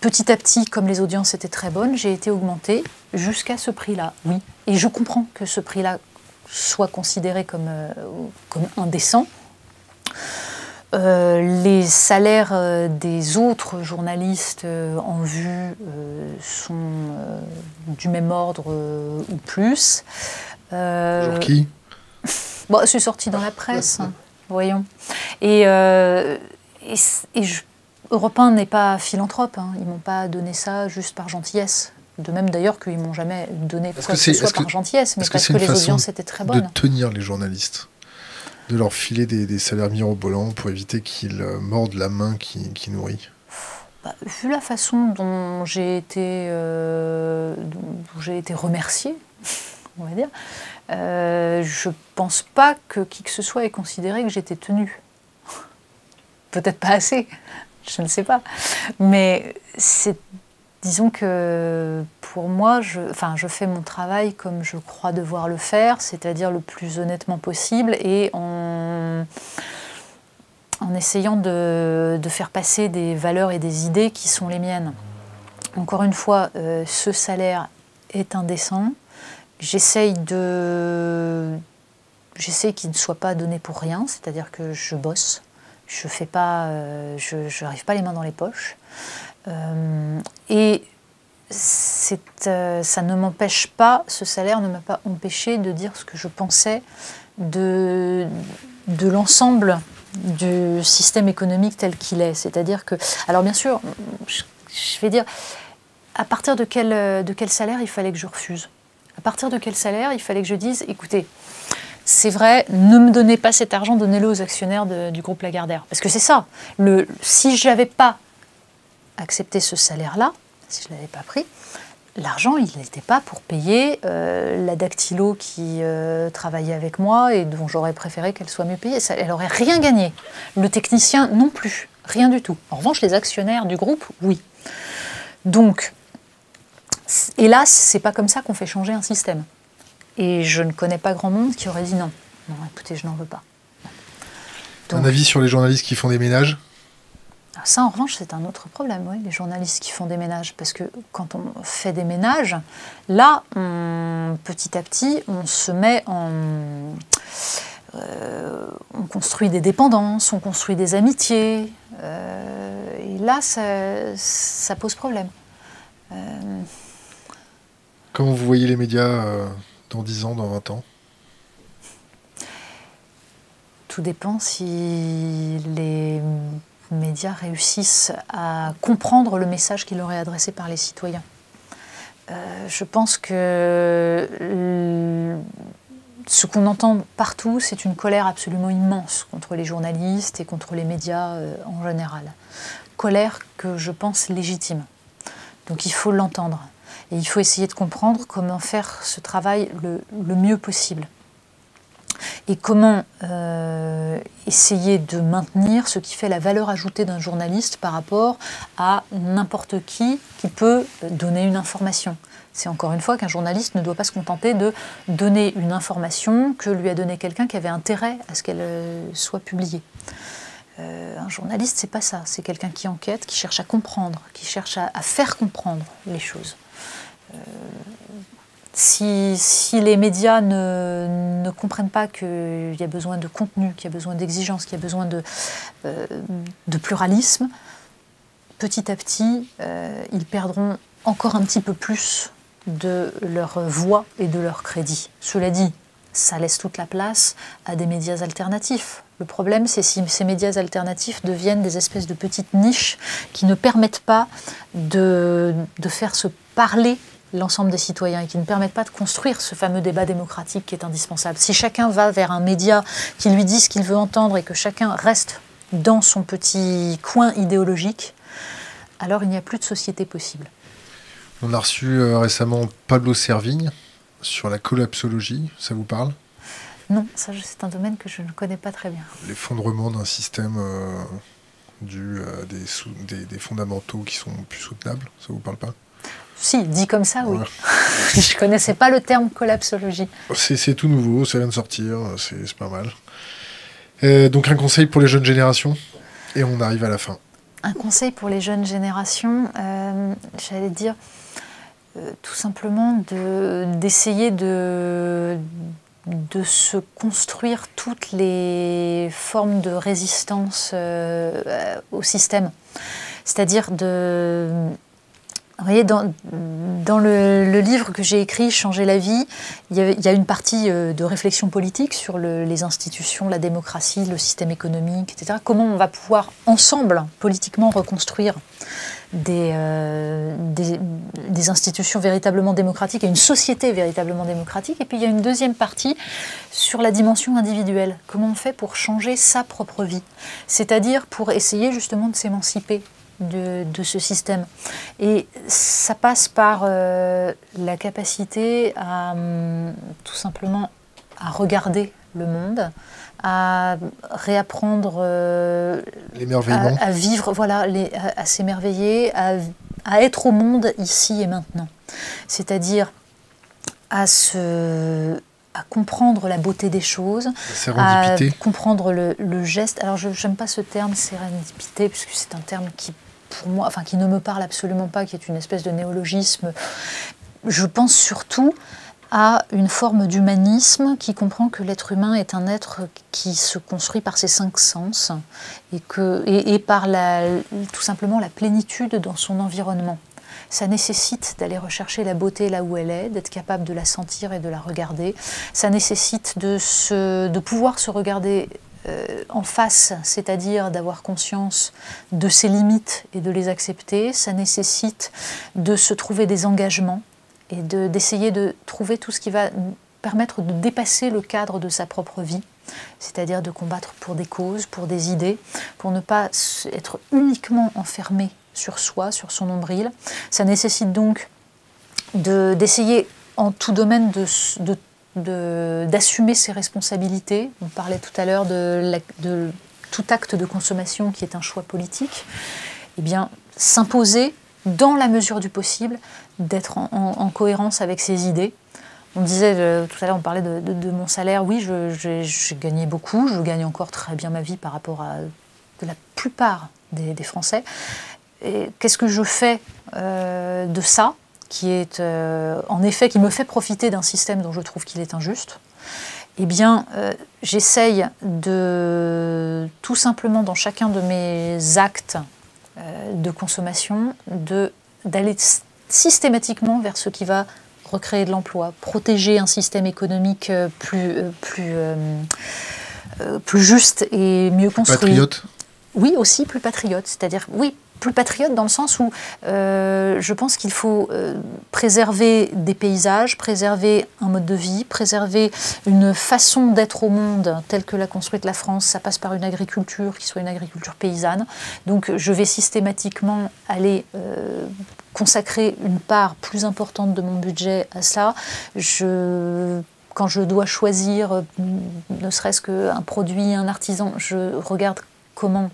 petit à petit, comme les audiences étaient très bonnes, j'ai été augmentée jusqu'à ce prix-là. Oui. Et je comprends que ce prix-là soit considéré comme, euh, comme indécent. Euh, les salaires euh, des autres journalistes euh, en vue sont du même ordre ou plus. Genre qui? *laughs* Bon, C'est sorti dans la presse, hein, voyons. Et, et, Europe 1 n'est pas philanthrope, hein. ils m'ont pas donné ça juste par gentillesse. De même d'ailleurs qu'ils m'ont jamais donné quoi que, ce soit par gentillesse, mais parce que, les audiences étaient très bonnes. De tenir les journalistes? De leur filer des, salaires mirobolants pour éviter qu'ils euh, mordent la main qui, nourrit bah, Vu la façon dont j'ai été, euh, été remerciée, *laughs* on va dire, euh, je pense pas que qui que ce soit ait considéré que j'étais tenue. Peut-être pas assez, *laughs* je ne sais pas. Mais c'est, disons que pour moi, je, fais mon travail comme je crois devoir le faire, c'est-à-dire le plus honnêtement possible et en, essayant de, faire passer des valeurs et des idées qui sont les miennes. Encore une fois, euh, ce salaire est indécent. J'essaye de, j'essaye qu'il ne soit pas donné pour rien, c'est-à-dire que je bosse, je fais pas, euh, je n'arrive pas les mains dans les poches, et ça ne m'empêche pas, ce salaire ne m'a pas empêché de dire ce que je pensais de, l'ensemble du système économique tel qu'il est. C'est-à-dire que, alors bien sûr, je, vais dire, à partir de quel, de quel salaire il fallait que je refuse? À partir de quel salaire il fallait que je dise, écoutez, c'est vrai, ne me donnez pas cet argent, donnez-le aux actionnaires du groupe Lagardère. Parce que c'est ça, si je n'avais pas accepté ce salaire-là, si je ne l'avais pas pris, l'argent, il n'était pas pour payer euh, la dactylo qui euh, travaillait avec moi et dont j'aurais préféré qu'elle soit mieux payée. Elle n'aurait rien gagné. Le technicien non plus, rien du tout. En revanche, les actionnaires du groupe, oui. Donc, hélas, c'est pas comme ça qu'on fait changer un système. Et je ne connais pas grand monde qui aurait dit non. Non, écoutez, je n'en veux pas. un avis sur les journalistes qui font des ménages? Ça, en revanche, c'est un autre problème, oui, les journalistes qui font des ménages. Parce que quand on fait des ménages, là, petit à petit, on se met en. Euh, on construit des dépendances, on construit des amitiés. Euh, et là, ça, pose problème. Euh, Comment vous voyez les médias dans 10 ans, dans 20 ans? Tout dépend si les médias réussissent à comprendre le message qui leur est adressé par les citoyens. Euh, je pense que ce qu'on entend partout, c'est une colère absolument immense contre les journalistes et contre les médias euh, en général. Colère que je pense légitime. Donc il faut l'entendre. Et il faut essayer de comprendre comment faire ce travail le, mieux possible. Et comment euh, essayer de maintenir ce qui fait la valeur ajoutée d'un journaliste par rapport à n'importe qui qui peut donner une information. C'est encore une fois qu'un journaliste ne doit pas se contenter de donner une information que lui a donnée quelqu'un qui avait intérêt à ce qu'elle euh, soit publiée. Euh, un journaliste, c'est pas ça. C'est quelqu'un qui enquête, qui cherche à comprendre, qui cherche à faire comprendre les choses. Si, les médias ne, comprennent pas qu'il y a besoin de contenu, qu'il y a besoin d'exigence, qu'il y a besoin de, euh, pluralisme, petit à petit, euh, ils perdront encore un petit peu plus de leur voix et de leur crédit. Cela dit, ça laisse toute la place à des médias alternatifs. Le problème, c'est si ces médias alternatifs deviennent des espèces de petites niches qui ne permettent pas de, de faire se parler l'ensemble des citoyens et qui ne permettent pas de construire ce fameux débat démocratique qui est indispensable. Si chacun va vers un média qui lui dit ce qu'il veut entendre et que chacun reste dans son petit coin idéologique, alors il n'y a plus de société possible. On a reçu euh, récemment Pablo Servigne sur la collapsologie, ça vous parle? Non, ça c'est un domaine que je ne connais pas très bien. L'effondrement d'un système euh, dû à des, des fondamentaux qui sont plus soutenables, ça vous parle pas? Si, dit comme ça, oui. *laughs* je connaissais pas le terme collapsologie. C'est tout nouveau, ça vient de sortir, c'est pas mal. Euh, donc un conseil pour les jeunes générations, et on arrive à la fin. Un conseil pour les jeunes générations, euh, j'allais dire euh, tout simplement d'essayer de, de, se construire toutes les formes de résistance au système. C'est-à-dire de vous voyez, dans, le, livre que j'ai écrit, Changer la vie, il y, a, une partie euh, de réflexion politique sur les institutions, la démocratie, le système économique, etc. Comment on va pouvoir ensemble, politiquement, reconstruire euh, des, des, institutions véritablement démocratiques et une société véritablement démocratique. Et puis il y a une deuxième partie sur la dimension individuelle. Comment on fait pour changer sa propre vie? C'est-à-dire pour essayer justement de s'émanciper de, ce système. Et ça passe par euh, la capacité à hum, tout simplement à regarder le monde, à réapprendre euh, à, vivre, voilà, à, s'émerveiller, à, à, être au monde ici et maintenant. C'est-à-dire à se à comprendre la beauté des choses, à comprendre le, le geste. Alors je n'aime pas ce terme sérendipité puisque c'est un terme qui pour moi, enfin qui ne me parle absolument pas, qui est une espèce de néologisme. Je pense surtout à une forme d'humanisme qui comprend que l'être humain est un être qui se construit par ses cinq sens et, que, et, par la, tout simplement la plénitude dans son environnement. Ça nécessite d'aller rechercher la beauté là où elle est, d'être capable de la sentir et de la regarder. Ça nécessite de, se, de pouvoir se regarder euh, en face, c'est-à-dire d'avoir conscience de ses limites et de les accepter. Ça nécessite de se trouver des engagements et d'essayer de, trouver tout ce qui va permettre de dépasser le cadre de sa propre vie, c'est-à-dire de combattre pour des causes, pour des idées, pour ne pas être uniquement enfermé sur soi, sur son nombril. Ça nécessite donc d'essayer en tout domaine d'assumer ses responsabilités. On parlait tout à l'heure de, tout acte de consommation qui est un choix politique. Eh bien, s'imposer dans la mesure du possible, d'être en, cohérence avec ses idées. On disait, euh, tout à l'heure, on parlait de, mon salaire. Oui, j'ai gagné beaucoup, je gagne encore très bien ma vie par rapport à la plupart des, Français. Qu'est-ce que je fais euh, de ça, qui est euh, en effet, qui me fait profiter d'un système dont je trouve qu'il est injuste eh bien, j'essaye de tout simplement dans chacun de mes actes euh, de consommation, d'aller systématiquement vers ce qui va recréer de l'emploi, protéger un système économique euh, plus, euh, plus, plus juste et mieux construit. Patriote Oui, aussi plus patriote. C'est-à-dire, oui, plus patriote dans le sens où euh, je pense qu'il faut euh, préserver des paysages, préserver un mode de vie, préserver une façon d'être au monde telle que l'a construite la France. Ça passe par une agriculture qui soit une agriculture paysanne. Donc je vais systématiquement aller euh, consacrer une part plus importante de mon budget à cela. Je quand je dois choisir, ne serait-ce qu'un produit, un artisan, je regarde comment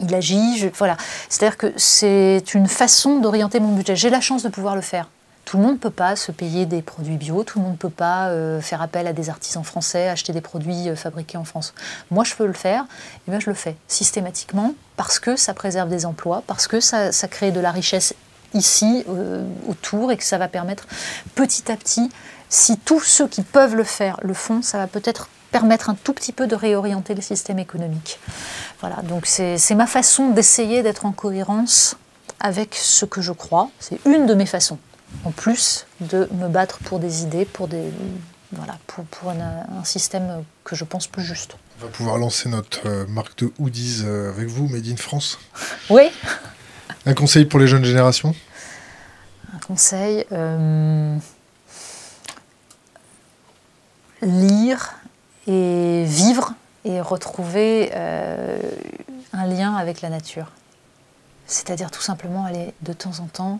il agit. voilà. C'est-à-dire que c'est une façon d'orienter mon budget. J'ai la chance de pouvoir le faire. Tout le monde ne peut pas se payer des produits bio, tout le monde ne peut pas euh, faire appel à des artisans français, acheter des produits euh, fabriqués en France. Moi, je peux le faire, et bien je le fais systématiquement parce que ça préserve des emplois, parce que ça, crée de la richesse ici, euh, autour, et que ça va permettre petit à petit, si tous ceux qui peuvent le faire le font, ça va peut-être permettre un tout petit peu de réorienter le système économique. Voilà, donc c'est ma façon d'essayer d'être en cohérence avec ce que je crois. C'est une de mes façons, en plus de me battre pour des idées, pour, des, voilà, pour, pour un, système que je pense plus juste. On va pouvoir lancer notre euh, marque de hoodies euh, avec vous, Made in France. *laughs* Oui. Un conseil pour les jeunes générations? Un conseil. Euh, lire et vivre et retrouver euh, un lien avec la nature. C'est-à-dire tout simplement aller de temps en temps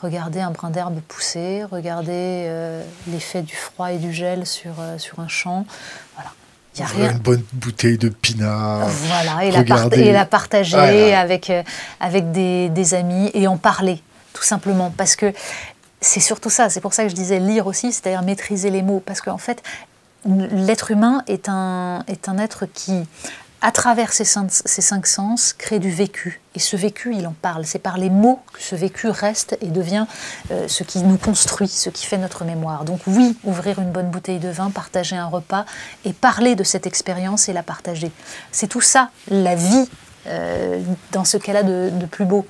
regarder un brin d'herbe pousser, regarder euh, l'effet du froid et du gel sur, euh, sur un champ. Voilà. Y a rien. Une bonne bouteille de pinard. Voilà, et, la, et la, partager ah avec, avec des, des, amis et en parler, tout simplement. Parce que c'est surtout ça, c'est pour ça que je disais lire aussi, c'est-à-dire maîtriser les mots. Parce qu'en fait, l'être humain est un, être qui, à travers ses cinq, sens, crée du vécu. Et ce vécu, il en parle. C'est par les mots que ce vécu reste et devient euh, ce qui nous construit, ce qui fait notre mémoire. Donc oui, ouvrir une bonne bouteille de vin, partager un repas et parler de cette expérience et la partager. C'est tout ça, la vie, euh, dans ce de, de plus beau.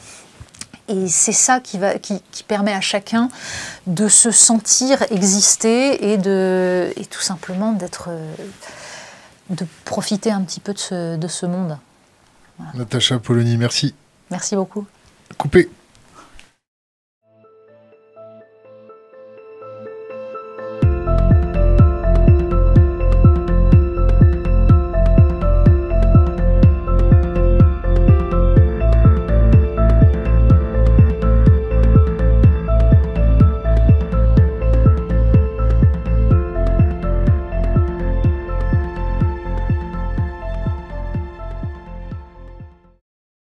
Et c'est ça qui, va, qui, permet à chacun de se sentir exister et, de, et tout simplement d'être, de profiter un petit peu de ce, de ce monde. Natacha Polony, merci. Merci beaucoup. Coupé.